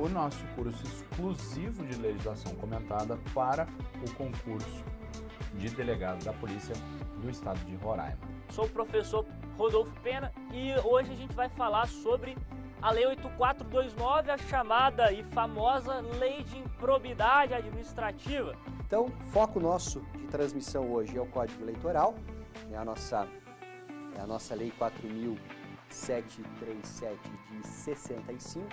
O nosso curso exclusivo de legislação comentada para o concurso de delegado da Polícia do Estado de Roraima. Sou o professor Rodolfo Pena e hoje a gente vai falar sobre a Lei 8429, a chamada e famosa Lei de Improbidade Administrativa. Então, foco nosso de transmissão hoje é o Código Eleitoral, é a nossa, é a nossa Lei 4737 de 65.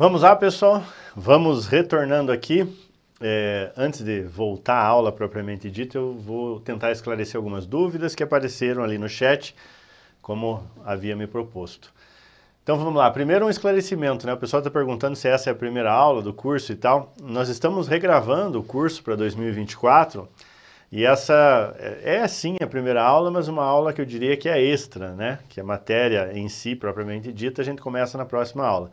Vamos lá, pessoal. Vamos retornando aqui. É, antes de voltar à aula propriamente dita, eu vou tentar esclarecer algumas dúvidas que apareceram ali no chat, como havia me proposto. Então vamos lá, primeiro um esclarecimento, né? O pessoal está perguntando se essa é a primeira aula do curso e tal. Nós estamos regravando o curso para 2024 e essa é, é sim a primeira aula, mas uma aula que eu diria que é extra, né? Que a matéria em si, propriamente dita, a gente começa na próxima aula.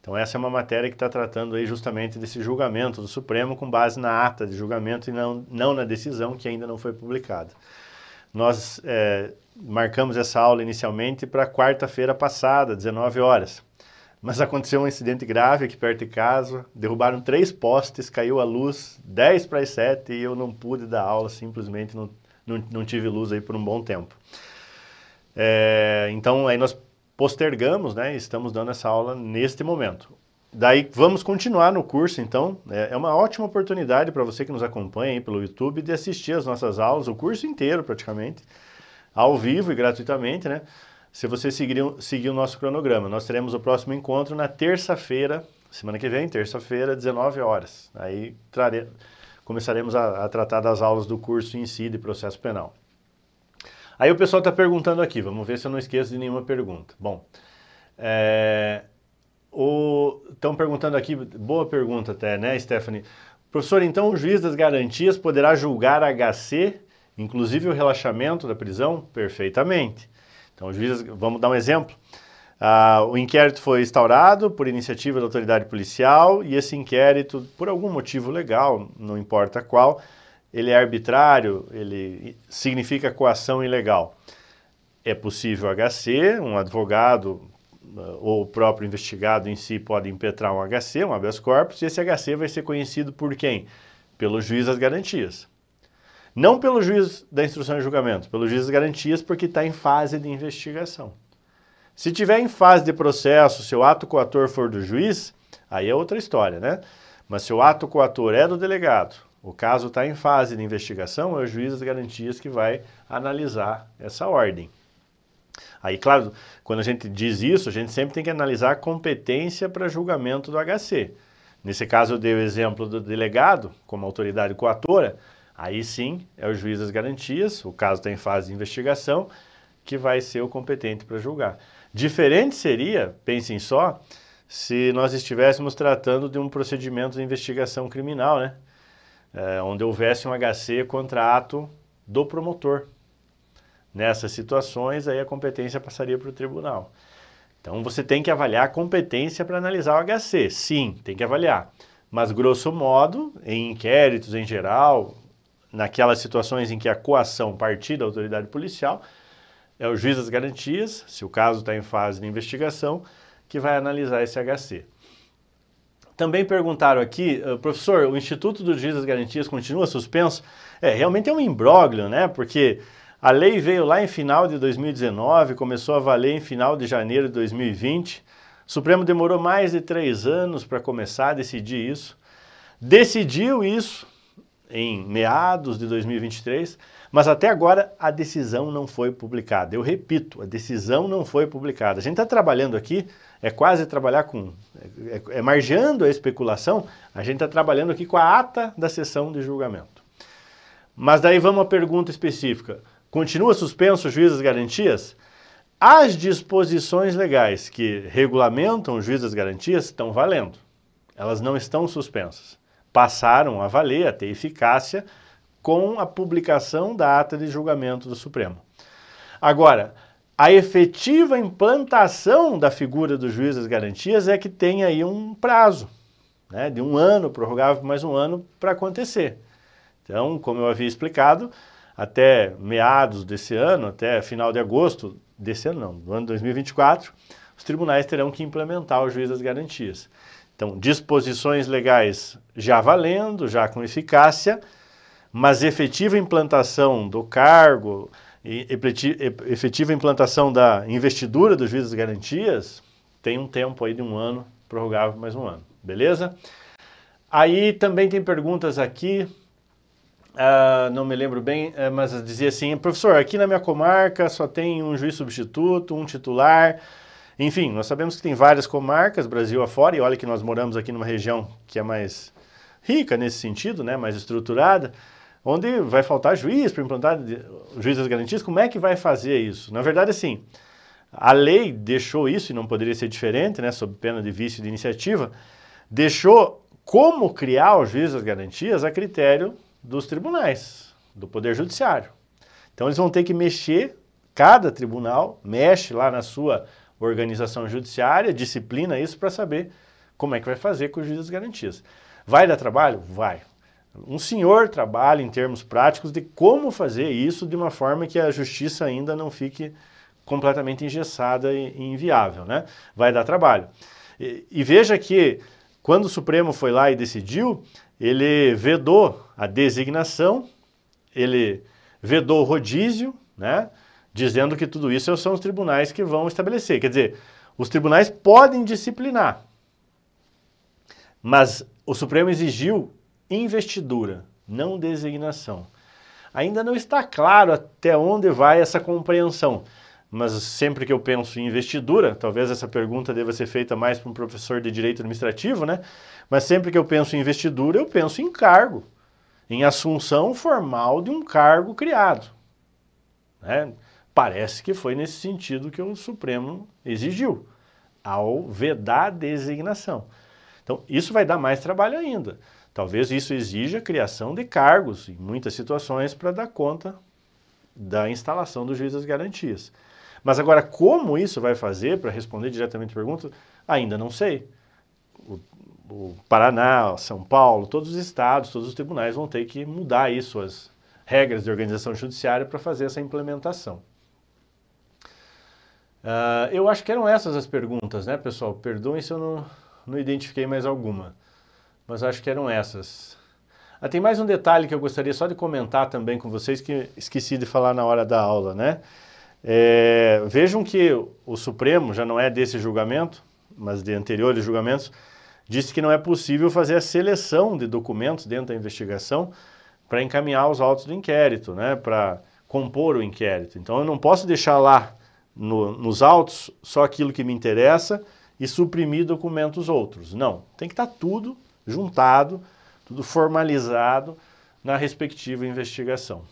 Então essa é uma matéria que está tratando aí justamente desse julgamento do Supremo com base na ata de julgamento e não, não na decisão que ainda não foi publicada. Nós é, marcamos essa aula inicialmente para quarta-feira passada, 19 horas. Mas aconteceu um incidente grave aqui perto de casa, derrubaram três postes, caiu a luz 10 para as 7 e eu não pude dar aula, simplesmente não, não, não tive luz aí por um bom tempo. É, então aí nós postergamos, né? Estamos dando essa aula neste momento. Daí vamos continuar no curso, então. É, é uma ótima oportunidade para você que nos acompanha aí pelo YouTube de assistir as nossas aulas, o curso inteiro praticamente, ao vivo e gratuitamente, né? Se você seguir, seguir o nosso cronograma. Nós teremos o próximo encontro na terça-feira, semana que vem, terça-feira, 19 horas. Aí trare... começaremos a, a tratar das aulas do curso em si de processo penal. Aí o pessoal está perguntando aqui, vamos ver se eu não esqueço de nenhuma pergunta. Bom, estão é, perguntando aqui, boa pergunta até, né, Stephanie? Professor, então o juiz das garantias poderá julgar HC, inclusive o relaxamento da prisão? Perfeitamente. Então, o juiz, vamos dar um exemplo. Ah, o inquérito foi instaurado por iniciativa da autoridade policial e esse inquérito, por algum motivo legal, não importa qual, ele é arbitrário, ele significa coação ilegal. É possível HC, um advogado uh, ou o próprio investigado em si pode impetrar um HC, um habeas corpus, e esse HC vai ser conhecido por quem? Pelo juiz das garantias. Não pelo juiz da instrução e julgamento, pelo juiz das garantias, porque está em fase de investigação. Se tiver em fase de processo, se o ato coator for do juiz, aí é outra história, né? Mas se o ato coator é do delegado, o caso está em fase de investigação, é o juiz das garantias que vai analisar essa ordem. Aí, claro, quando a gente diz isso, a gente sempre tem que analisar a competência para julgamento do HC. Nesse caso, eu dei o exemplo do delegado como autoridade coatora, aí sim é o juiz das garantias, o caso está em fase de investigação, que vai ser o competente para julgar. Diferente seria, pensem só, se nós estivéssemos tratando de um procedimento de investigação criminal, né? É, onde houvesse um HC contra ato do promotor. Nessas situações, aí a competência passaria para o tribunal. Então você tem que avaliar a competência para analisar o HC. Sim, tem que avaliar. Mas, grosso modo, em inquéritos em geral, naquelas situações em que a coação partir da autoridade policial, é o juiz das garantias, se o caso está em fase de investigação, que vai analisar esse HC. Também perguntaram aqui, ah, professor, o Instituto do Juiz das Garantias continua suspenso? É, realmente é um imbróglio, né? Porque a lei veio lá em final de 2019, começou a valer em final de janeiro de 2020. O Supremo demorou mais de três anos para começar a decidir isso. Decidiu isso em meados de 2023, mas até agora a decisão não foi publicada. Eu repito, a decisão não foi publicada. A gente está trabalhando aqui, é quase trabalhar com. É, é margeando a especulação, a gente está trabalhando aqui com a ata da sessão de julgamento. Mas daí vamos à pergunta específica. Continua suspenso o juiz das garantias? As disposições legais que regulamentam o juiz das garantias estão valendo. Elas não estão suspensas. Passaram a valer, a ter eficácia com a publicação da ata de julgamento do Supremo. Agora, a efetiva implantação da figura do juiz das garantias é que tem aí um prazo, né, de um ano, prorrogável mais um ano, para acontecer. Então, como eu havia explicado, até meados desse ano, até final de agosto desse ano não, do ano 2024, os tribunais terão que implementar o juiz das garantias. Então, disposições legais já valendo, já com eficácia, mas efetiva implantação do cargo, efetiva implantação da investidura do juiz das garantias, tem um tempo aí de um ano, prorrogável mais um ano, beleza? Aí também tem perguntas aqui Uh, não me lembro bem, uh, mas dizia assim, professor, aqui na minha comarca só tem um juiz substituto, um titular, enfim, nós sabemos que tem várias comarcas, Brasil afora, e olha que nós moramos aqui numa região que é mais rica nesse sentido, né, mais estruturada, onde vai faltar juiz para implantar das garantias, como é que vai fazer isso? Na verdade, assim, a lei deixou isso, e não poderia ser diferente, né, sob pena de vício de iniciativa, deixou como criar o juiz das garantias a critério dos tribunais, do Poder Judiciário. Então eles vão ter que mexer, cada tribunal mexe lá na sua organização judiciária, disciplina isso para saber como é que vai fazer com os juízes garantias. Vai dar trabalho? Vai. Um senhor trabalha em termos práticos de como fazer isso de uma forma que a justiça ainda não fique completamente engessada e inviável, né? Vai dar trabalho. E, e veja que quando o Supremo foi lá e decidiu, ele vedou a designação, ele vedou o rodízio, né, dizendo que tudo isso são os tribunais que vão estabelecer. Quer dizer, os tribunais podem disciplinar, mas o Supremo exigiu investidura, não designação. Ainda não está claro até onde vai essa compreensão, mas sempre que eu penso em investidura, talvez essa pergunta deva ser feita mais para um professor de direito administrativo, né? Mas sempre que eu penso em investidura, eu penso em cargo, em assunção formal de um cargo criado. Né? Parece que foi nesse sentido que o Supremo exigiu, ao vedar a designação. Então, isso vai dar mais trabalho ainda. Talvez isso exija a criação de cargos, em muitas situações, para dar conta da instalação do juiz das garantias. Mas agora, como isso vai fazer, para responder diretamente a pergunta, ainda não sei o Paraná, São Paulo, todos os estados, todos os tribunais vão ter que mudar aí suas regras de organização judiciária para fazer essa implementação. Uh, eu acho que eram essas as perguntas, né, pessoal? Perdoem se eu não, não identifiquei mais alguma, mas acho que eram essas. Ah, tem mais um detalhe que eu gostaria só de comentar também com vocês que esqueci de falar na hora da aula, né? É, vejam que o Supremo já não é desse julgamento, mas de anteriores julgamentos, disse que não é possível fazer a seleção de documentos dentro da investigação para encaminhar os autos do inquérito, né, para compor o inquérito. Então eu não posso deixar lá no, nos autos só aquilo que me interessa e suprimir documentos outros. Não, tem que estar tá tudo juntado, tudo formalizado na respectiva investigação.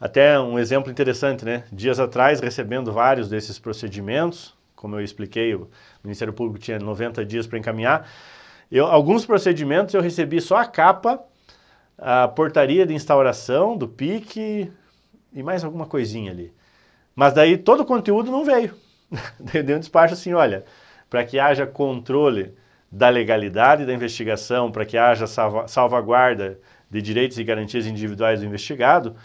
Até um exemplo interessante, né? Dias atrás, recebendo vários desses procedimentos, como eu expliquei, o Ministério Público tinha 90 dias para encaminhar. Eu, alguns procedimentos eu recebi só a capa, a portaria de instauração do PIC e mais alguma coisinha ali. Mas daí todo o conteúdo não veio. <laughs> Deu um despacho assim, olha, para que haja controle da legalidade da investigação, para que haja salva, salvaguarda de direitos e garantias individuais do investigado,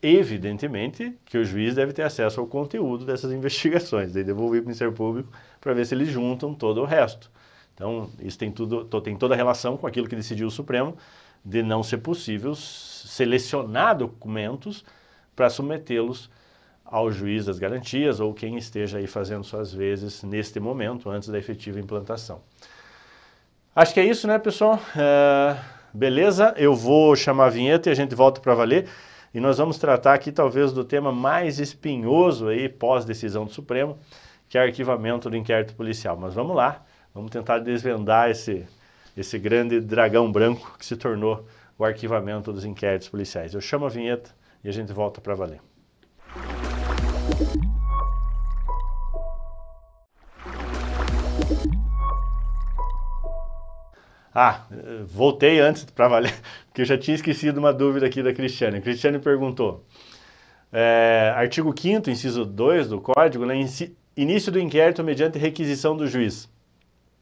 evidentemente que o juiz deve ter acesso ao conteúdo dessas <laughs> investigações, daí devolver para o Ministério Público para ver se eles juntam todo o resto. Então, isso tem, tudo, tem toda a relação com aquilo que decidiu o Supremo, de não ser possível selecionar documentos para submetê-los ao juiz das garantias ou quem esteja aí fazendo suas vezes neste momento, antes da efetiva implantação. Acho que é isso, né, pessoal? É, beleza, eu vou chamar a vinheta e a gente volta para valer. E nós vamos tratar aqui talvez do tema mais espinhoso aí pós-decisão do Supremo, que é o arquivamento do inquérito policial. Mas vamos lá, vamos tentar desvendar esse, esse grande dragão branco que se tornou o arquivamento dos inquéritos policiais. Eu chamo a vinheta e a gente volta para valer. Ah, voltei antes para valer, <laughs> porque eu já tinha esquecido uma dúvida aqui da Cristiane. A Cristiane perguntou, é, artigo 5º, inciso 2 do Código, né, início do inquérito mediante requisição do juiz.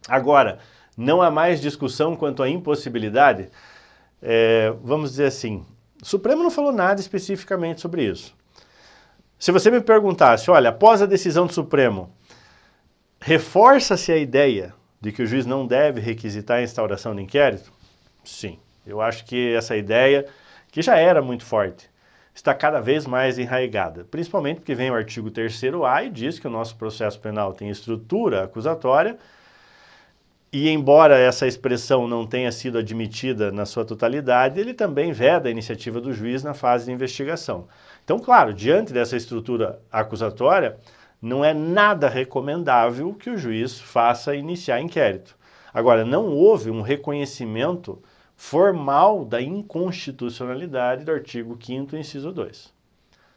Agora, não há mais discussão quanto à impossibilidade? É, vamos dizer assim, o Supremo não falou nada especificamente sobre isso. Se você me perguntasse, olha, após a decisão do Supremo, reforça-se a ideia de que o juiz não deve requisitar a instauração de inquérito? Sim, eu acho que essa ideia, que já era muito forte, está cada vez mais enraigada, principalmente porque vem o artigo 3º-A e diz que o nosso processo penal tem estrutura acusatória e embora essa expressão não tenha sido admitida na sua totalidade, ele também veda a iniciativa do juiz na fase de investigação. Então, claro, diante dessa estrutura acusatória, não é nada recomendável que o juiz faça iniciar inquérito. Agora, não houve um reconhecimento formal da inconstitucionalidade do artigo 5 inciso 2.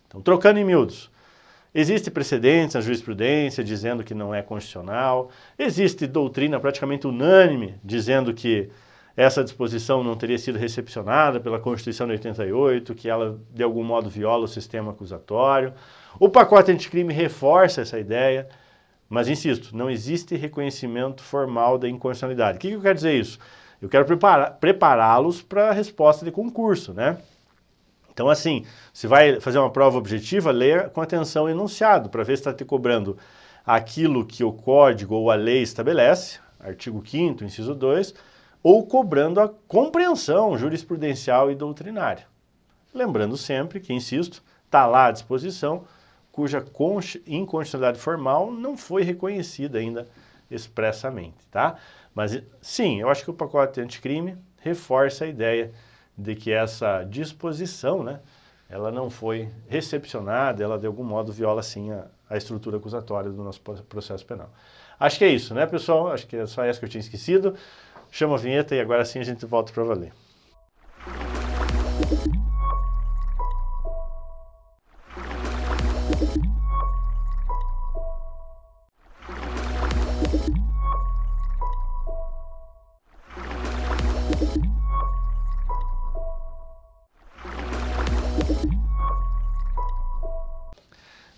Então, trocando em miúdos, existe precedentes na jurisprudência dizendo que não é constitucional, existe doutrina praticamente unânime dizendo que essa disposição não teria sido recepcionada pela Constituição de 88, que ela de algum modo viola o sistema acusatório. O pacote anticrime reforça essa ideia, mas insisto, não existe reconhecimento formal da inconstitucionalidade. O que, que eu quero dizer isso? Eu quero prepará-los para a resposta de concurso, né? Então, assim, se vai fazer uma prova objetiva, leia com atenção o enunciado, para ver se está te cobrando aquilo que o código ou a lei estabelece, artigo 5 inciso 2, ou cobrando a compreensão jurisprudencial e doutrinária. Lembrando sempre que, insisto, está lá à disposição cuja inconstitucionalidade formal não foi reconhecida ainda expressamente, tá? Mas sim, eu acho que o pacote anticrime reforça a ideia de que essa disposição, né, ela não foi recepcionada, ela de algum modo viola sim a, a estrutura acusatória do nosso processo penal. Acho que é isso, né, pessoal? Acho que é só essa que eu tinha esquecido. Chama a vinheta e agora sim a gente volta para valer.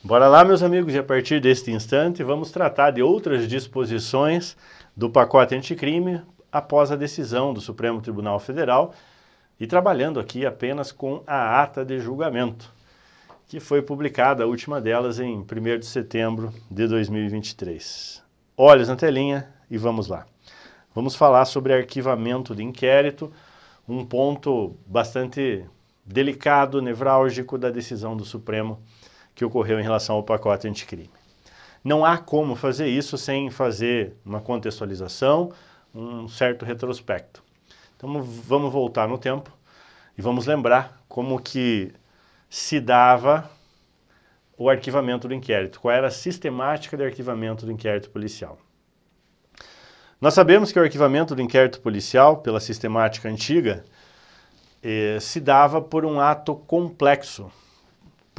Bora lá, meus amigos, e a partir deste instante vamos tratar de outras disposições do pacote anticrime após a decisão do Supremo Tribunal Federal e trabalhando aqui apenas com a ata de julgamento, que foi publicada, a última delas, em 1 de setembro de 2023. Olhos na telinha e vamos lá. Vamos falar sobre arquivamento de inquérito, um ponto bastante delicado, nevrálgico da decisão do Supremo que ocorreu em relação ao pacote anticrime. Não há como fazer isso sem fazer uma contextualização, um certo retrospecto. Então vamos voltar no tempo e vamos lembrar como que se dava o arquivamento do inquérito, qual era a sistemática de arquivamento do inquérito policial. Nós sabemos que o arquivamento do inquérito policial, pela sistemática antiga, eh, se dava por um ato complexo.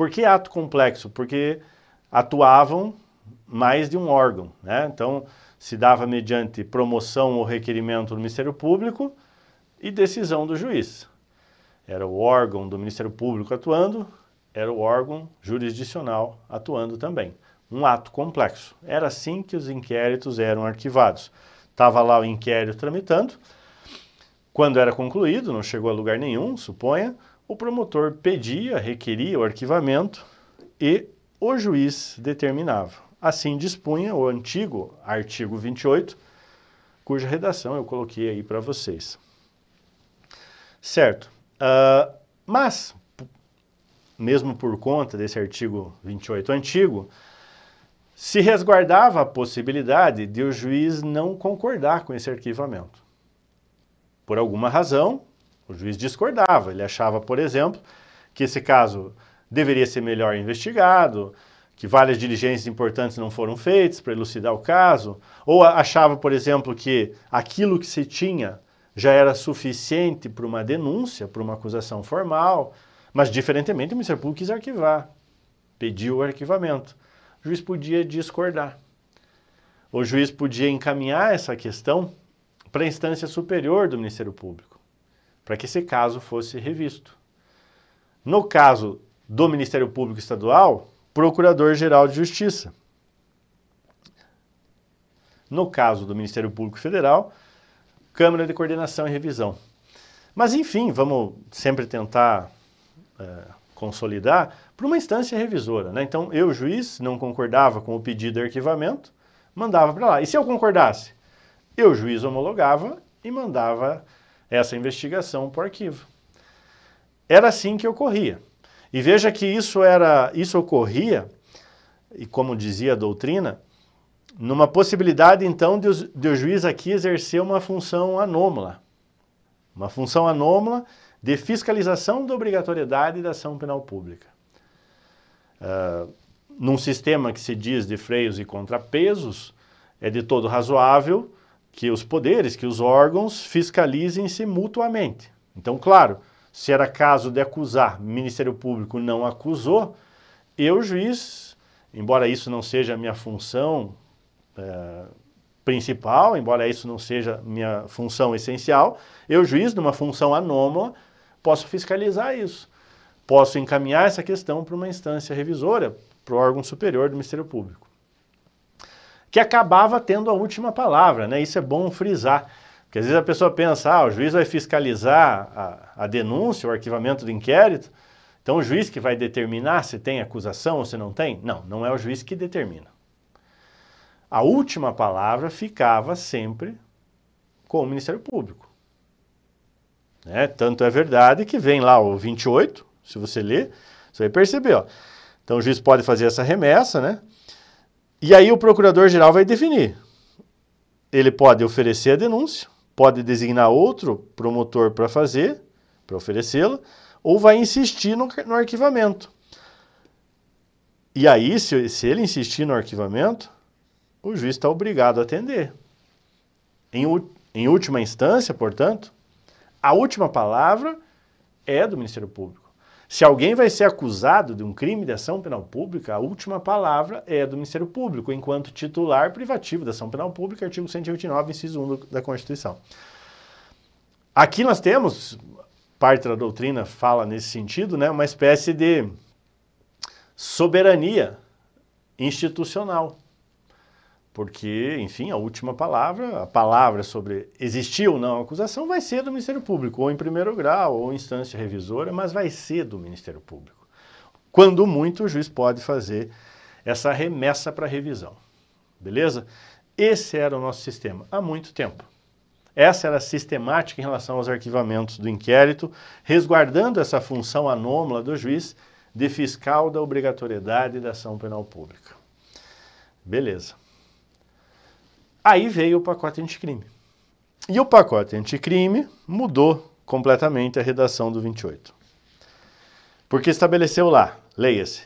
Por que ato complexo? Porque atuavam mais de um órgão. Né? Então, se dava mediante promoção ou requerimento do Ministério Público e decisão do juiz. Era o órgão do Ministério Público atuando, era o órgão jurisdicional atuando também. Um ato complexo. Era assim que os inquéritos eram arquivados. Estava lá o inquérito tramitando. Quando era concluído, não chegou a lugar nenhum, suponha, o promotor pedia, requeria o arquivamento e o juiz determinava. Assim dispunha o antigo artigo 28, cuja redação eu coloquei aí para vocês. Certo. Uh, mas, mesmo por conta desse artigo 28 antigo, se resguardava a possibilidade de o juiz não concordar com esse arquivamento. Por alguma razão, o juiz discordava. Ele achava, por exemplo, que esse caso deveria ser melhor investigado, que várias diligências importantes não foram feitas para elucidar o caso, ou achava, por exemplo, que aquilo que se tinha já era suficiente para uma denúncia, para uma acusação formal, mas diferentemente o Ministério Público quis arquivar, pediu o arquivamento o juiz podia discordar. O juiz podia encaminhar essa questão para a instância superior do Ministério Público, para que esse caso fosse revisto. No caso do Ministério Público Estadual, Procurador-Geral de Justiça. No caso do Ministério Público Federal, Câmara de Coordenação e Revisão. Mas, enfim, vamos sempre tentar é, consolidar para uma instância revisora. Né? Então, eu, juiz, não concordava com o pedido de arquivamento, mandava para lá. E se eu concordasse? Eu, juiz, homologava e mandava essa investigação para o arquivo. Era assim que ocorria. E veja que isso, era, isso ocorria, e como dizia a doutrina, numa possibilidade, então, de de o juiz aqui exercer uma função anômala. Uma função anômala de fiscalização da obrigatoriedade da ação penal pública. Uh, num sistema que se diz de freios e contrapesos, é de todo razoável que os poderes, que os órgãos fiscalizem-se mutuamente. Então, claro, se era caso de acusar, o Ministério Público não acusou, eu, juiz, embora isso não seja a minha função é, principal, embora isso não seja minha função essencial, eu, juiz, numa função anômala, posso fiscalizar isso. Posso encaminhar essa questão para uma instância revisora, para o órgão superior do Ministério Público. Que acabava tendo a última palavra, né? Isso é bom frisar. Porque às vezes a pessoa pensa, ah, o juiz vai fiscalizar a, a denúncia, o arquivamento do inquérito, então o juiz que vai determinar se tem acusação ou se não tem? Não, não é o juiz que determina. A última palavra ficava sempre com o Ministério Público. Né? Tanto é verdade que vem lá o 28, se você ler, você vai perceber. Ó. Então o juiz pode fazer essa remessa, né? E aí o procurador-geral vai definir. Ele pode oferecer a denúncia, pode designar outro promotor para fazer, para oferecê-la, ou vai insistir no, no arquivamento. E aí, se, se ele insistir no arquivamento, o juiz está obrigado a atender. Em, em última instância, portanto, a última palavra é do Ministério Público. Se alguém vai ser acusado de um crime de ação penal pública, a última palavra é do Ministério Público, enquanto titular privativo da ação penal pública, artigo 129, inciso 1 da Constituição. Aqui nós temos, parte da doutrina fala nesse sentido, né, uma espécie de soberania institucional porque, enfim, a última palavra, a palavra sobre existir ou não a acusação vai ser do Ministério Público, ou em primeiro grau, ou instância revisora, mas vai ser do Ministério Público. Quando muito, o juiz pode fazer essa remessa para revisão. Beleza? Esse era o nosso sistema há muito tempo. Essa era a sistemática em relação aos arquivamentos do inquérito, resguardando essa função anômala do juiz de fiscal da obrigatoriedade da ação penal pública. Beleza. Aí veio o pacote anticrime. E o pacote anticrime mudou completamente a redação do 28. Porque estabeleceu lá, leia-se,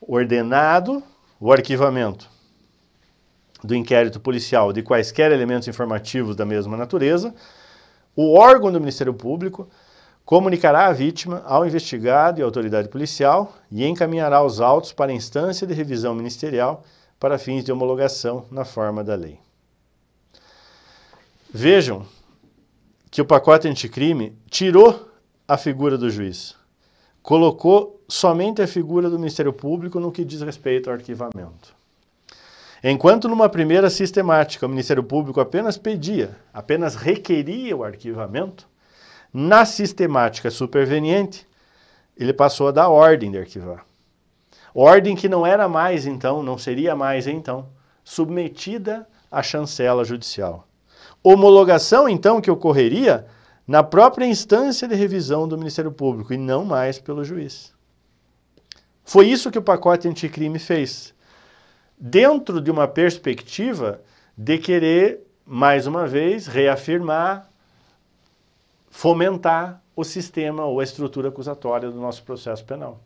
ordenado o arquivamento do inquérito policial de quaisquer elementos informativos da mesma natureza, o órgão do Ministério Público comunicará a vítima ao investigado e à autoridade policial e encaminhará os autos para a instância de revisão ministerial para fins de homologação na forma da lei. Vejam que o pacote anticrime tirou a figura do juiz, colocou somente a figura do Ministério Público no que diz respeito ao arquivamento. Enquanto numa primeira sistemática o Ministério Público apenas pedia, apenas requeria o arquivamento, na sistemática superveniente ele passou a dar ordem de arquivar. Ordem que não era mais então, não seria mais então, submetida à chancela judicial. Homologação então que ocorreria na própria instância de revisão do Ministério Público e não mais pelo juiz. Foi isso que o pacote anticrime fez dentro de uma perspectiva de querer, mais uma vez, reafirmar, fomentar o sistema ou a estrutura acusatória do nosso processo penal.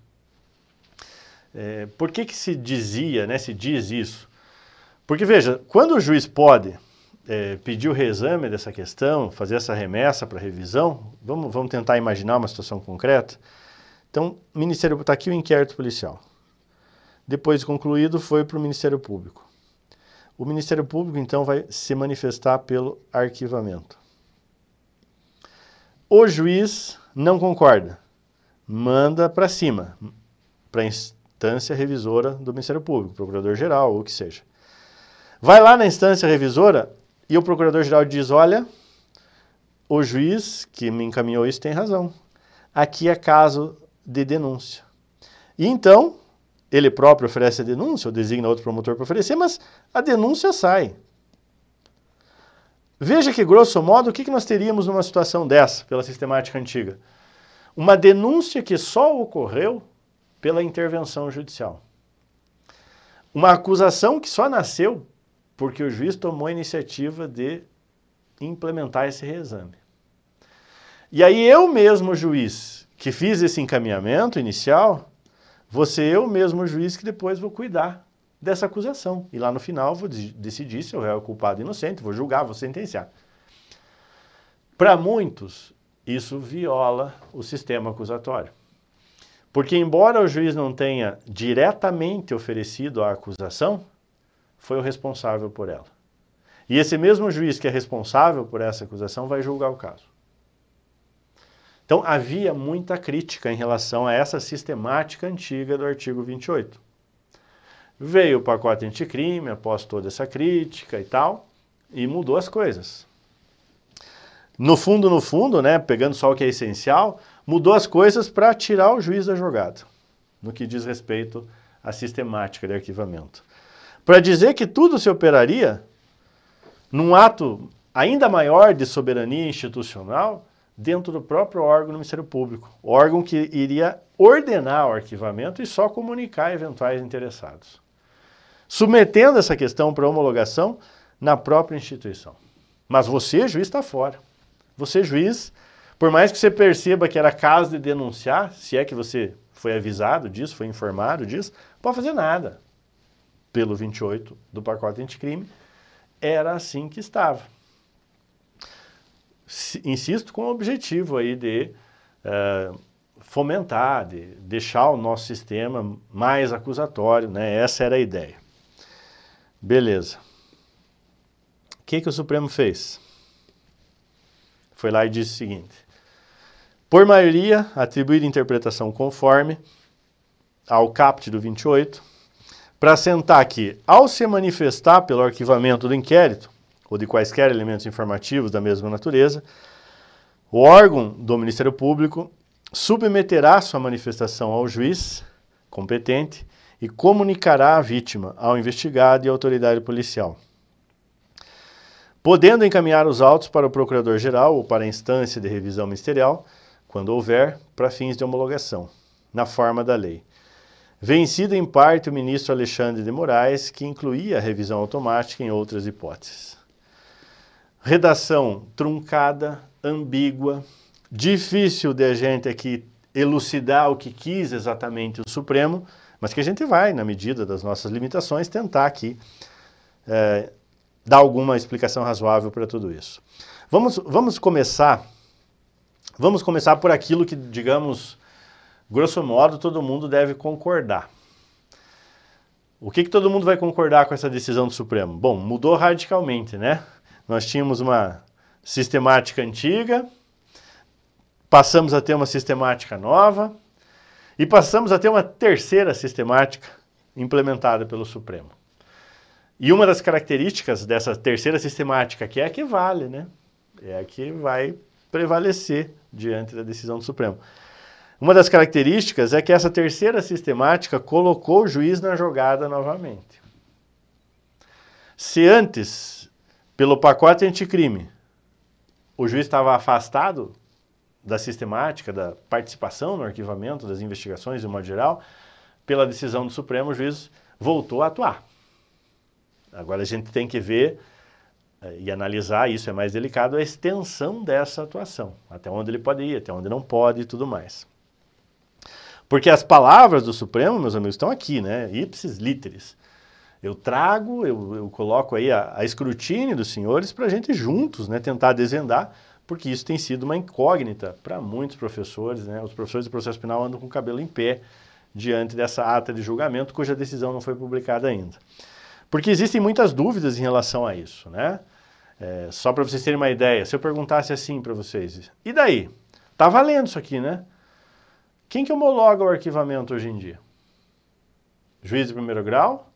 É, por que, que se dizia, né, se diz isso? Porque, veja, quando o juiz pode é, pedir o reexame dessa questão, fazer essa remessa para revisão, vamos, vamos tentar imaginar uma situação concreta. Então, Ministério está aqui o inquérito policial. Depois de concluído, foi para o Ministério Público. O Ministério Público, então, vai se manifestar pelo arquivamento. O juiz não concorda, manda para cima, para a instância revisora do Ministério Público, procurador-geral ou o que seja. Vai lá na instância revisora e o procurador-geral diz: Olha, o juiz que me encaminhou isso tem razão. Aqui é caso de denúncia. E então, ele próprio oferece a denúncia, ou designa outro promotor para oferecer, mas a denúncia sai. Veja que, grosso modo, o que nós teríamos numa situação dessa, pela sistemática antiga? Uma denúncia que só ocorreu pela intervenção judicial. Uma acusação que só nasceu porque o juiz tomou a iniciativa de implementar esse reexame. E aí eu mesmo, juiz, que fiz esse encaminhamento inicial, ser eu mesmo juiz que depois vou cuidar dessa acusação. E lá no final vou decidir se o réu é culpado ou inocente, vou julgar, vou sentenciar. Para muitos, isso viola o sistema acusatório. Porque, embora o juiz não tenha diretamente oferecido a acusação, foi o responsável por ela. E esse mesmo juiz que é responsável por essa acusação vai julgar o caso. Então havia muita crítica em relação a essa sistemática antiga do artigo 28. Veio o pacote anticrime após toda essa crítica e tal, e mudou as coisas. No fundo, no fundo, né, pegando só o que é essencial, mudou as coisas para tirar o juiz da jogada, no que diz respeito à sistemática de arquivamento. Para dizer que tudo se operaria num ato ainda maior de soberania institucional, dentro do próprio órgão do Ministério Público, órgão que iria ordenar o arquivamento e só comunicar eventuais interessados, submetendo essa questão para homologação na própria instituição. Mas você, juiz, está fora. Você, juiz, por mais que você perceba que era caso de denunciar, se é que você foi avisado disso, foi informado disso, não pode fazer nada. Pelo 28 do pacote anticrime, era assim que estava insisto, com o objetivo aí de uh, fomentar, de deixar o nosso sistema mais acusatório, né? Essa era a ideia. Beleza. O que, que o Supremo fez? Foi lá e disse o seguinte: por maioria, atribuir interpretação conforme ao caput do 28, para assentar que, ao se manifestar pelo arquivamento do inquérito, ou de quaisquer elementos informativos da mesma natureza, o órgão do Ministério Público submeterá sua manifestação ao juiz competente e comunicará a vítima ao investigado e à autoridade policial. Podendo encaminhar os autos para o Procurador-Geral ou para a instância de revisão ministerial, quando houver, para fins de homologação, na forma da lei. Vencido em parte o ministro Alexandre de Moraes, que incluía a revisão automática em outras hipóteses. redação truncada, ambígua, difícil de a gente aqui elucidar o que quis exatamente o Supremo, mas que a gente vai, na medida das nossas limitações, tentar aqui é, dar alguma explicação razoável para tudo isso. Vamos, vamos começar, vamos começar por aquilo que, digamos, grosso modo, todo mundo deve concordar. O que, que todo mundo vai concordar com essa decisão do Supremo? Bom, mudou radicalmente, né? Nós tínhamos uma sistemática antiga, passamos a ter uma sistemática nova e passamos a ter uma terceira sistemática implementada pelo Supremo. E uma das características dessa terceira sistemática que é a que vale, né? É a que vai prevalecer diante da decisão do Supremo. Uma das características é que essa terceira sistemática colocou o juiz na jogada novamente. Se antes, pelo pacote anticrime, o juiz estava afastado da sistemática, da participação no arquivamento das investigações de modo geral, pela decisão do Supremo, o juiz voltou a atuar. Agora a gente tem que ver eh, e analisar, isso é mais delicado, a extensão dessa atuação, até onde ele pode ir, até onde não pode e tudo mais. Porque as palavras do Supremo, meus amigos, estão aqui, né? Ipsis literis. Eu trago, eu, eu coloco aí a, a escrutínio dos senhores para a gente juntos né, tentar desvendar, porque isso tem sido uma incógnita para muitos professores. Né? Os professores do processo penal andam com o cabelo em pé diante dessa ata de julgamento, cuja decisão não foi publicada ainda. Porque existem muitas dúvidas em relação a isso. Né? É, só para vocês terem uma ideia, se eu perguntasse assim para vocês, e daí? Tá valendo isso aqui, né? Quem que homologa o arquivamento hoje em dia? Juiz de primeiro grau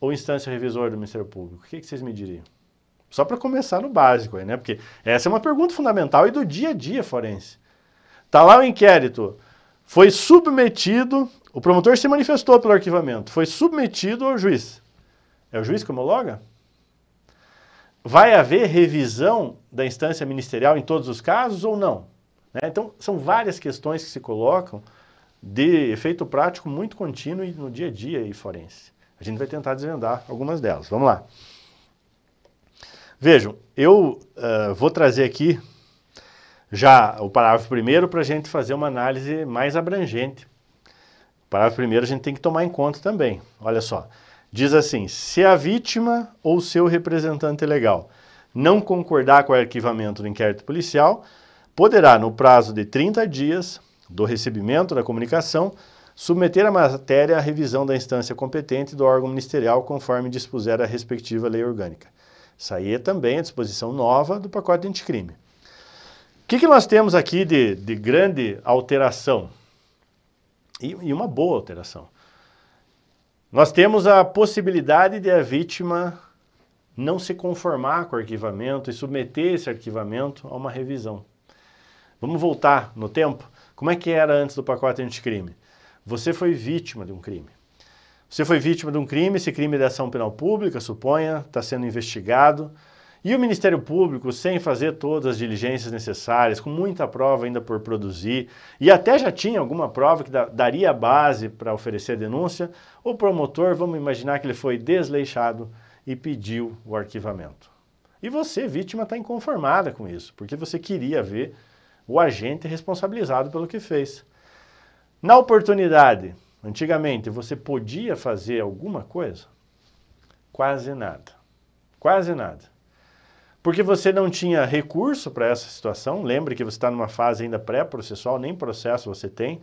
ou instância revisora do Ministério Público? O que, que vocês me diriam? Só para começar no básico aí, né? Porque essa é uma pergunta fundamental e do dia a dia forense. Tá lá o inquérito, foi submetido, o promotor se manifestou pelo arquivamento, foi submetido ao juiz. É o juiz que homologa? Vai haver revisão da instância ministerial em todos os casos ou não? Né? Então, são várias questões que se colocam de efeito prático muito contínuo e no dia a dia e forense. A gente vai tentar desvendar algumas delas. Vamos lá. Vejam, eu uh, vou trazer aqui já o parágrafo primeiro para a gente fazer uma análise mais abrangente. O parágrafo primeiro a gente tem que tomar em conta também. Olha só. Diz assim: se a vítima ou seu representante legal não concordar com o arquivamento do inquérito policial, poderá, no prazo de 30 dias do recebimento da comunicação, submeter a matéria à revisão da instância competente do órgão ministerial, conforme dispuser a respectiva lei orgânica. Isso aí é também a disposição nova do pacote anticrime. O que, que nós temos aqui de, de grande alteração? E, e uma boa alteração. Nós temos a possibilidade de a vítima não se conformar com o arquivamento e submeter esse arquivamento a uma revisão. Vamos voltar no tempo? Como é que era antes do pacote anticrime? Você foi vítima de um crime. Você foi vítima de um crime, esse crime é de ação penal pública, suponha, está sendo investigado, e o Ministério Público, sem fazer todas as diligências necessárias, com muita prova ainda por produzir, e até já tinha alguma prova que daria base para oferecer denúncia, o promotor, vamos imaginar que ele foi desleixado e pediu o arquivamento. E você, vítima, está inconformada com isso, porque você queria ver o agente responsabilizado pelo que fez. Na oportunidade, antigamente, você podia fazer alguma coisa? Quase nada. Quase nada. Porque você não tinha recurso para essa situação, lembre que você está numa fase ainda pré-processual, nem processo você tem,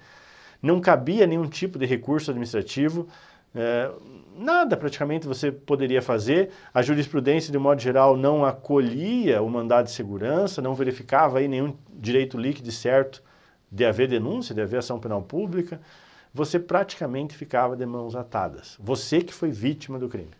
não cabia nenhum tipo de recurso administrativo, é, nada praticamente você poderia fazer. A jurisprudência, de modo geral, não acolhia o mandado de segurança, não verificava aí nenhum direito líquido certo de haver denúncia, de haver ação penal pública. Você praticamente ficava de mãos atadas. Você que foi vítima do crime.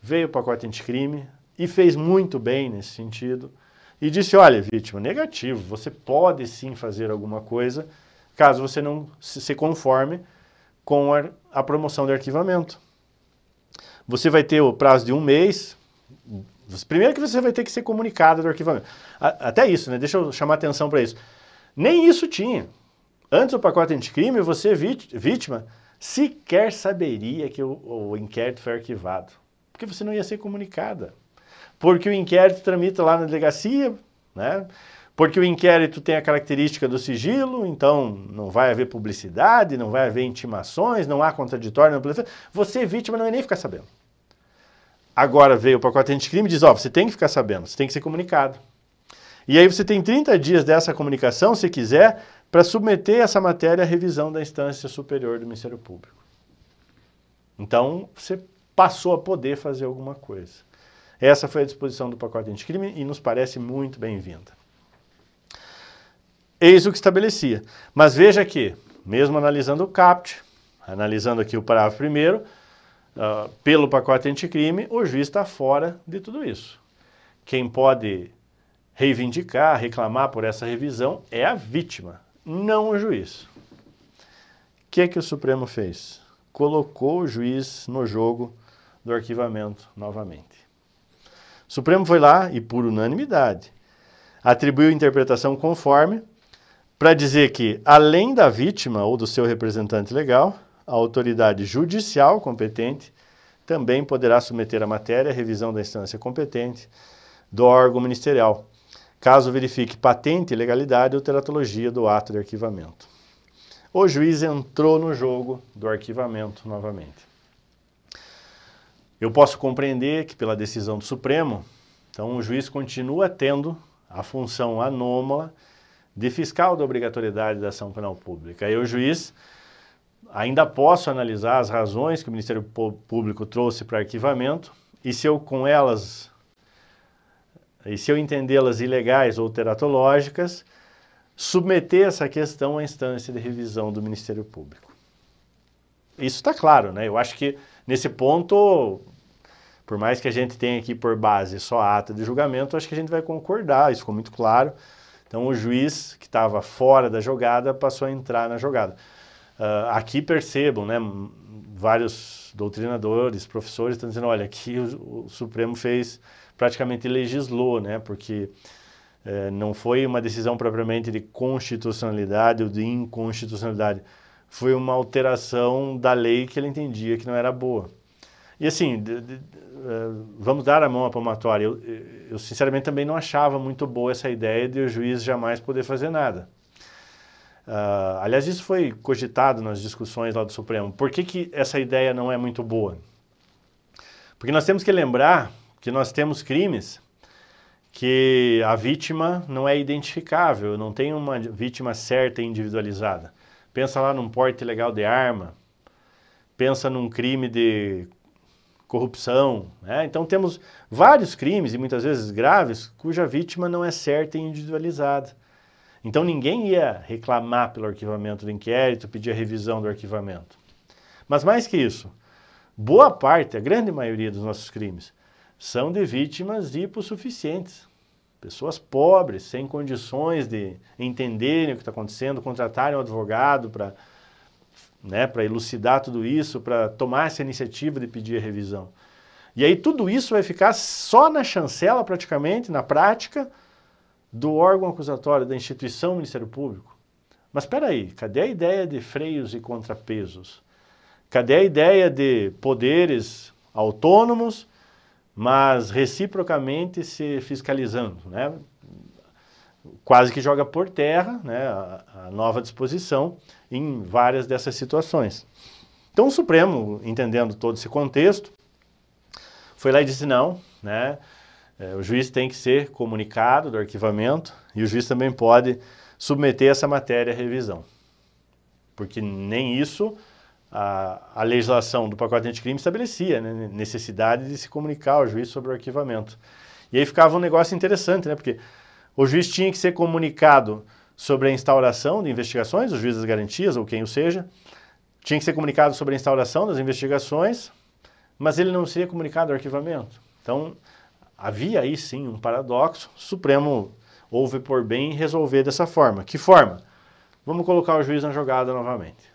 Veio o pacote anticrime e fez muito bem nesse sentido. E disse, olha, vítima, negativo, você pode sim fazer alguma coisa, caso você não se conforme com a, a promoção de arquivamento. Você vai ter o prazo de um mês. Primeiro que você vai ter que ser comunicado do arquivamento. Até isso, né? Deixa eu chamar atenção para isso. Nem isso tinha. Antes do pacote anticrime, você, vítima, sequer saberia que o, o inquérito foi arquivado. Porque você não ia ser comunicada. porque o inquérito tramita lá na delegacia, né? Porque o inquérito tem a característica do sigilo, então não vai haver publicidade, não vai haver intimações, não há contraditório, não... você vítima não vai nem ficar sabendo. Agora veio o pacote anticrime e diz, ó, oh, você tem que ficar sabendo, você tem que ser comunicado. E aí você tem 30 dias dessa comunicação, se quiser, para submeter essa matéria à revisão da instância superior do Ministério Público. Então, você passou a poder fazer alguma coisa. Essa foi a disposição do pacote anticrime e nos parece muito bem-vinda. Eis o que estabelecia. Mas veja que, mesmo analisando o CAPT, analisando aqui o parágrafo primeiro, uh, pelo pacote anticrime, o juiz está fora de tudo isso. Quem pode reivindicar, reclamar por essa revisão é a vítima, não o juiz. O que, é que o Supremo fez? Colocou o juiz no jogo do arquivamento novamente. O Supremo foi lá e, por unanimidade, atribuiu interpretação conforme para dizer que, além da vítima ou do seu representante legal, a autoridade judicial competente também poderá submeter a matéria à revisão da instância competente do órgão ministerial, caso verifique patente, legalidade ou teratologia do ato de arquivamento. O juiz entrou no jogo do arquivamento novamente. Eu posso compreender que, pela decisão do Supremo, então o juiz continua tendo a função anômala de fiscal da obrigatoriedade da ação penal pública. O juiz ainda posso analisar as razões que o Ministério Público trouxe para arquivamento e se eu com elas e se eu entendê-las ilegais ou teratológicas, submeter essa questão à instância de revisão do Ministério Público. Isso está claro, né? Eu acho que nesse ponto, por mais que a gente tenha aqui por base só a ata de julgamento, acho que a gente vai concordar, isso ficou muito claro. Então o juiz que estava fora da jogada passou a entrar na jogada. Uh, aqui percebam, né, vários doutrinadores, professores estão dizendo, olha, aqui o, o Supremo fez praticamente legislou, né? Porque é, não foi uma decisão propriamente de constitucionalidade ou de inconstitucionalidade, foi uma alteração da lei que ele entendia que não era boa. E assim, de, de, uh, vamos dar a mão à palmatória. Eu, eu, sinceramente também não achava muito boa essa ideia de o juiz jamais poder fazer nada. Uh, aliás, isso foi cogitado nas discussões lá do Supremo. Por que, que essa ideia não é muito boa? Porque nós temos que lembrar que nós temos crimes que a vítima não é identificável, não tem uma vítima certa e individualizada. Pensa lá num porte ilegal de arma, pensa num crime de corrupção. Né? Então temos vários crimes, e muitas vezes graves, cuja vítima não é certa e individualizada. Então ninguém ia reclamar pelo arquivamento do inquérito, pedir a revisão do arquivamento. Mas mais que isso, boa parte, a grande maioria dos nossos crimes, são de vítimas hipossuficientes. Pessoas pobres, sem condições de entenderem o que está acontecendo, contratarem um advogado para né, para elucidar tudo isso, para tomar essa iniciativa de pedir a revisão. E aí tudo isso vai ficar só na chancela, praticamente, na prática, do órgão acusatório, da instituição Ministério Público. Mas espera aí, cadê a ideia de freios e contrapesos? Cadê a ideia de poderes autônomos mas reciprocamente se fiscalizando, né? quase que joga por terra né, a, a, nova disposição em várias dessas situações. Então o Supremo, entendendo todo esse contexto, foi lá e disse não, né, é, o juiz tem que ser comunicado do arquivamento e o juiz também pode submeter essa matéria à revisão, porque nem isso a, a legislação do pacote anticrime estabelecia né, necessidade de se comunicar ao juiz sobre o arquivamento. E aí ficava um negócio interessante, né, porque o juiz tinha que ser comunicado sobre a instauração de investigações, o juiz das garantias, ou quem o seja, tinha que ser comunicado sobre a instauração das investigações, mas ele não seria comunicado ao arquivamento. Então, havia aí sim um paradoxo, o Supremo houve por bem resolver dessa forma. Que forma? Vamos colocar o juiz na jogada novamente.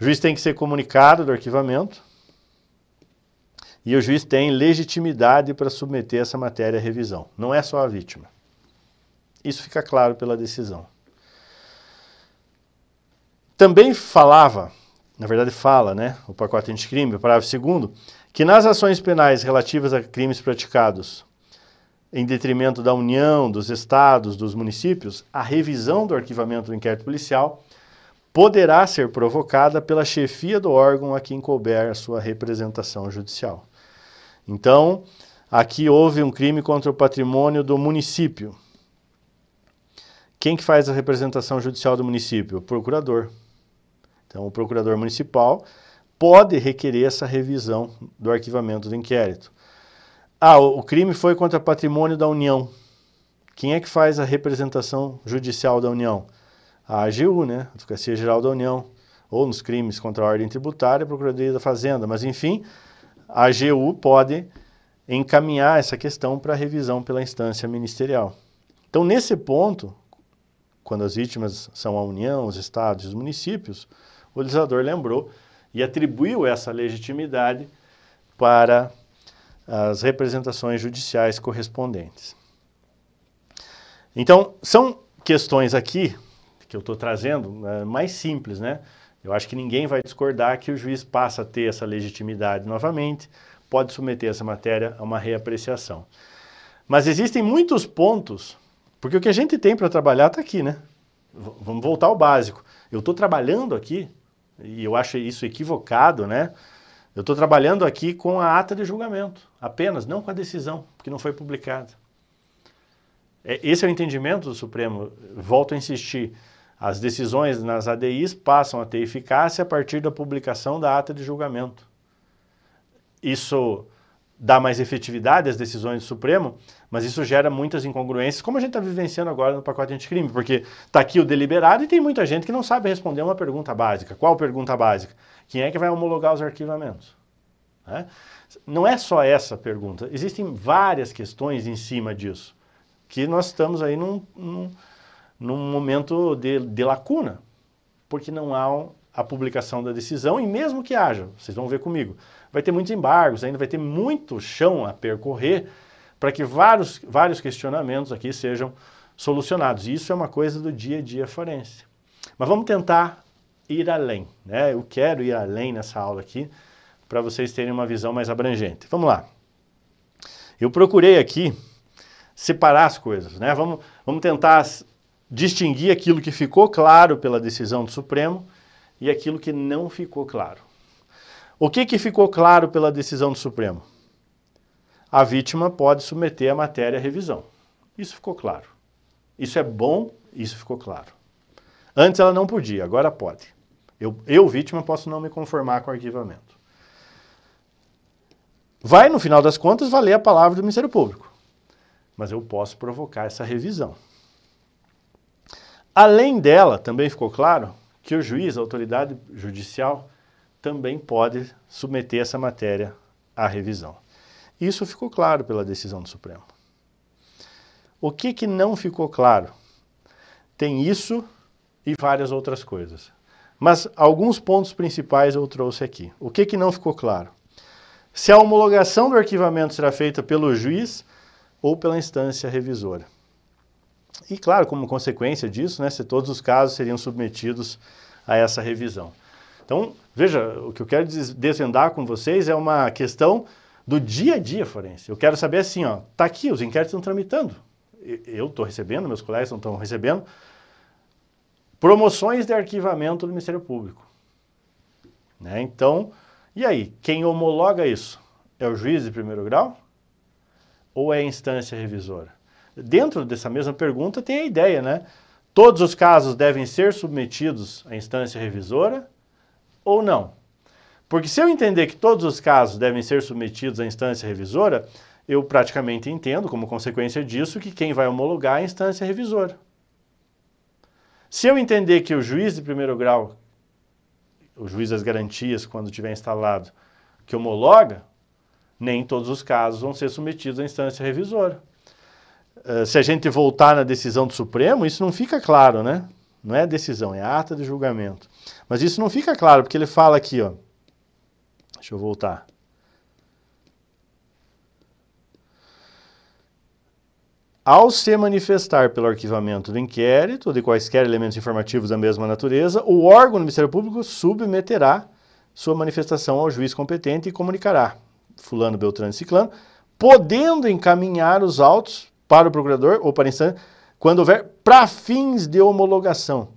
O juiz tem que ser comunicado do arquivamento e o juiz tem legitimidade para submeter essa matéria à revisão. Não é só a vítima. Isso fica claro pela decisão. Também falava, na verdade fala, né, o pacote anticrime, o parágrafo 2 que nas ações penais relativas a crimes praticados em detrimento da União, dos estados, dos municípios, a revisão do arquivamento do inquérito policial poderá ser provocada pela chefia do órgão a quem couber a sua representação judicial. Então, aqui houve um crime contra o patrimônio do município. Quem que faz a representação judicial do município? O procurador. Então, o procurador municipal pode requerer essa revisão do arquivamento do inquérito. Ah, o crime foi contra patrimônio da União. Quem é que faz a representação judicial da União? a AGU, né, Advocacia Geral da União, ou nos crimes contra a ordem tributária, a Procuradoria da Fazenda, mas enfim, a AGU pode encaminhar essa questão para revisão pela instância ministerial. Então, nesse ponto, quando as vítimas são a União, os estados e os municípios, o legislador lembrou e atribuiu essa legitimidade para as representações judiciais correspondentes. Então, são questões aqui que eu estou trazendo, é mais simples, né? Eu acho que ninguém vai discordar que o juiz passa a ter essa legitimidade novamente, pode submeter essa matéria a uma reapreciação. Mas existem muitos pontos, porque o que a gente tem para trabalhar está aqui, né? V vamos voltar ao básico. Eu estou trabalhando aqui, e eu acho isso equivocado, né? Eu estou trabalhando aqui com a ata de julgamento, apenas, não com a decisão, porque não foi publicada. É, esse é o entendimento do Supremo. Volto a insistir. As decisões nas ADIs passam a ter eficácia a partir da publicação da ata de julgamento. Isso dá mais efetividade às decisões do Supremo, mas isso gera muitas incongruências, como a gente está vivenciando agora no pacote anticrime, porque está aqui o deliberado e tem muita gente que não sabe responder uma pergunta básica. Qual pergunta básica? Quem é que vai homologar os arquivamentos? Né? Não é só essa pergunta, existem várias questões em cima disso, que nós estamos aí num, num num momento de, de lacuna, porque não há a publicação da decisão e mesmo que haja, vocês vão ver comigo, vai ter muitos embargos, ainda vai ter muito chão a percorrer para que vários, vários questionamentos aqui sejam solucionados. Isso é uma coisa do dia a dia forense. Mas vamos tentar ir além, né? Eu quero ir além nessa aula aqui para vocês terem uma visão mais abrangente. Vamos lá. Eu procurei aqui separar as coisas, né? Vamos, vamos tentar distinguir aquilo que ficou claro pela decisão do Supremo e aquilo que não ficou claro. O que, que ficou claro pela decisão do Supremo? A vítima pode submeter a matéria à revisão. Isso ficou claro. Isso é bom, isso ficou claro. Antes ela não podia, agora pode. Eu, eu vítima, posso não me conformar com o arquivamento. Vai, no final das contas, valer a palavra do Ministério Público. Mas eu posso provocar essa revisão. Além dela, também ficou claro que o juiz, a autoridade judicial, também pode submeter essa matéria à revisão. Isso ficou claro pela decisão do Supremo. O que, que não ficou claro? Tem isso e várias outras coisas. Mas alguns pontos principais eu trouxe aqui. O que, que não ficou claro? Se a homologação do arquivamento será feita pelo juiz ou pela instância revisora. E, claro, como consequência disso, né, se todos os casos seriam submetidos a essa revisão. Então, veja, o que eu quero desvendar com vocês é uma questão do dia a dia forense. Eu quero saber assim, ó, tá aqui, os inquéritos estão tramitando. Eu estou recebendo, meus colegas estão recebendo. Promoções de arquivamento do Ministério Público. Né? Então, e aí, quem homologa isso? É o juiz de primeiro grau? Ou é a instância revisora? Dentro dessa mesma pergunta tem a ideia, né? Todos os casos devem ser submetidos à instância revisora ou não? Porque se eu entender que todos os casos devem ser submetidos à instância revisora, eu praticamente entendo, como consequência disso, que quem vai homologar é a instância revisora. Se eu entender que o juiz de primeiro grau, o juiz das garantias, quando tiver instalado, que homologa, nem todos os casos vão ser submetidos à instância revisora. Eh, se a gente voltar na decisão do Supremo, isso não fica claro, né? Não é decisão, é ata de julgamento. Mas isso não fica claro, porque ele fala aqui, ó. Deixa eu voltar. Ao se manifestar pelo arquivamento do inquérito ou de quaisquer elementos informativos da mesma natureza, o órgão do Ministério Público submeterá sua manifestação ao juiz competente e comunicará, fulano, beltrano e ciclano, podendo encaminhar os autos para o procurador ou para a instância quando houver para fins de homologação.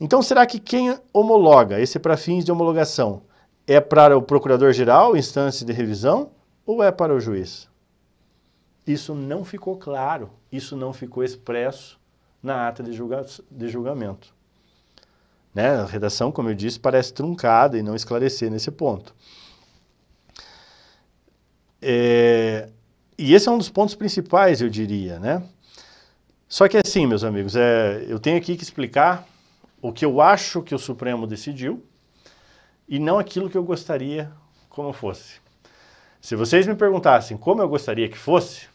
Então, será que quem homologa esse para fins de homologação é para o procurador-geral, instância de revisão, ou é para o juiz? Isso não ficou claro, isso não ficou expresso na ata de, julga de julgamento. Né? A redação, como eu disse, parece truncada e não esclarecer nesse ponto. É, e esse é um dos pontos principais, eu diria, né? Só que assim, meus amigos, é, eu tenho aqui que explicar o que eu acho que o Supremo decidiu e não aquilo que eu gostaria como fosse. Se vocês me perguntassem como eu gostaria que fosse,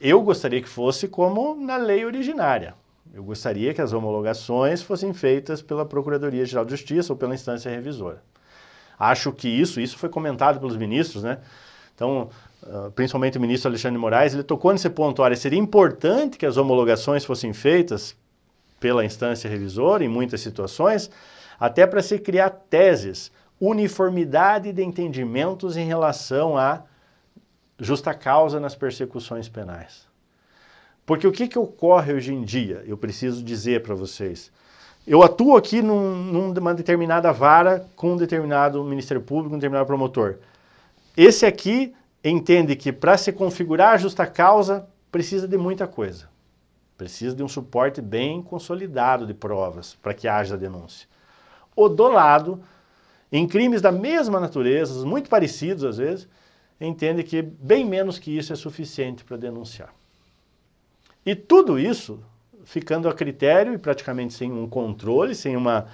eu gostaria que fosse como na lei originária. Eu gostaria que as homologações fossem feitas pela Procuradoria-Geral de Justiça ou pela instância revisora. Acho que isso, isso foi comentado pelos ministros, né? Então, uh, principalmente o ministro Alexandre de Moraes, ele tocou nesse ponto, olha, seria importante que as homologações fossem feitas pela instância revisora em muitas situações, até para se criar teses, uniformidade de entendimentos em relação à justa causa nas persecuções penais. Porque o que, que ocorre hoje em dia? Eu preciso dizer para vocês. Eu atuo aqui num, numa determinada vara com um determinado Ministério Público, um determinado promotor. Esse aqui entende que para se configurar a justa causa precisa de muita coisa. Precisa de um suporte bem consolidado de provas para que haja denúncia. O do lado, em crimes da mesma natureza, muito parecidos às vezes, entende que bem menos que isso é suficiente para denunciar. E tudo isso ficando a critério e praticamente sem um controle, sem uma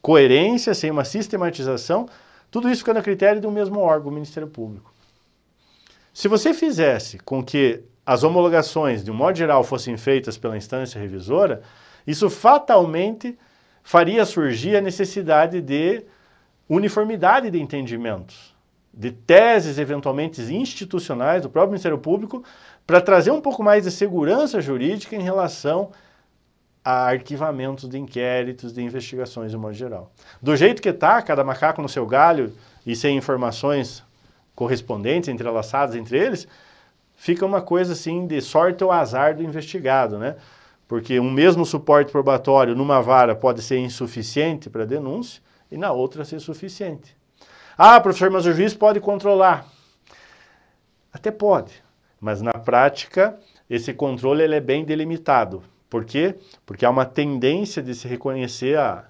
coerência, sem uma sistematização, tudo isso ficando a critério do mesmo órgão, o Ministério Público. Se você fizesse com que as homologações, de um modo geral, fossem feitas pela instância revisora, isso fatalmente faria surgir a necessidade de uniformidade de entendimentos, de teses eventualmente institucionais do próprio Ministério Público para trazer um pouco mais de segurança jurídica em relação a arquivamentos de inquéritos, de investigações de modo geral. Do jeito que está, cada macaco no seu galho e sem informações correspondentes, entrelaçadas entre eles, fica uma coisa assim de sorte ou azar do investigado, né? Porque um mesmo suporte probatório numa vara pode ser insuficiente para denúncia e na outra ser suficiente. Ah, professor, mas o juiz pode controlar. Até pode, mas na prática, esse controle ele é bem delimitado. Por quê? Porque há uma tendência de se reconhecer a,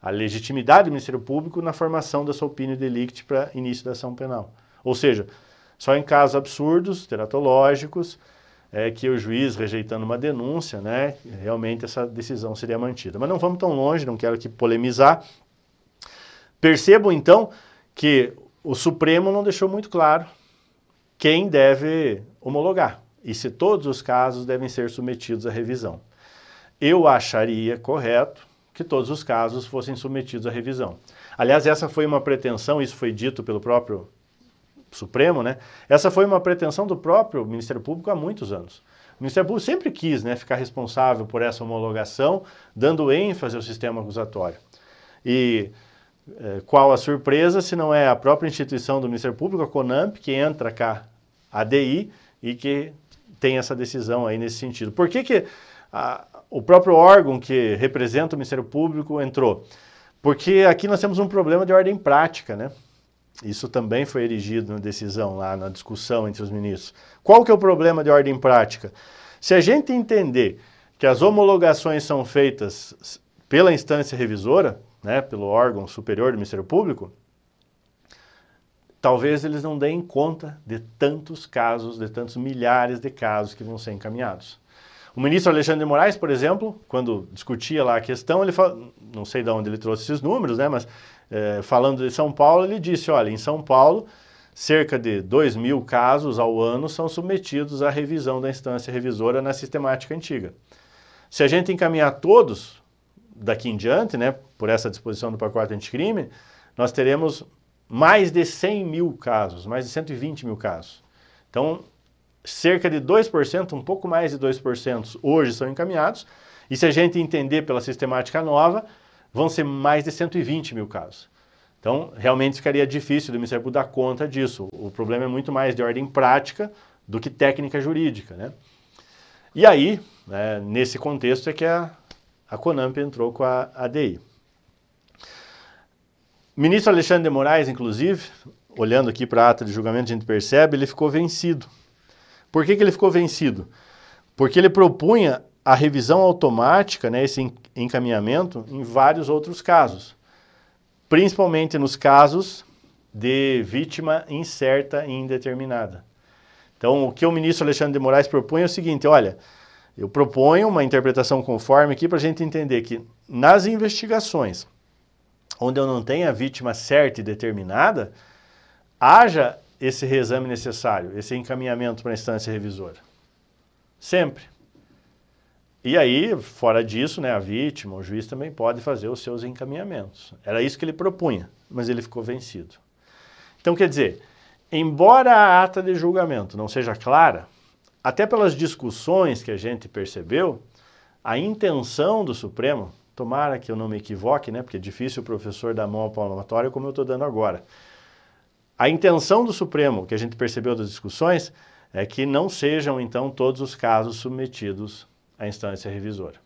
a legitimidade do Ministério Público na formação da sua opinião delicti para início da ação penal. Ou seja, só em casos absurdos, teratológicos, é que o juiz rejeitando uma denúncia, né, realmente essa decisão seria mantida. Mas não vamos tão longe, não quero aqui polemizar. Percebam então que o Supremo não deixou muito claro quem deve homologar e se todos os casos devem ser submetidos à revisão. Eu acharia correto que todos os casos fossem submetidos à revisão. Aliás, essa foi uma pretensão, isso foi dito pelo próprio Supremo, né? Essa foi uma pretensão do próprio Ministério Público há muitos anos. O Ministério Público sempre quis né, ficar responsável por essa homologação, dando ênfase ao sistema acusatório. E é, qual a surpresa se não é a própria instituição do Ministério Público, a CONAMP, que entra cá, a DI, e que tem essa decisão aí nesse sentido. Por que, que a, o próprio órgão que representa o Ministério Público entrou? Porque aqui nós temos um problema de ordem prática, né? Isso também foi erigido na decisão lá, na discussão entre os ministros. Qual que é o problema de ordem prática? Se a gente entender que as homologações são feitas pela instância revisora, né, pelo órgão superior do Ministério Público, talvez eles não deem conta de tantos casos, de tantos milhares de casos que vão ser encaminhados. O ministro Alexandre de Moraes, por exemplo, quando discutia lá a questão, ele fala, não sei de onde ele trouxe esses números, né, mas é, falando de São Paulo, ele disse, olha, em São Paulo, cerca de 2 mil casos ao ano são submetidos à revisão da instância revisora na sistemática antiga. Se a gente encaminhar todos daqui em diante, né, por essa disposição do pacote anticrime, nós teremos mais de 100 mil casos, mais de 120 mil casos. Então, cerca de 2%, um pouco mais de 2% hoje são encaminhados, e se a gente entender pela sistemática nova, vão ser mais de 120 mil casos. Então, realmente ficaria difícil do Ministério Público dar conta disso. O problema é muito mais de ordem prática do que técnica jurídica, né? E aí, né, nesse contexto é que a, a Conamp entrou com a ADI. Ministro Alexandre de Moraes, inclusive, olhando aqui para a ata de julgamento, a gente percebe, ele ficou vencido. Por que, que ele ficou vencido? Porque ele propunha a revisão automática, né, esse encaminhamento, em vários outros casos. Principalmente nos casos de vítima incerta e indeterminada. Então, o que o ministro Alexandre de Moraes propõe é o seguinte: olha, eu proponho uma interpretação conforme aqui para a gente entender que nas investigações onde eu não tenha a vítima certa e determinada, haja esse reexame necessário, esse encaminhamento para a instância revisora. Sempre. E aí, fora disso, né, a vítima, o juiz também pode fazer os seus encaminhamentos. Era isso que ele propunha, mas ele ficou vencido. Então, quer dizer, embora a ata de julgamento não seja clara, até pelas discussões que a gente percebeu, a intenção do Supremo, tomara que eu não me equivoque, né, porque é difícil o professor dar mão ao palmatório como eu estou dando agora. A intenção do Supremo, que a gente percebeu das discussões, é que não sejam, então, todos os casos submetidos à instância revisora.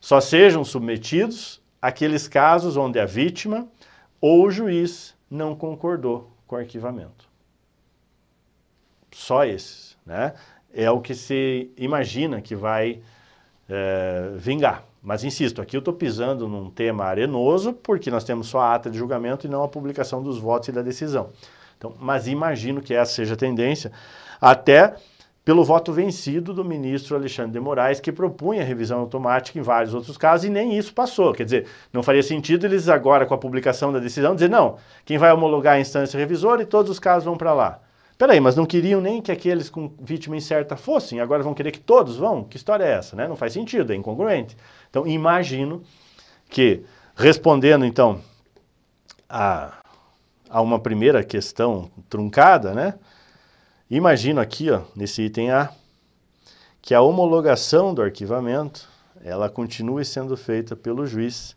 Só sejam submetidos aqueles casos onde a vítima ou o juiz não concordou com o arquivamento. Só esses, né? É o que se imagina que vai é, vingar. Mas insisto, aqui eu estou pisando num tema arenoso, porque nós temos só a ata de julgamento e não a publicação dos votos e da decisão. Então, mas imagino que essa seja a tendência, até pelo voto vencido do ministro Alexandre de Moraes, que propunha revisão automática em vários outros casos, e nem isso passou. Quer dizer, não faria sentido eles agora, com a publicação da decisão, dizer, não, quem vai homologar a instância revisora e todos os casos vão para lá. Peraí, mas não queriam nem que aqueles com vítima incerta fossem, agora vão querer que todos vão? Que história é essa, né? Não faz sentido, é incongruente. Então, imagino que, respondendo então a, a uma primeira questão truncada, né? Imagino aqui, ó, nesse item A, que a homologação do arquivamento, ela continue sendo feita pelo juiz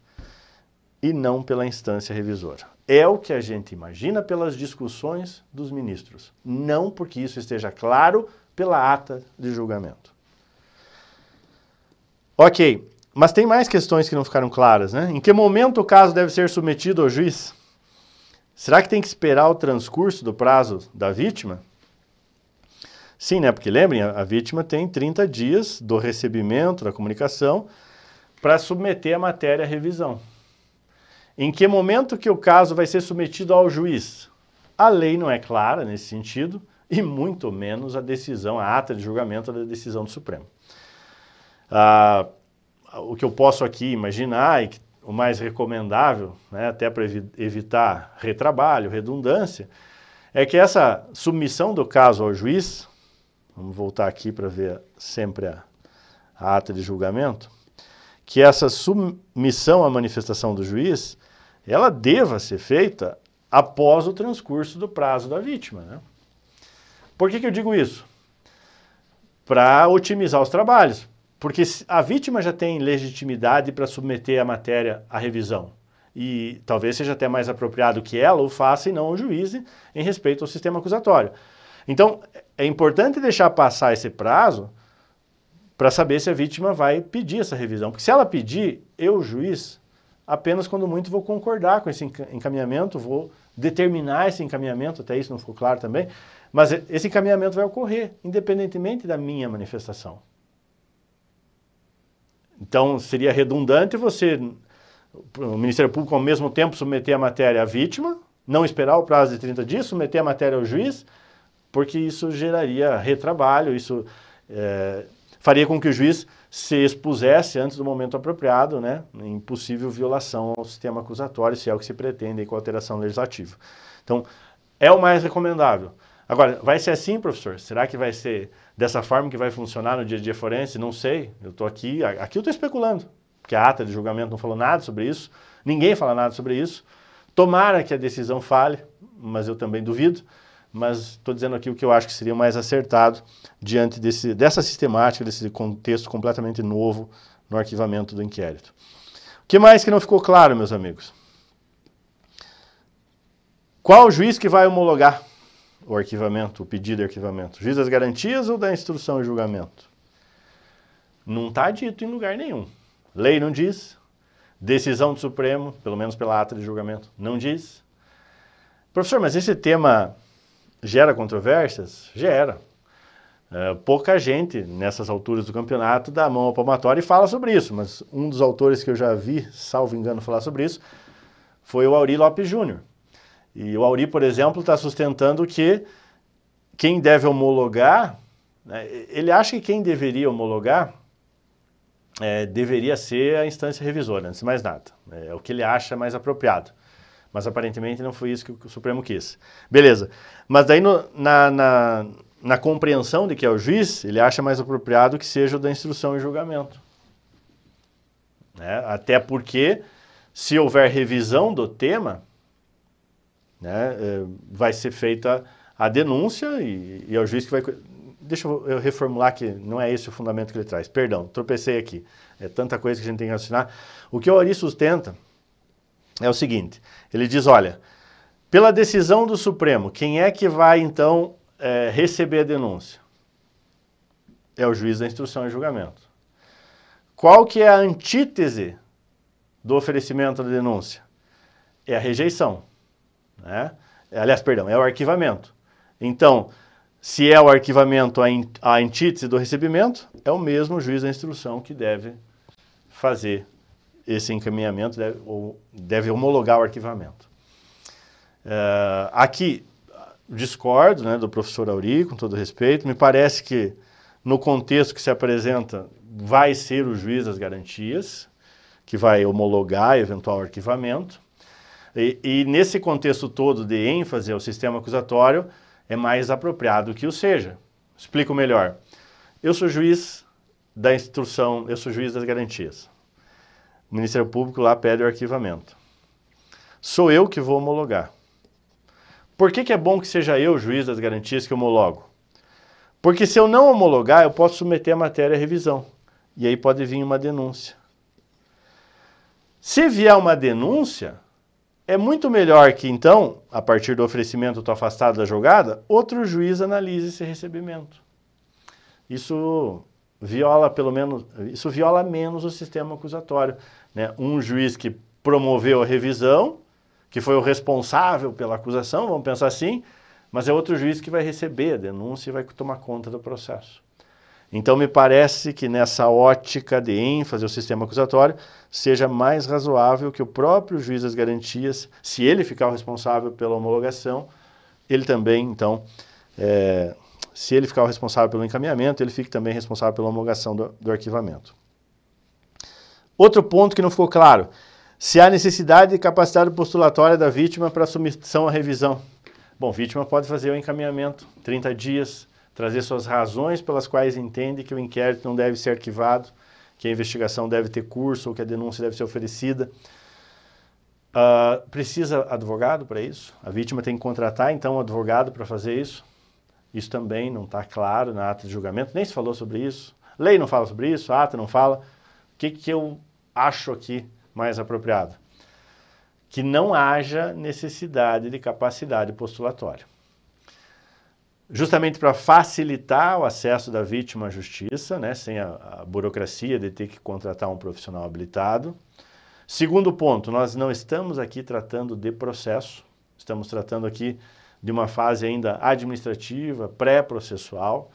e não pela instância revisora. É o que a gente imagina pelas discussões dos ministros, não porque isso esteja claro pela ata de julgamento. Ok, mas tem mais questões que não ficaram claras, né? Em que momento o caso deve ser submetido ao juiz? Será que tem que esperar o transcurso do prazo da vítima? Sim, né? Porque lembrem, a vítima tem 30 dias do recebimento da comunicação para submeter a matéria à revisão. Em que momento que o caso vai ser submetido ao juiz? A lei não é clara nesse sentido e muito menos a decisão, a ata de julgamento da decisão do Supremo. Ah, o que eu posso aqui imaginar e que o mais recomendável, né, até para evitar retrabalho, redundância, é que essa submissão do caso ao juiz, vamos voltar aqui para ver sempre a, a ata de julgamento, que essa submissão à manifestação do juiz ela deva ser feita após o transcurso do prazo da vítima. Né? Por que, que eu digo isso? Para otimizar os trabalhos. Porque a vítima já tem legitimidade para submeter a matéria à revisão. E talvez seja até mais apropriado que ela o faça e não o juiz em respeito ao sistema acusatório. Então, é importante deixar passar esse prazo para saber se a vítima vai pedir essa revisão. Porque se ela pedir, eu, juiz, apenas quando muito vou concordar com esse encaminhamento, vou determinar esse encaminhamento, até isso não ficou claro também, mas esse encaminhamento vai ocorrer, independentemente da minha manifestação. Então, seria redundante você, o Ministério Público, ao mesmo tempo, submeter a matéria à vítima, não esperar o prazo de 30 dias, submeter a matéria ao juiz, porque isso geraria retrabalho, isso é, faria com que o juiz se expusesse antes do momento apropriado, né, em possível violação ao sistema acusatório, se é o que se pretende com a alteração legislativa. Então, é o mais recomendável. Agora, vai ser assim, professor? Será que vai ser dessa forma que vai funcionar no dia a dia forense? Não sei. Eu estou aqui, aqui eu estou especulando, porque a ata de julgamento não falou nada sobre isso, ninguém fala nada sobre isso. Tomara que a decisão fale, mas eu também duvido mas estou dizendo aqui o que eu acho que seria mais acertado diante desse, dessa sistemática, desse contexto completamente novo no arquivamento do inquérito. O que mais que não ficou claro, meus amigos? Qual o juiz que vai homologar o arquivamento, o pedido de arquivamento? Juiz das garantias ou da instrução e julgamento? Não está dito em lugar nenhum. Lei não diz, decisão do Supremo, pelo menos pela ata de julgamento, não diz. Professor, mas esse tema gera controvérsias? Gera. É, pouca gente, nessas alturas do campeonato, dá a mão ao palmatório e fala sobre isso, mas um dos autores que eu já vi, salvo engano, falar sobre isso, foi o Auri Lopes Júnior. E o Auri, por exemplo, está sustentando que quem deve homologar, né, ele acha que quem deveria homologar é, deveria ser a instância revisora, antes de mais nada. É, é o que ele acha mais apropriado. Mas aparentemente não foi isso que o Supremo quis. Beleza. Mas daí no, na, na, na, compreensão de que é o juiz, ele acha mais apropriado que seja o da instrução e julgamento. Né? Até porque, se houver revisão do tema, né, é, vai ser feita a denúncia e, e é o juiz que vai... Deixa eu reformular que não é esse o fundamento que ele traz. Perdão, tropecei aqui. É tanta coisa que a gente tem que assinar. O que o Ori sustenta é o seguinte, ele diz, olha, pela decisão do Supremo, quem é que vai, então, é, receber a denúncia? É o juiz da instrução e julgamento. Qual que é a antítese do oferecimento da denúncia? É a rejeição. Né? Aliás, perdão, é o arquivamento. Então, se é o arquivamento a, antítese do recebimento, é o mesmo juiz da instrução que deve fazer esse encaminhamento, deve, deve homologar o arquivamento. Uh, aqui, discordo né, do professor Auri, com todo respeito, me parece que no contexto que se apresenta, vai ser o juiz das garantias, que vai homologar eventual arquivamento, e, e, nesse contexto todo de ênfase ao sistema acusatório, é mais apropriado que o seja. Explico melhor. Eu sou juiz da instrução, eu sou juiz das garantias. O Ministério Público lá pede o arquivamento. Sou eu que vou homologar. Por que, que é bom que seja eu, juiz das garantias, que homologo? Porque se eu não homologar, eu posso submeter a matéria à revisão. E aí pode vir uma denúncia. Se vier uma denúncia, é muito melhor que, então, a partir do oferecimento do afastado da jogada, outro juiz analise esse recebimento. Isso viola pelo menos, isso viola menos o sistema acusatório. Né? Um juiz que promoveu a revisão, que foi o responsável pela acusação, vamos pensar assim, mas é outro juiz que vai receber a denúncia e vai tomar conta do processo. Então, me parece que nessa ótica de ênfase ao sistema acusatório, seja mais razoável que o próprio juiz das garantias, se ele ficar o responsável pela homologação, ele também, então, é, se ele ficar o responsável pelo encaminhamento, ele fique também responsável pela homologação do, do arquivamento. Outro ponto que não ficou claro, se há necessidade de capacidade postulatória da vítima para submissão à revisão. Bom, vítima pode fazer o encaminhamento, 30 dias, trazer suas razões pelas quais entende que o inquérito não deve ser arquivado, que a investigação deve ter curso ou que a denúncia deve ser oferecida. Uh, precisa advogado para isso? A vítima tem que contratar, então, um advogado para fazer isso? Isso também não está claro na ata de julgamento, nem se falou sobre isso. Lei não fala sobre isso, a ata não fala. O que, que eu acho aqui mais apropriado? Que não haja necessidade de capacidade postulatória justamente para facilitar o acesso da vítima à justiça, né, sem a, a, burocracia de ter que contratar um profissional habilitado. Segundo ponto, nós não estamos aqui tratando de processo, estamos tratando aqui de uma fase ainda administrativa, pré-processual,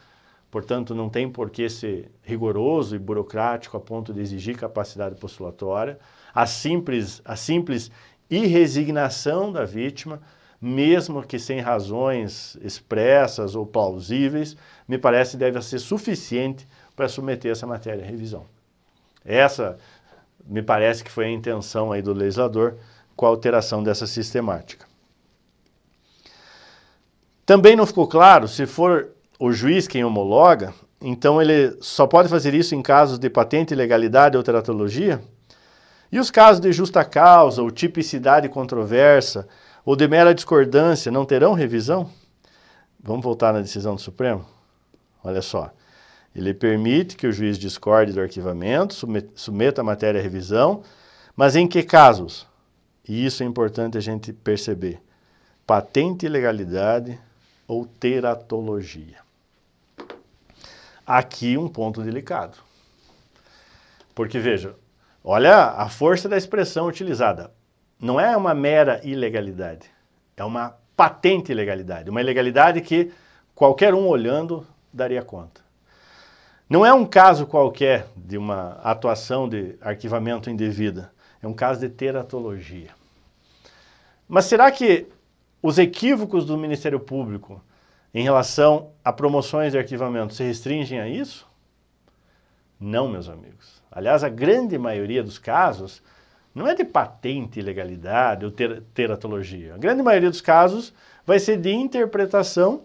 portanto não tem por que ser rigoroso e burocrático a ponto de exigir capacidade postulatória. A simples, a simples irresignação da vítima mesmo que sem razões expressas ou plausíveis, me parece deve ser suficiente para submeter essa matéria à revisão. Essa me parece que foi a intenção aí do legislador com a alteração dessa sistemática. Também não ficou claro se for o juiz quem homologa, então ele só pode fazer isso em casos de patente, ilegalidade ou teratologia? E os casos de justa causa ou tipicidade controversa, ou de mera discordância não terão revisão? Vamos voltar na decisão do Supremo? Olha só. Ele permite que o juiz discorde do arquivamento, submeta a matéria à revisão, mas em que casos? E isso é importante a gente perceber. Patente ilegalidade ou teratologia. Aqui um ponto delicado. Porque veja, olha a força da expressão utilizada. Não é uma mera ilegalidade, é uma patente ilegalidade, uma ilegalidade que qualquer um olhando daria conta. Não é um caso qualquer de uma atuação de arquivamento indevida, é um caso de teratologia. Mas será que os equívocos do Ministério Público em relação a promoções de arquivamento se restringem a isso? Não, meus amigos. Aliás, a grande maioria dos casos não é de patente ilegalidade ou ter teratologia. A grande maioria dos casos vai ser de interpretação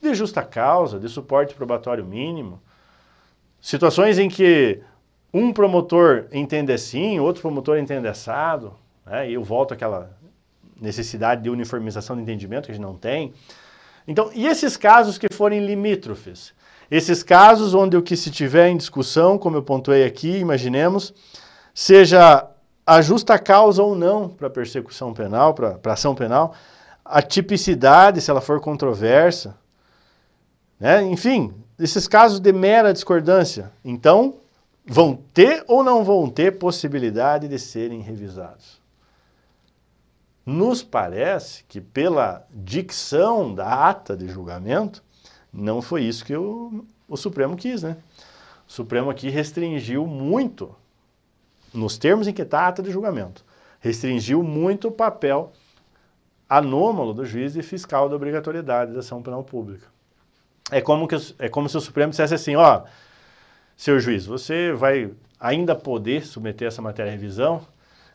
de justa causa, de suporte probatório mínimo. Situações em que um promotor entende assim, outro promotor entende assado, né? e eu volto àquela necessidade de uniformização de entendimento que a gente não tem. Então, e esses casos que forem limítrofes? Esses casos onde o que se tiver em discussão, como eu pontuei aqui, imaginemos, seja a justa causa ou não para persecução penal, para ação penal, a tipicidade, se ela for controversa, né? enfim, esses casos de mera discordância, então, vão ter ou não vão ter possibilidade de serem revisados. Nos parece que pela dicção da ata de julgamento, não foi isso que o, o Supremo quis, né? O Supremo aqui restringiu muito, nos termos em que está a ata de julgamento, restringiu muito o papel anômalo do juiz e fiscal da obrigatoriedade da ação penal pública. É como, que, é como se o Supremo dissesse assim, ó, seu juiz, você vai ainda poder submeter essa matéria à revisão,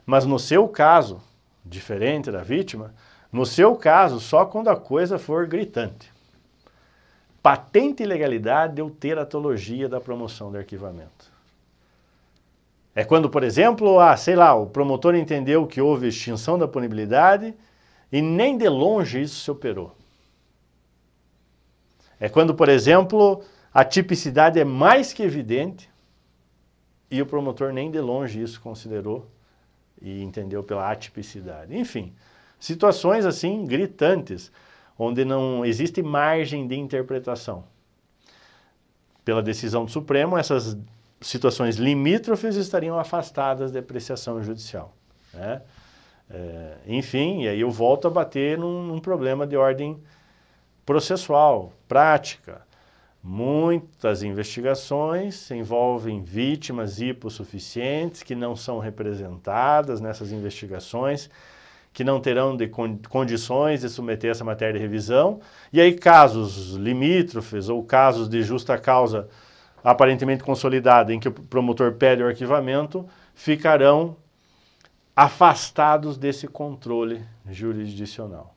mas no seu caso, diferente da vítima, no seu caso, só quando a coisa for gritante. Patente ilegalidade ou teratologia da promoção do arquivamento. É quando, por exemplo, ah, sei lá, o promotor entendeu que houve extinção da punibilidade e nem de longe isso se operou. É quando, por exemplo, a tipicidade é mais que evidente e o promotor nem de longe isso considerou e entendeu pela atipicidade. Enfim, situações assim gritantes, onde não existe margem de interpretação. Pela decisão do Supremo, essas situações limítrofes estariam afastadas da apreciação judicial. Né? É, enfim, e aí eu volto a bater num, num problema de ordem processual, prática. Muitas investigações envolvem vítimas hipossuficientes que não são representadas nessas investigações, que não terão de condições de submeter essa matéria de revisão. E aí casos limítrofes ou casos de justa causa aparentemente consolidada em que o promotor pede o arquivamento ficarão afastados desse controle jurisdicional.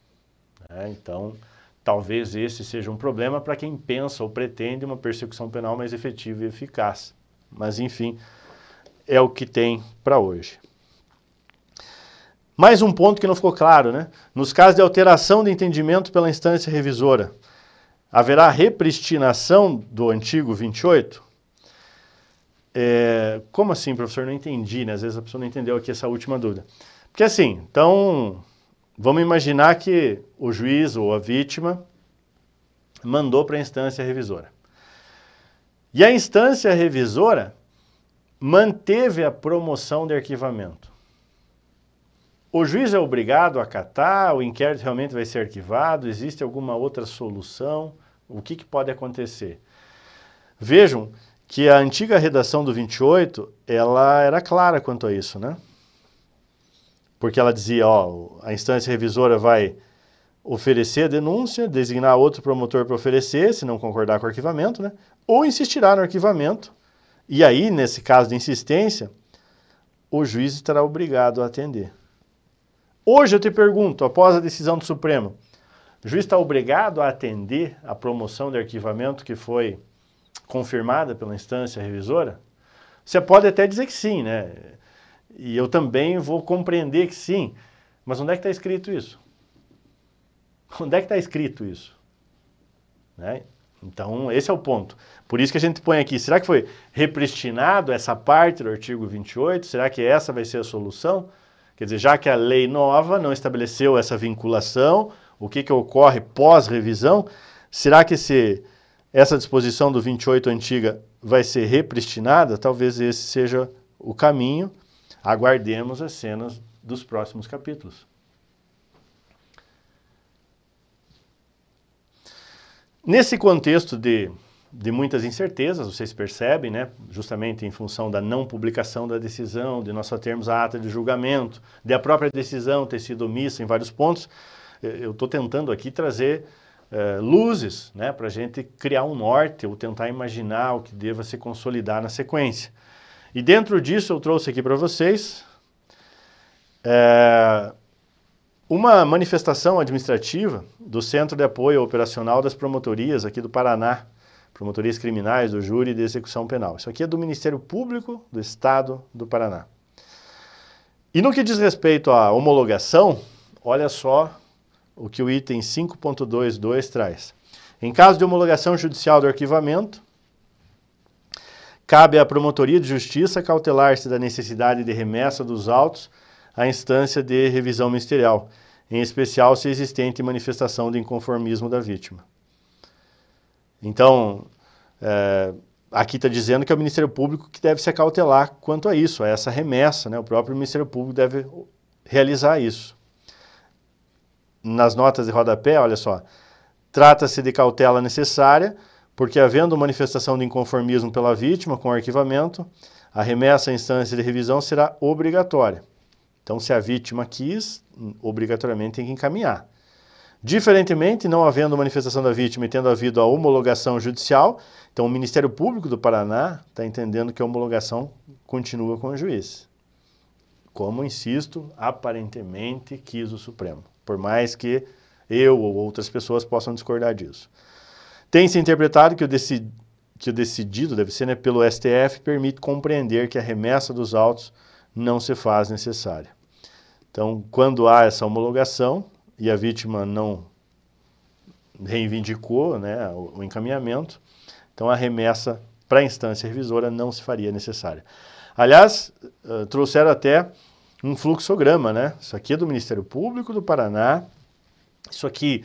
É, então, Talvez esse seja um problema para quem pensa ou pretende uma persecução penal mais efetiva e eficaz. Mas, enfim, é o que tem para hoje. Mais um ponto que não ficou claro, né? Nos casos de alteração de entendimento pela instância revisora, haverá repristinação do antigo 28? É, como assim, professor? Não entendi, né? Às vezes a pessoa não entendeu aqui essa última dúvida. Porque assim, então, Vamos imaginar que o juiz ou a vítima mandou para a instância revisora. E a instância revisora manteve a promoção de arquivamento. O juiz é obrigado a acatar, o inquérito realmente vai ser arquivado, existe alguma outra solução? O que, que pode acontecer? Vejam que a antiga redação do 28, ela era clara quanto a isso, né? Porque ela dizia, ó, a instância revisora vai oferecer a denúncia, designar outro promotor para oferecer, se não concordar com o arquivamento, né? ou insistirá no arquivamento, e aí, nesse caso de insistência, o juiz estará obrigado a atender. Hoje eu te pergunto, após a decisão do Supremo, o juiz está obrigado a atender a promoção de arquivamento que foi confirmada pela instância revisora? Você pode até dizer que sim, né? E eu também vou compreender que sim. Mas onde é que está escrito isso? <laughs> Onde é que está escrito isso? Né? Então, esse é o ponto. Por isso que a gente põe aqui, será que foi repristinado essa parte do artigo 28? Será que essa vai ser a solução? Quer dizer, já que a lei nova não estabeleceu essa vinculação, o que, que ocorre pós-revisão? Será que esse, essa disposição do 28 antiga vai ser repristinada? Talvez esse seja o caminho. Aguardemos as cenas dos próximos capítulos. Nesse contexto de, de muitas incertezas, vocês percebem, né? justamente em função da não publicação da decisão, de nós só termos a ata de julgamento, de a própria decisão ter sido omissa em vários pontos, eh, eu estou tentando aqui trazer eh, luzes né? para a gente criar um norte ou tentar imaginar o que deva se consolidar na sequência. E dentro disso eu trouxe aqui para vocês é, uma manifestação administrativa do Centro de Apoio Operacional das Promotorias aqui do Paraná, Promotorias Criminais, do Júri de Execução Penal. Isso aqui é do Ministério Público do Estado do Paraná. E no que diz respeito à homologação, olha só o que o item 5.22 traz. Em caso de homologação judicial do arquivamento, cabe à Promotoria de Justiça cautelar-se da necessidade de remessa dos autos à instância de revisão ministerial, em especial se existente manifestação de inconformismo da vítima. Então, é, aqui está dizendo que é o Ministério Público que deve se acautelar quanto a isso, a essa remessa, né? o próprio Ministério Público deve realizar isso. Nas notas de rodapé, olha só, trata-se de cautela necessária, porque havendo manifestação de inconformismo pela vítima com o arquivamento, a remessa à instância de revisão será obrigatória. Então, se a vítima quis, obrigatoriamente tem que encaminhar. Diferentemente, não havendo manifestação da vítima e tendo havido a homologação judicial, então o Ministério Público do Paraná está entendendo que a homologação continua com o juiz. Como, insisto, aparentemente quis o Supremo, por mais que eu ou outras pessoas possam discordar disso. Tem-se interpretado que o, decid, que o decidido, deve ser né, pelo STF, permite compreender que a remessa dos autos não se faz necessária. Então, quando há essa homologação e a vítima não reivindicou né, o, o encaminhamento, então a remessa para a instância revisora não se faria necessária. Aliás, uh, trouxeram até um fluxograma, né? Isso aqui é do Ministério Público do Paraná, isso aqui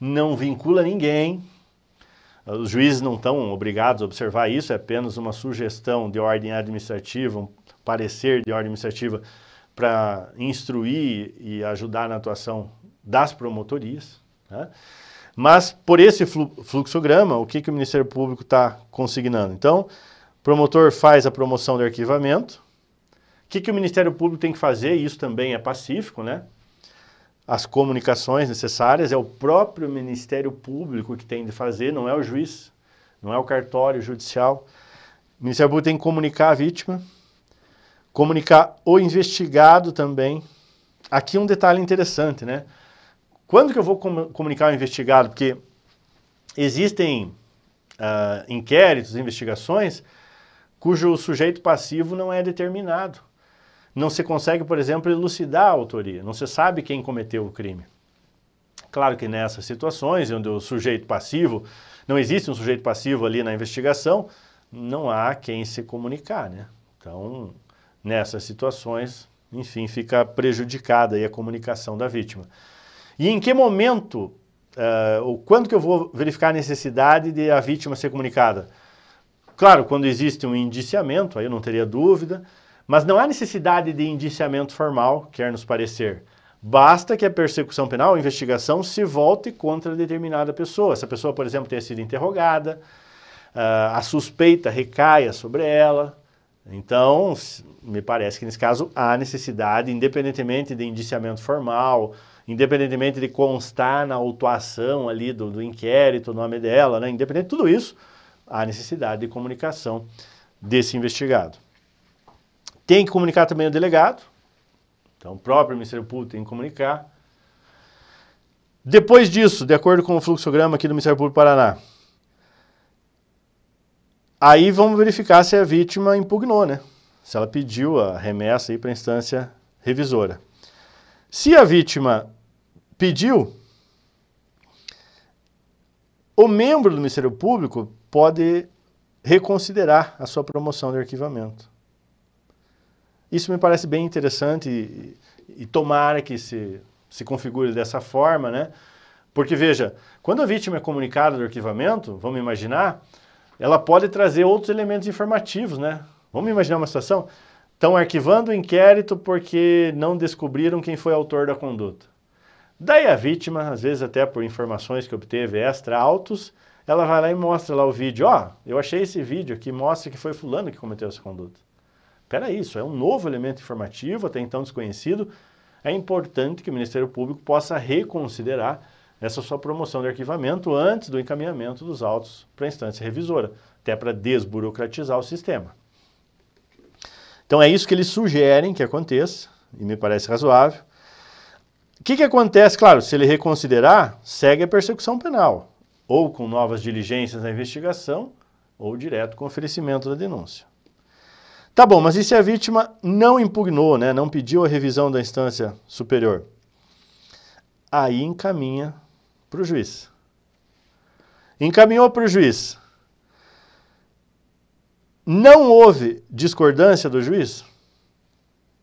não vincula ninguém, os juízes não estão obrigados a observar isso, é apenas uma sugestão de ordem administrativa, um parecer de ordem administrativa para instruir e ajudar na atuação das promotorias. Né? Mas por esse fluxograma, o que, que o Ministério Público está consignando? Então, promotor faz a promoção de arquivamento. O que, que o Ministério Público tem que fazer? Isso também é pacífico, né? As comunicações necessárias é o próprio Ministério Público que tem de fazer, não é o juiz, não é o cartório judicial. O Ministério Público tem que comunicar a vítima, Comunicar o investigado também. Aqui um detalhe interessante, né? Quando que eu vou comunicar o investigado? Porque existem uh, inquéritos, investigações, cujo sujeito passivo não é determinado. Não se consegue, por exemplo, elucidar a autoria, não se sabe quem cometeu o crime. Claro que nessas situações, onde o sujeito passivo, não existe um sujeito passivo ali na investigação, não há quem se comunicar, né? Então, nessas situações, enfim, fica prejudicada aí a comunicação da vítima. E em que momento, uh, ou quando que eu vou verificar a necessidade de a vítima ser comunicada? Claro, quando existe um indiciamento, aí eu não teria dúvida, mas não há necessidade de indiciamento formal, quer nos parecer. Basta que a persecução penal, a investigação, se volte contra determinada pessoa. Essa pessoa, por exemplo, tenha sido interrogada, uh, a suspeita recaia sobre ela, então, me parece que nesse caso há necessidade, independentemente de indiciamento formal, independentemente de constar na autuação ali do, do inquérito, o nome dela, né? independente de tudo isso, há necessidade de comunicação desse investigado. Tem que comunicar também o delegado, então o próprio Ministério Público tem que comunicar. Depois disso, de acordo com o fluxograma aqui do Ministério Público do Paraná, Aí vamos verificar se a vítima impugnou, né? Se ela pediu a remessa para a instância revisora. Se a vítima pediu, o membro do Ministério Público pode reconsiderar a sua promoção de arquivamento. Isso me parece bem interessante e, e tomara que se, se configure dessa forma, né? Porque veja, quando a vítima é comunicada do arquivamento, vamos imaginar, ela pode trazer outros elementos informativos, né? Vamos imaginar uma situação? Estão arquivando o inquérito porque não descobriram quem foi autor da conduta. Daí a vítima, às vezes até por informações que obteve extra autos, ela vai lá e mostra lá o vídeo. Ó, oh, eu achei esse vídeo que mostra que foi fulano que cometeu essa conduta. Peraí, isso é um novo elemento informativo, até então desconhecido. É importante que o Ministério Público possa reconsiderar essa sua promoção de arquivamento antes do encaminhamento dos autos para a instância revisora, até para desburocratizar o sistema. Então é isso que eles sugerem que aconteça, e me parece razoável. O que, que acontece? Claro, se ele reconsiderar, segue a persecução penal ou com novas diligências na investigação, ou direto com oferecimento da denúncia. Tá bom, mas e se a vítima não impugnou, né, não pediu a revisão da instância superior? Aí encaminha para o juiz. Encaminhou para o juiz. Não houve discordância do juiz?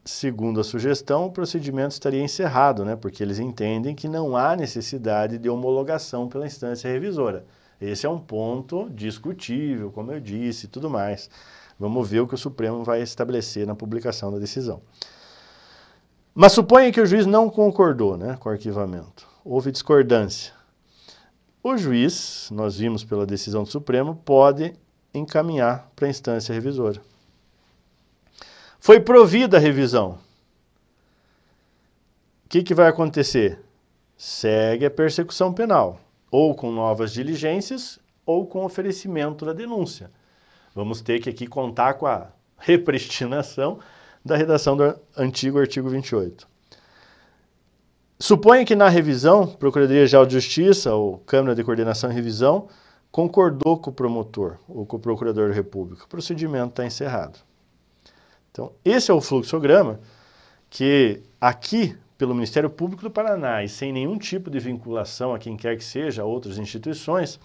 Segundo a sugestão, o procedimento estaria encerrado, né? porque eles entendem que não há necessidade de homologação pela instância revisora. Esse é um ponto discutível, como eu disse, e tudo mais. Vamos ver o que o Supremo vai estabelecer na publicação da decisão. Mas suponha que o juiz não concordou né, com o arquivamento. Houve discordância. O juiz, nós vimos pela decisão do Supremo, pode encaminhar para a instância revisora. Foi provida a revisão. O que, que vai acontecer? Segue a persecução penal, ou com novas diligências, ou com oferecimento da denúncia. Vamos ter que aqui contar com a repristinação da redação do antigo artigo 28. Suponha que na revisão, Procuradoria-Geral de Justiça ou Câmara de Coordenação e Revisão concordou com o promotor ou com o Procurador da República. O procedimento está encerrado. Então, esse é o fluxograma que aqui, pelo Ministério Público do Paraná e sem nenhum tipo de vinculação a quem quer que seja, a outras instituições,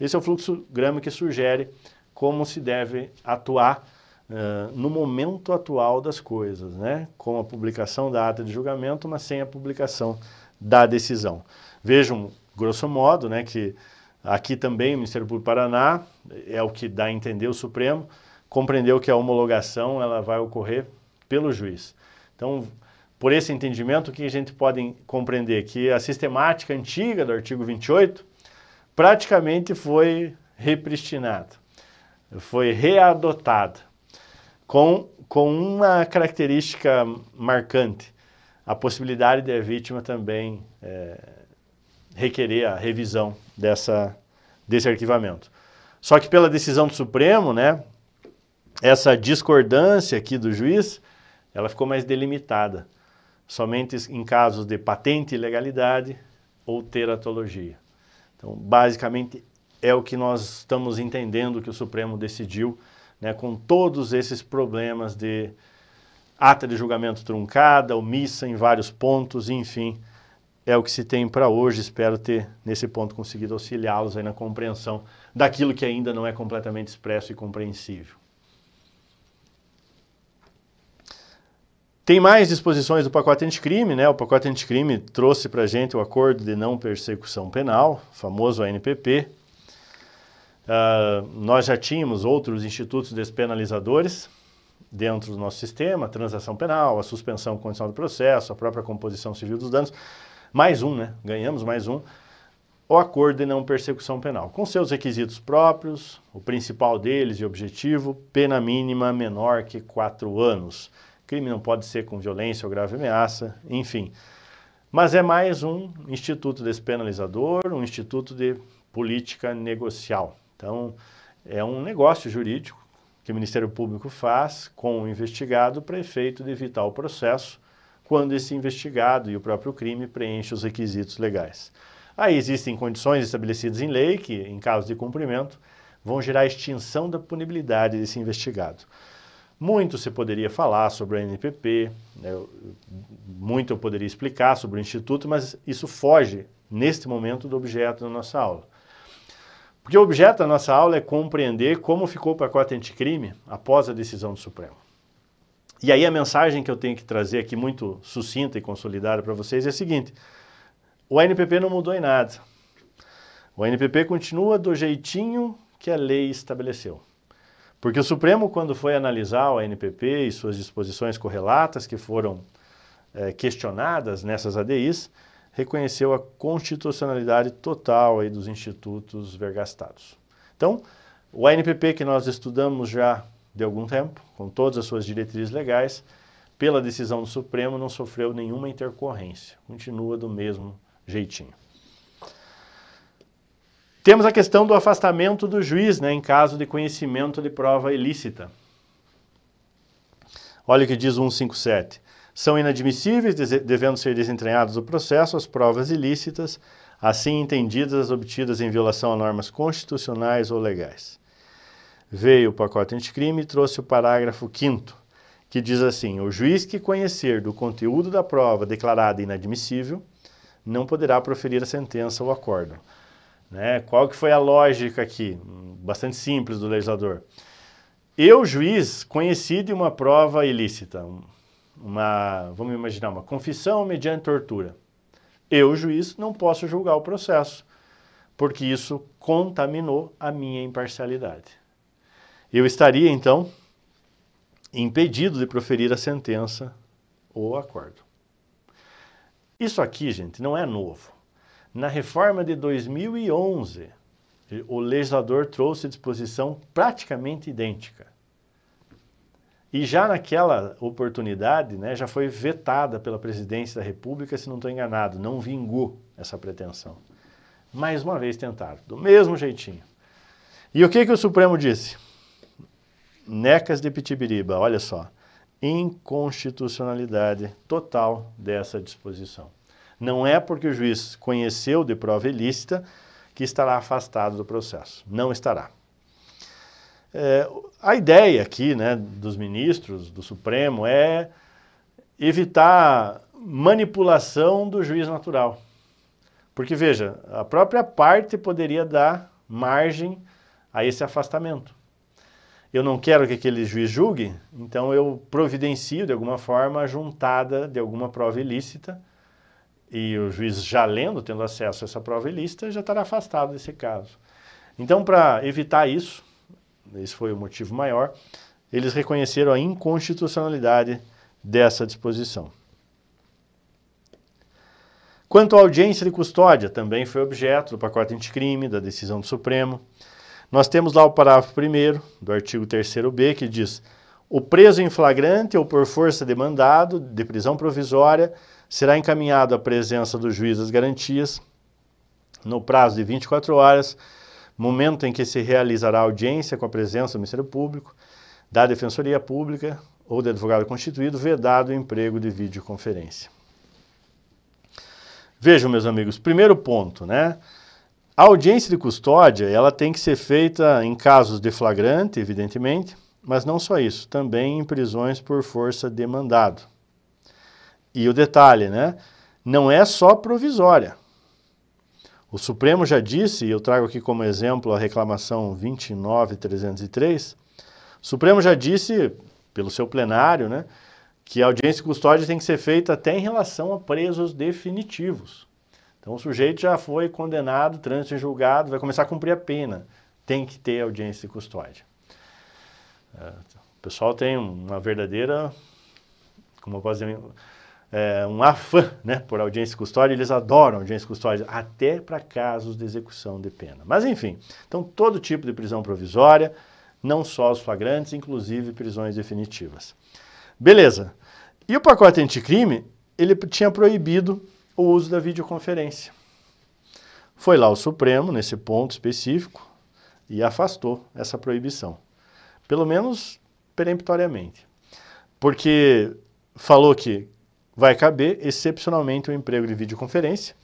esse é o fluxograma que sugere como se deve atuar uh, no momento atual das coisas, né? com a publicação da ata de julgamento, mas sem a publicação da decisão. Vejam, grosso modo, né, que aqui também o Ministério Público do Paraná é o que dá a entender o Supremo, compreendeu que a homologação ela vai ocorrer pelo juiz. Então, por esse entendimento, o que a gente pode compreender? Que a sistemática antiga do artigo 28 praticamente foi repristinada, foi readotada, com, com uma característica marcante, a possibilidade de a vítima também é, requerer a revisão dessa, desse arquivamento. Só que pela decisão do Supremo, né, essa discordância aqui do juiz, ela ficou mais delimitada, somente em casos de patente ilegalidade ou teratologia. Então, basicamente, é o que nós estamos entendendo que o Supremo decidiu, né, com todos esses problemas de ata de julgamento truncada, omissa em vários pontos, enfim, é o que se tem para hoje. Espero ter, nesse ponto, conseguido auxiliá-los na compreensão daquilo que ainda não é completamente expresso e compreensível. Tem mais disposições do pacote anticrime, né? O pacote anticrime trouxe para a gente o acordo de não persecução penal, famoso ANPP. Uh, nós já tínhamos outros institutos despenalizadores dentro do nosso sistema, a transação penal, a suspensão condicional do processo, a própria composição civil dos danos. Mais um, né? Ganhamos mais um. O acordo de não persecução penal, com seus requisitos próprios, o principal deles e objetivo, pena mínima menor que quatro anos. Crime não pode ser com violência ou grave ameaça, enfim. Mas é mais um instituto despenalizador, um instituto de política negocial. Então, é um negócio jurídico que o Ministério Público faz com o investigado para efeito de evitar o processo quando esse investigado e o próprio crime preenchem os requisitos legais. Aí existem condições estabelecidas em lei que, em caso de cumprimento, vão gerar a extinção da punibilidade desse investigado. Muito se poderia falar sobre a NPP, né, muito eu poderia explicar sobre o Instituto, mas isso foge, neste momento, do objeto da nossa aula. Porque o objeto da nossa aula é compreender como ficou o pacote anticrime após a decisão do Supremo. E aí a mensagem que eu tenho que trazer aqui muito sucinta e consolidada para vocês é a seguinte, o ANPP não mudou em nada. O ANPP continua do jeitinho que a lei estabeleceu. Porque o Supremo, quando foi analisar o ANPP e suas disposições correlatas que foram é, questionadas nessas ADIs, reconheceu a constitucionalidade total aí dos institutos vergastados. Então, o ANPP que nós estudamos já de algum tempo, com todas as suas diretrizes legais, pela decisão do Supremo não sofreu nenhuma intercorrência, continua do mesmo jeitinho. Temos a questão do afastamento do juiz, né, em caso de conhecimento de prova ilícita. Olha o que diz o 157. São inadmissíveis, devendo ser desentranhados do processo, as provas ilícitas, assim entendidas as obtidas em violação a normas constitucionais ou legais. Veio o pacote anticrime e trouxe o parágrafo 5 que diz assim: o juiz que conhecer do conteúdo da prova declarada inadmissível não poderá proferir a sentença ou acordo. Né? Qual que foi a lógica aqui? Bastante simples do legislador. Eu, juiz, conheci de uma prova ilícita, uma, vamos imaginar, uma confissão mediante tortura. Eu, juiz, não posso julgar o processo, porque isso contaminou a minha imparcialidade. Eu estaria, então, impedido de proferir a sentença ou acordo. Isso aqui, gente, não é novo. Na reforma de 2011, o legislador trouxe disposição praticamente idêntica. E já naquela oportunidade, né, já foi vetada pela presidência da República, se não estou enganado, não vingou essa pretensão. Mais uma vez tentaram, do mesmo jeitinho. E o que, que o Supremo disse? Necas de Pitibiriba, olha só, inconstitucionalidade total dessa disposição. Não é porque o juiz conheceu de prova ilícita que estará afastado do processo. Não estará. É, a ideia aqui né, dos ministros do Supremo é evitar manipulação do juiz natural. Porque, veja, a própria parte poderia dar margem a esse afastamento. Eu não quero que aquele juiz julgue, então eu providencio, de alguma forma, a juntada de alguma prova ilícita e o juiz já lendo, tendo acesso a essa prova ilícita, já estará afastado desse caso. Então, para evitar isso, esse foi o motivo maior, eles reconheceram a inconstitucionalidade dessa disposição. Quanto à audiência de custódia, também foi objeto do pacote anticrime, da decisão do Supremo. Nós temos lá o parágrafo 1 do artigo 3º-B, que diz o preso em flagrante ou por força de mandado de prisão provisória será encaminhado à presença do juiz das garantias no prazo de 24 horas momento em que se realizará audiência com a presença do Ministério Público, da Defensoria Pública ou de advogado constituído, vedado o emprego de videoconferência. Vejam, meus amigos, primeiro ponto, né? A audiência de custódia, ela tem que ser feita em casos de flagrante, evidentemente, mas não só isso, também em prisões por força de mandado. E o detalhe, né? Não é só provisória. O Supremo já disse, e eu trago aqui como exemplo a reclamação 29303, o Supremo já disse, pelo seu plenário, né, que a audiência de custódia tem que ser feita até em relação a presos definitivos. Então o sujeito já foi condenado, trânsito em julgado, vai começar a cumprir a pena. Tem que ter audiência de custódia. É, o pessoal tem uma verdadeira, como eu posso dizer, é, um afã né, por audiência custódia, eles adoram audiência custódia, até para casos de execução de pena. Mas enfim, então todo tipo de prisão provisória, não só os flagrantes, inclusive prisões definitivas. Beleza. E o pacote anticrime, ele tinha proibido o uso da videoconferência. Foi lá o Supremo, nesse ponto específico, e afastou essa proibição. Pelo menos peremptoriamente. Porque falou que vai caber excepcionalmente o emprego de videoconferência,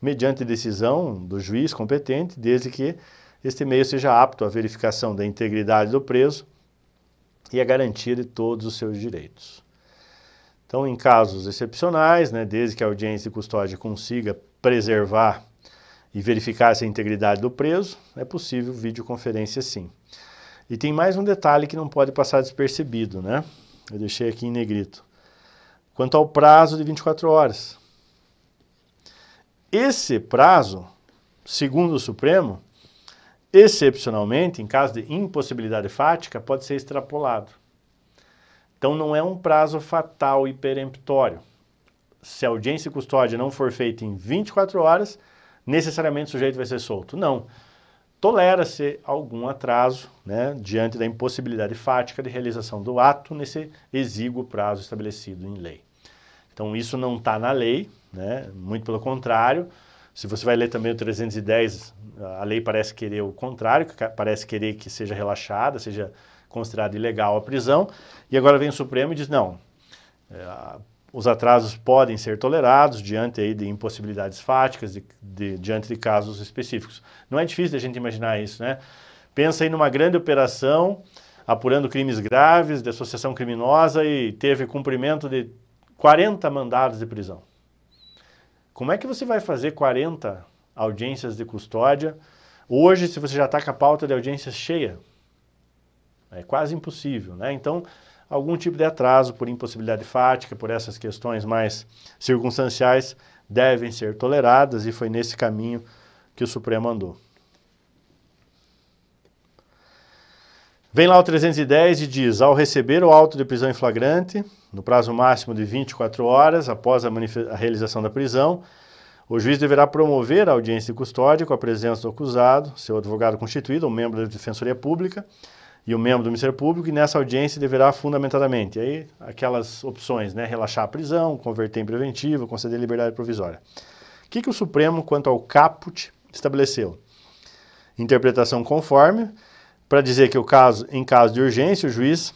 mediante decisão do juiz competente, desde que este meio seja apto à verificação da integridade do preso e à garantia de todos os seus direitos. Então, em casos excepcionais, né, desde que a audiência de custódia consiga preservar e verificar essa integridade do preso, é possível videoconferência sim. E tem mais um detalhe que não pode passar despercebido, né? Eu deixei aqui em negrito quanto ao prazo de 24 horas. esse prazo, segundo o Supremo, excepcionalmente, em caso de impossibilidade fática, pode ser extrapolado. Então não é um prazo fatal e peremptório. Se a audiência e custódia não for feita em 24 horas, necessariamente o sujeito vai ser solto. Não. Tolera-se algum atraso né, diante da impossibilidade fática de realização do ato nesse exíguo prazo estabelecido em lei. Então isso não está na lei, né, muito pelo contrário. Se você vai ler também o 310, a lei parece querer o contrário, parece querer que seja relaxada, seja considerada ilegal a prisão. E agora vem o Supremo e diz, não, é, os atrasos podem ser tolerados diante aí de impossibilidades fáticas, de, de, diante de casos específicos. Não é difícil a gente imaginar isso, né? Pensa aí numa grande operação apurando crimes graves de associação criminosa e teve cumprimento de 40 mandados de prisão. Como é que você vai fazer 40 audiências de custódia hoje se você já está com a pauta de audiências cheia? É quase impossível, né? Então, algum tipo de atraso por impossibilidade fática, por essas questões mais circunstanciais, devem ser toleradas e foi nesse caminho que o Supremo andou. Vem lá o 310 e diz: ao receber o auto de prisão em flagrante, no prazo máximo de 24 horas após a, a, realização da prisão, o juiz deverá promover a audiência de custódia com a presença do acusado, seu advogado constituído, ou membro da Defensoria Pública, e o membro do Ministério Público, e nessa audiência deverá fundamentadamente, aí aquelas opções, né, relaxar a prisão, converter em preventiva, conceder liberdade provisória. O que, que o Supremo, quanto ao caput, estabeleceu? Interpretação conforme, para dizer que o caso, em caso de urgência, o juiz,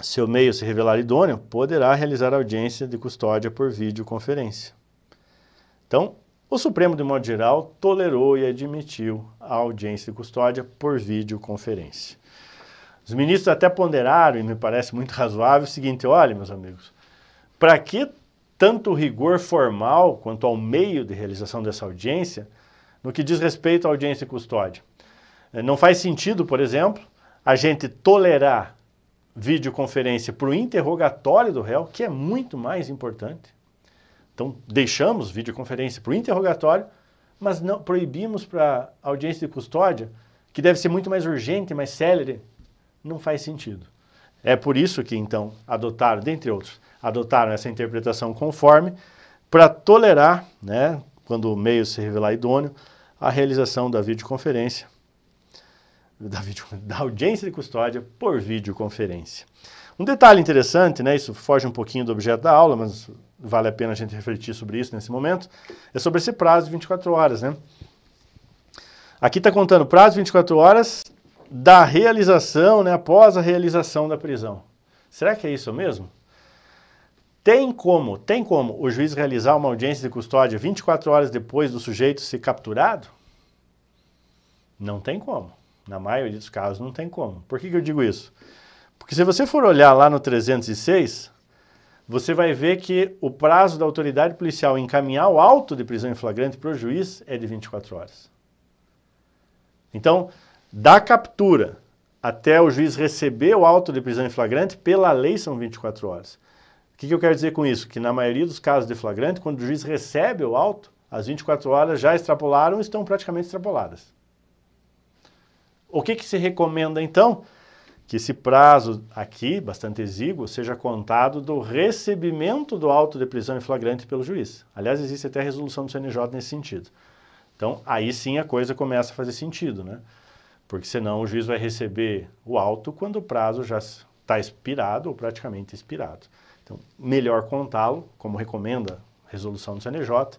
se o meio se revelar idôneo, poderá realizar audiência de custódia por videoconferência. Então, o Supremo, de modo geral, tolerou e admitiu a audiência de custódia por videoconferência. Os ministros até ponderaram, e me parece muito razoável, o seguinte: olha, meus amigos, para que tanto rigor formal quanto ao meio de realização dessa audiência no que diz respeito à audiência e custódia? Eh, não faz sentido, por exemplo, a gente tolerar videoconferência para o interrogatório do réu, que é muito mais importante. Então, deixamos videoconferência para o interrogatório, mas não proibimos para a audiência de custódia, que deve ser muito mais urgente, mais célere, não faz sentido. É por isso que, então, adotaram, dentre outros, adotaram essa interpretação conforme para tolerar, né, quando o meio se revelar idôneo, a realização da videoconferência, da, video, <laughs> da audiência de custódia por videoconferência. Um detalhe interessante, né, isso foge um pouquinho do objeto da aula, mas vale a pena a gente refletir sobre isso nesse momento, é sobre esse prazo de 24 horas. Né? Aqui está contando prazo de 24 horas da realização, né, após a realização da prisão. Será que é isso mesmo? Tem como, tem como o juiz realizar uma audiência de custódia 24 horas depois do sujeito ser capturado? Não tem como. Na maioria dos casos não tem como. Por que, que eu digo isso? Porque se você for olhar lá no 306, você vai ver que o prazo da autoridade policial encaminhar o auto de prisão em flagrante para o juiz é de 24 horas. Então, da captura até o juiz receber o auto de prisão em flagrante, pela lei são 24 horas. O que, que eu quero dizer com isso? Que na maioria dos casos de flagrante, quando o juiz recebe o auto, as 24 horas já extrapolaram e estão praticamente extrapoladas. O que, que se recomenda então? Que esse prazo aqui, bastante exíguo, seja contado do recebimento do auto de prisão em flagrante pelo juiz. Aliás, existe até resolução do CNJ nesse sentido. Então, aí sim a coisa começa a fazer sentido, né? Porque senão o juiz vai receber o auto quando o prazo já está expirado ou praticamente expirado. Então, melhor contá-lo, como recomenda a resolução do CNJ,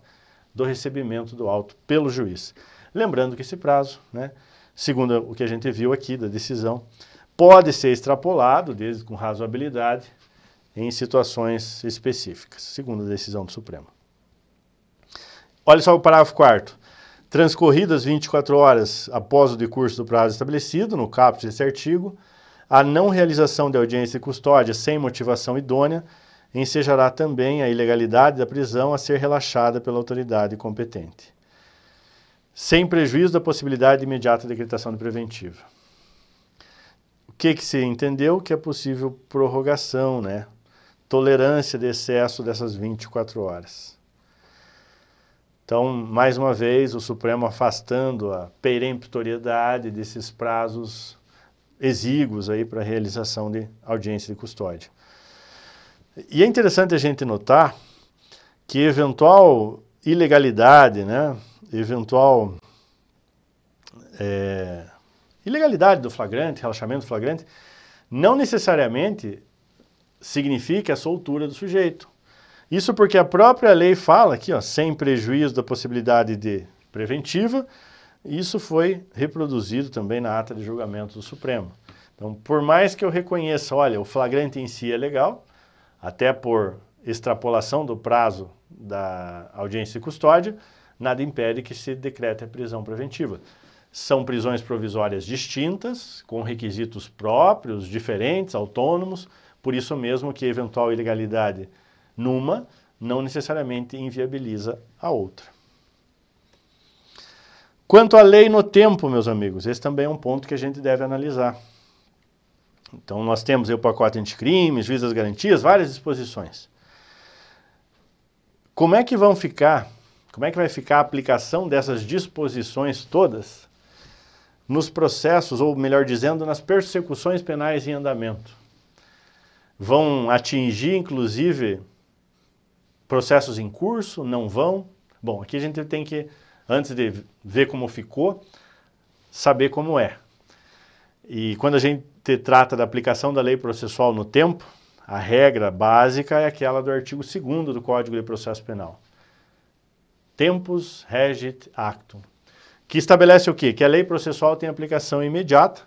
do recebimento do auto pelo juiz. Lembrando que esse prazo, né, segundo o que a gente viu aqui da decisão, pode ser extrapolado, desde com razoabilidade, em situações específicas, segundo a decisão do Supremo. Olha só o parágrafo 4 Transcorridas 24 horas após o decurso do prazo estabelecido no caput desse artigo, a não realização de audiência e custódia sem motivação idônea ensejará também a ilegalidade da prisão a ser relaxada pela autoridade competente, sem prejuízo da possibilidade de imediata decretação de preventiva. O que, que se entendeu? Que é possível prorrogação, né? tolerância de excesso dessas 24 horas. Então, mais uma vez, o Supremo afastando a peremptoriedade desses prazos exíguos aí para a realização de audiência de custódia. E é interessante a gente notar que eventual ilegalidade, né, eventual é, ilegalidade do flagrante, relaxamento do flagrante, não necessariamente significa a soltura do sujeito. Isso porque a própria lei fala aqui, ó, sem prejuízo da possibilidade de preventiva, isso foi reproduzido também na ata de julgamento do Supremo. Então, por mais que eu reconheça, olha, o flagrante em si é legal, até por extrapolação do prazo da audiência de custódia, nada impede que se decrete a prisão preventiva. São prisões provisórias distintas, com requisitos próprios, diferentes, autônomos, por isso mesmo que eventual ilegalidade numa não necessariamente inviabiliza a outra. Quanto à lei no tempo, meus amigos, esse também é um ponto que a gente deve analisar. Então, nós temos o pacote anticrime, juiz das garantias, várias disposições. Como é que vão ficar, como é que vai ficar a aplicação dessas disposições todas nos processos, ou melhor dizendo, nas persecuções penais em andamento? Vão atingir, inclusive, processos em curso? Não vão? Bom, aqui a gente tem que, antes de ver como ficou, saber como é. E quando a gente trata da aplicação da lei processual no tempo, a regra básica é aquela do artigo 2 do Código de Processo Penal. Tempus regit actum. Que estabelece o quê? Que a lei processual tem aplicação imediata,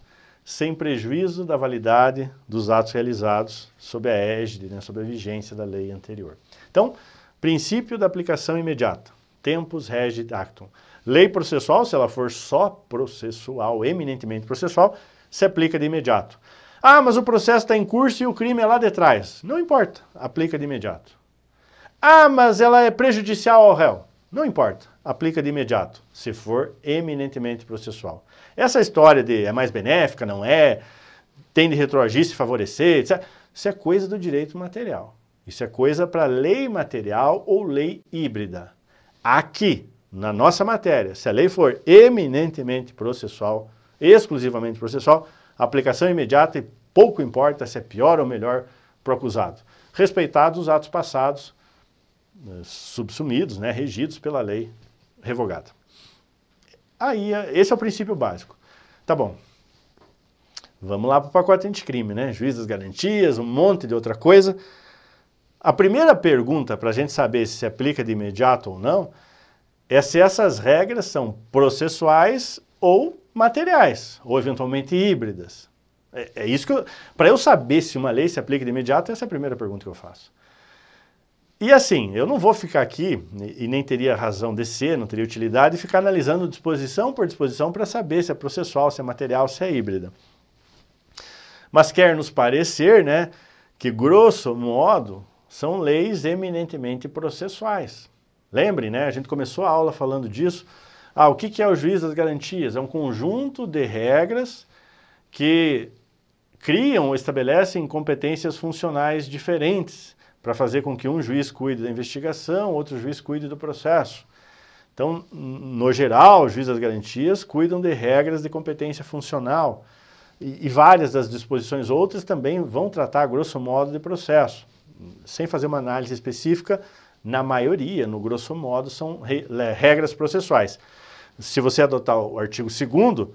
sem prejuízo da validade dos atos realizados sob a égide, né, sob a vigência da lei anterior. Então, princípio da aplicação imediata. Tempus regit actum. Lei processual, se ela for só processual, eminentemente processual, se aplica de imediato. Ah, mas o processo está em curso e o crime é lá de trás. Não importa, aplica de imediato. Ah, mas ela é prejudicial ao réu. Não importa, aplica de imediato, se for eminentemente processual. Essa história de é mais benéfica, não é, tem de retroagir se favorecer, etc. Isso é coisa do direito material. Isso é coisa para lei material ou lei híbrida. Aqui, na nossa matéria, se a lei for eminentemente processual, exclusivamente processual, aplicação imediata e pouco importa se é pior ou melhor para o acusado. Respeitados os atos passados, eh, subsumidos, né, regidos pela lei revogada. Aí, esse é o princípio básico. Tá bom. Vamos lá para o pacote anticrime, né? Juiz das garantias, um monte de outra coisa. A primeira pergunta para a gente saber se se aplica de imediato ou não é se essas regras são processuais ou materiais, ou eventualmente híbridas. É, é isso que. Para eu saber se uma lei se aplica de imediato, essa é a primeira pergunta que eu faço. E assim, eu não vou ficar aqui, e nem teria razão de ser, não teria utilidade, ficar analisando disposição por disposição para saber se é processual, se é material, se é híbrida. Mas quer nos parecer, né, que grosso modo, são leis eminentemente processuais. Lembre, né? A gente começou a aula falando disso. Ah, o que é o juiz das garantias? É um conjunto de regras que criam ou estabelecem competências funcionais diferentes para fazer com que um juiz cuide da investigação, outro juiz cuide do processo. Então, no geral, os juízes das garantias cuidam de regras de competência funcional e, e várias das disposições outras também vão tratar, grosso modo, de processo sem fazer uma análise específica, na maioria, no grosso modo, são regras processuais. Se você adotar o artigo 2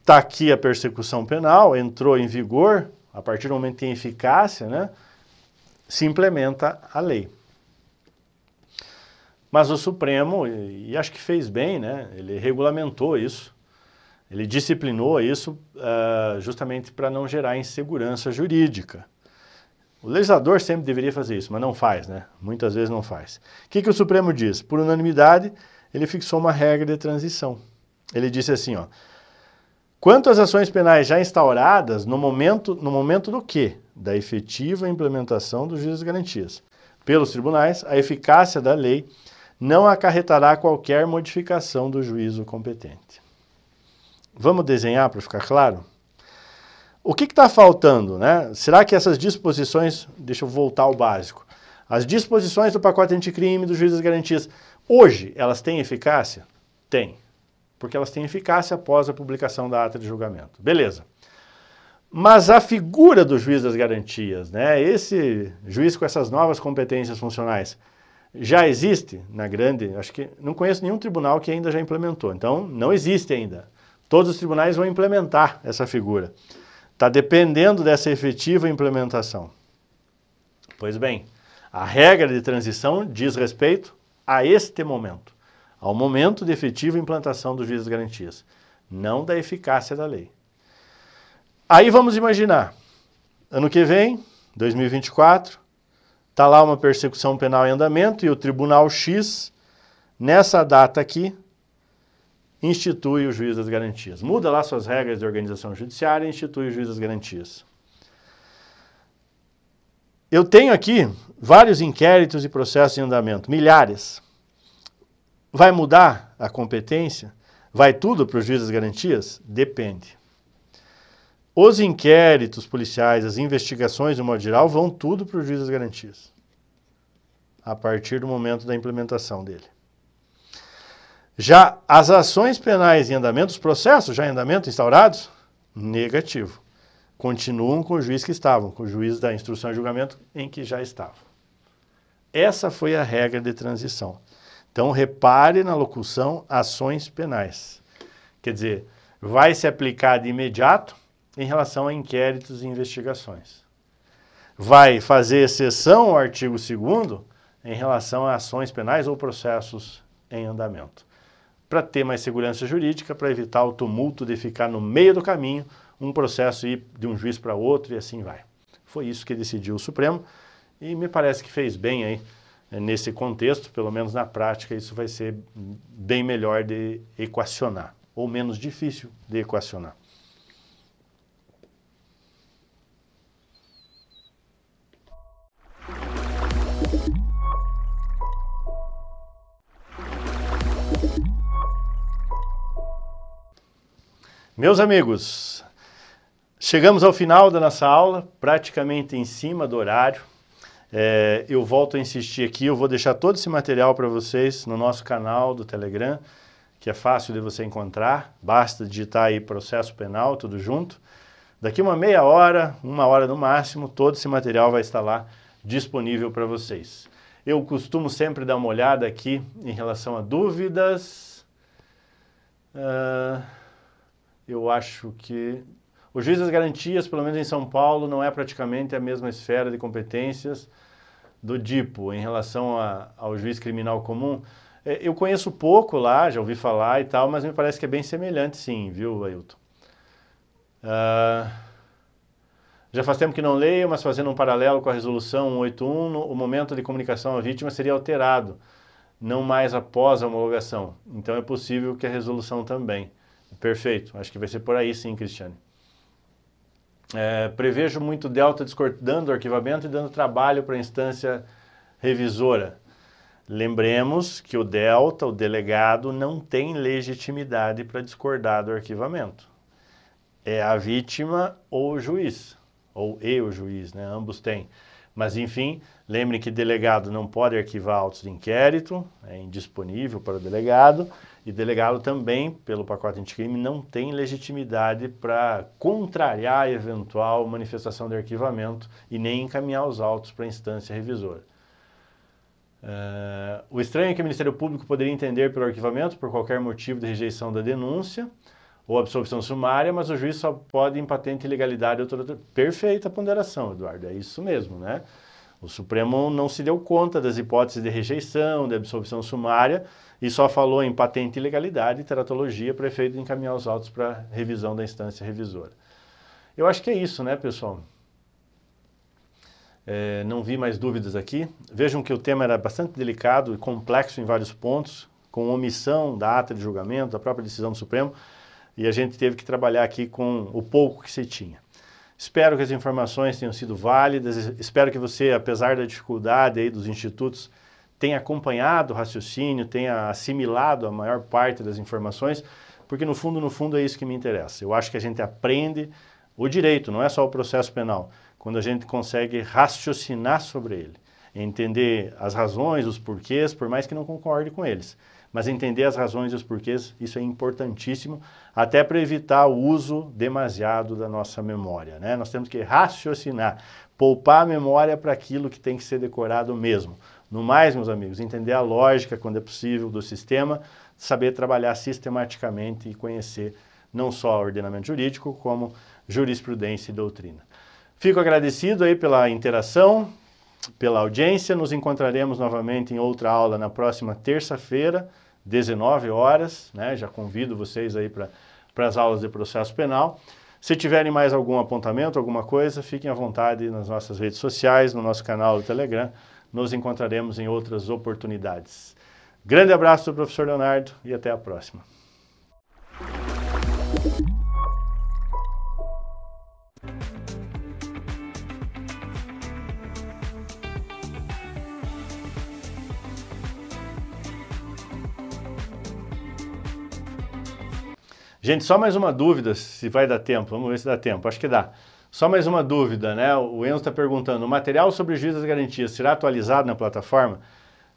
está aqui a persecução penal, entrou em vigor, a partir do momento que tem eficácia, né, se implementa a lei. Mas o Supremo, e acho que fez bem, né, ele regulamentou isso, ele disciplinou isso uh, justamente para não gerar insegurança jurídica. O legislador sempre deveria fazer isso, mas não faz, né? Muitas vezes não faz. O que, que o Supremo diz? Por unanimidade, ele fixou uma regra de transição. Ele disse assim, ó, quanto às ações penais já instauradas, no momento, no momento do quê? Da efetiva implementação dos juízes de garantias. Pelos tribunais, a eficácia da lei não acarretará qualquer modificação do juízo competente. Vamos desenhar para ficar claro? O que está faltando? Né? Será que essas disposições, deixa eu voltar ao básico, as disposições do pacote anticrime, do juiz das garantias, Hoje, elas têm eficácia? Tem, porque elas têm eficácia após a publicação da ata de julgamento. Beleza. Mas a figura do juiz das garantias, né, esse juiz com essas novas competências funcionais, já existe na grande, acho que não conheço nenhum tribunal que ainda já implementou. Então, não existe ainda. Todos os tribunais vão implementar essa figura. Está dependendo dessa efetiva implementação. Pois bem, a regra de transição diz respeito a este momento, ao momento de efetiva implantação do juiz das garantias, não da eficácia da lei. Aí vamos imaginar, ano que vem, 2024, está lá uma persecução penal em andamento e o Tribunal X, nessa data aqui, institui o juiz das garantias. Muda lá suas regras de organização judiciária e institui o juiz das garantias. Eu tenho aqui vários inquéritos e processos em andamento, milhares. Vai mudar a competência? Vai tudo para o juiz das garantias? Depende. Os inquéritos policiais, as investigações, no modo geral, vão tudo para o juiz das garantias. A partir do momento da implementação dele. Já as ações penais em andamento, os processos já em andamento instaurados, negativo. Continuam com o juiz que estavam, com o juiz da instrução e julgamento em que já estavam. Essa foi a regra de transição. Então, repare na locução ações penais. Quer dizer, vai se aplicar de imediato em relação a inquéritos e investigações. Vai fazer exceção ao artigo 2 em relação a ações penais ou processos em andamento. Para ter mais segurança jurídica, para evitar o tumulto de ficar no meio do caminho, um processo ir de um juiz para outro e assim vai. Foi isso que decidiu o Supremo e me parece que fez bem aí nesse contexto, pelo menos na prática, isso vai ser bem melhor de equacionar, ou menos difícil de equacionar. Meus amigos, chegamos ao final da nossa aula, praticamente em cima do horário. É, eu volto a insistir aqui, eu vou deixar todo esse material para vocês no nosso canal do Telegram, que é fácil de você encontrar, basta digitar aí processo penal, tudo junto. Daqui uma meia hora, uma hora no máximo, todo esse material vai estar lá disponível para vocês. Eu costumo sempre dar uma olhada aqui em relação a dúvidas. Uh eu acho que o juiz das garantias, pelo menos em São Paulo, não é praticamente a mesma esfera de competências do DIPO em relação a, ao juiz criminal comum. É, eu conheço pouco lá, já ouvi falar e tal, mas me parece que é bem semelhante sim, viu, Ailton? Uh, já faz tempo que não leio, mas fazendo um paralelo com a resolução 181, o momento de comunicação à vítima seria alterado, não mais após a homologação. Então é possível que a resolução também. Perfeito, acho que vai ser por aí sim, Cristiane. É, prevejo muito delta discordando o arquivamento e dando trabalho para a instância revisora. Lembremos que o delta, o delegado, não tem legitimidade para discordar do arquivamento. É a vítima ou o juiz, ou e o juiz, né? ambos têm. Mas, enfim, lembrem que delegado não pode arquivar autos de inquérito, é indisponível para o delegado, e delegado também, pelo pacote anticrime, não tem legitimidade para contrariar eventual manifestação de arquivamento e nem encaminhar os autos para a instância revisora. Uh, o estranho é que o Ministério Público poderia entender pelo arquivamento por qualquer motivo de rejeição da denúncia ou absolvição sumária, mas o juiz só pode em patente ilegalidade. Outra... Perfeita ponderação, Eduardo, é isso mesmo, né? O Supremo não se deu conta das hipóteses de rejeição, de absolvição sumária, e só falou em patente ilegalidade e teratologia para efeito de encaminhar os autos para revisão da instância revisora. Eu acho que é isso, né, pessoal? É, não vi mais dúvidas aqui. Vejam que o tema era bastante delicado e complexo em vários pontos, com omissão da ata de julgamento, da própria decisão do Supremo, e a gente teve que trabalhar aqui com o pouco que se tinha. Espero que as informações tenham sido válidas, espero que você, apesar da dificuldade aí dos institutos, tenha acompanhado o raciocínio, tenha assimilado a maior parte das informações, porque no fundo, no fundo é isso que me interessa. Eu acho que a gente aprende o direito, não é só o processo penal, quando a gente consegue raciocinar sobre ele. entender as razões, os porquês, por mais que não concorde com eles. Mas entender as razões e os porquês, isso é importantíssimo, até para evitar o uso demasiado da nossa memória. Né? Nós temos que raciocinar, poupar a memória para aquilo que tem que ser decorado mesmo. No mais, meus amigos, entender a lógica, quando é possível, do sistema, saber trabalhar sistematicamente e conhecer não só ordenamento jurídico, como jurisprudência e doutrina. Fico agradecido aí pela interação, pela audiência. Nos encontraremos novamente em outra aula na próxima terça-feira, 19 horas. Né? Já convido vocês aí para as aulas de processo penal. Se tiverem mais algum apontamento, alguma coisa, fiquem à vontade nas nossas redes sociais, no nosso canal do Telegram. Nos encontraremos em outras oportunidades. Grande abraço do professor Leonardo e até a próxima. Gente, só mais uma dúvida, se vai dar tempo. Vamos ver se dá tempo. Acho que dá. Só mais uma dúvida, né? O Enzo está perguntando: o material sobre juiz das garantias será atualizado na plataforma?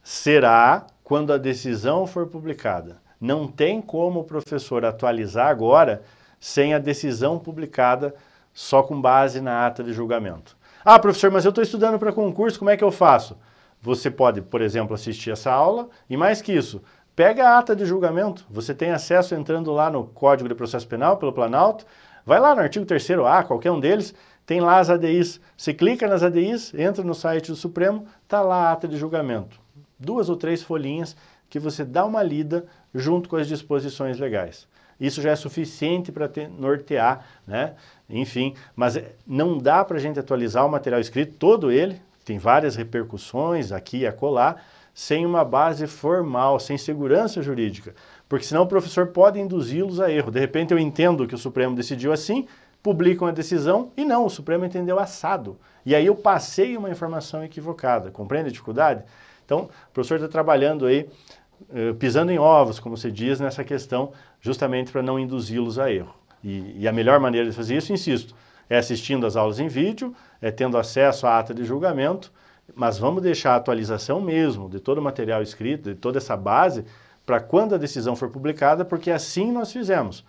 Será quando a decisão for publicada. Não tem como o professor atualizar agora sem a decisão publicada só com base na ata de julgamento. Ah, professor, mas eu estou estudando para concurso, como é que eu faço? Você pode, por exemplo, assistir essa aula e mais que isso, Pega a ata de julgamento, você tem acesso entrando lá no Código de Processo Penal pelo Planalto, vai lá no artigo 3º-A, qualquer um deles, tem lá as ADIs. Você clica nas ADIs, entra no site do Supremo, está lá a ata de julgamento. Duas ou três folhinhas que você dá uma lida junto com as disposições legais. Isso já é suficiente para nortear, né? Enfim, mas é, não dá para a gente atualizar o material escrito, todo ele, tem várias repercussões aqui e acolá, sem uma base formal, sem segurança jurídica, porque senão o professor pode induzi-los a erro. De repente eu entendo que o Supremo decidiu assim, publicam a decisão e não, o Supremo entendeu assado. E aí eu passei uma informação equivocada. Compreende a dificuldade? Então, o professor está trabalhando aí, eh, pisando em ovos, como se diz, nessa questão, justamente para não induzi-los a erro. E, e a melhor maneira de fazer isso, insisto, é assistindo as aulas em vídeo, é tendo acesso à ata de julgamento, mas vamos deixar a atualização mesmo de todo o material escrito, de toda essa base, para quando a decisão for publicada, porque assim nós fizemos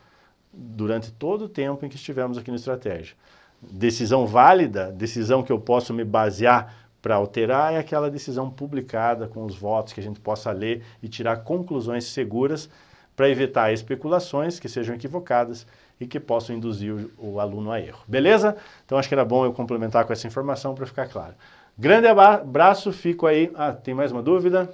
durante todo o tempo em que estivemos aqui no Estratégia. Decisão válida, decisão que eu posso me basear para alterar, é aquela decisão publicada com os votos que a gente possa ler e tirar conclusões seguras para evitar especulações que sejam equivocadas e que possam induzir o, o aluno a erro. Beleza? Então acho que era bom eu complementar com essa informação para ficar claro. Grande abraço, fico aí. Ah, tem mais uma dúvida?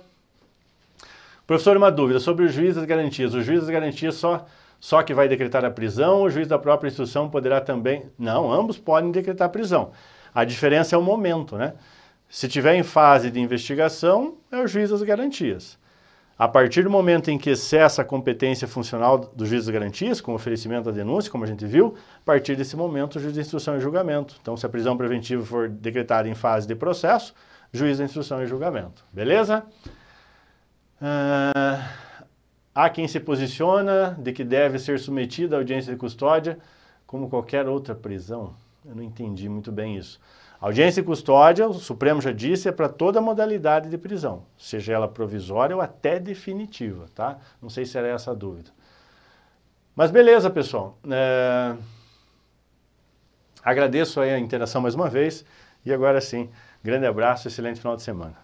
Professor, uma dúvida sobre o juiz das garantias. O juiz das garantias só, só que vai decretar a prisão, o juiz da própria instrução poderá também. Não, ambos podem decretar a prisão. A diferença é o momento, né? Se tiver em fase de investigação, é o juiz das garantias. A partir do momento em que cessa a competência funcional do juiz das garantias, com oferecimento da denúncia, como a gente viu, a partir desse momento o juiz de instrução e julgamento. Então, se a prisão preventiva for decretada em fase de processo, juiz de instrução e julgamento. Beleza? Uh, há quem se posiciona de que deve ser submetida à audiência de custódia como qualquer outra prisão. Eu não entendi muito bem isso. Audiência e custódia, o Supremo já disse, é para toda modalidade de prisão, seja ela provisória ou até definitiva, tá? Não sei se era essa a dúvida. Mas beleza, pessoal. É... Agradeço a interação mais uma vez e agora sim, grande abraço, excelente final de semana.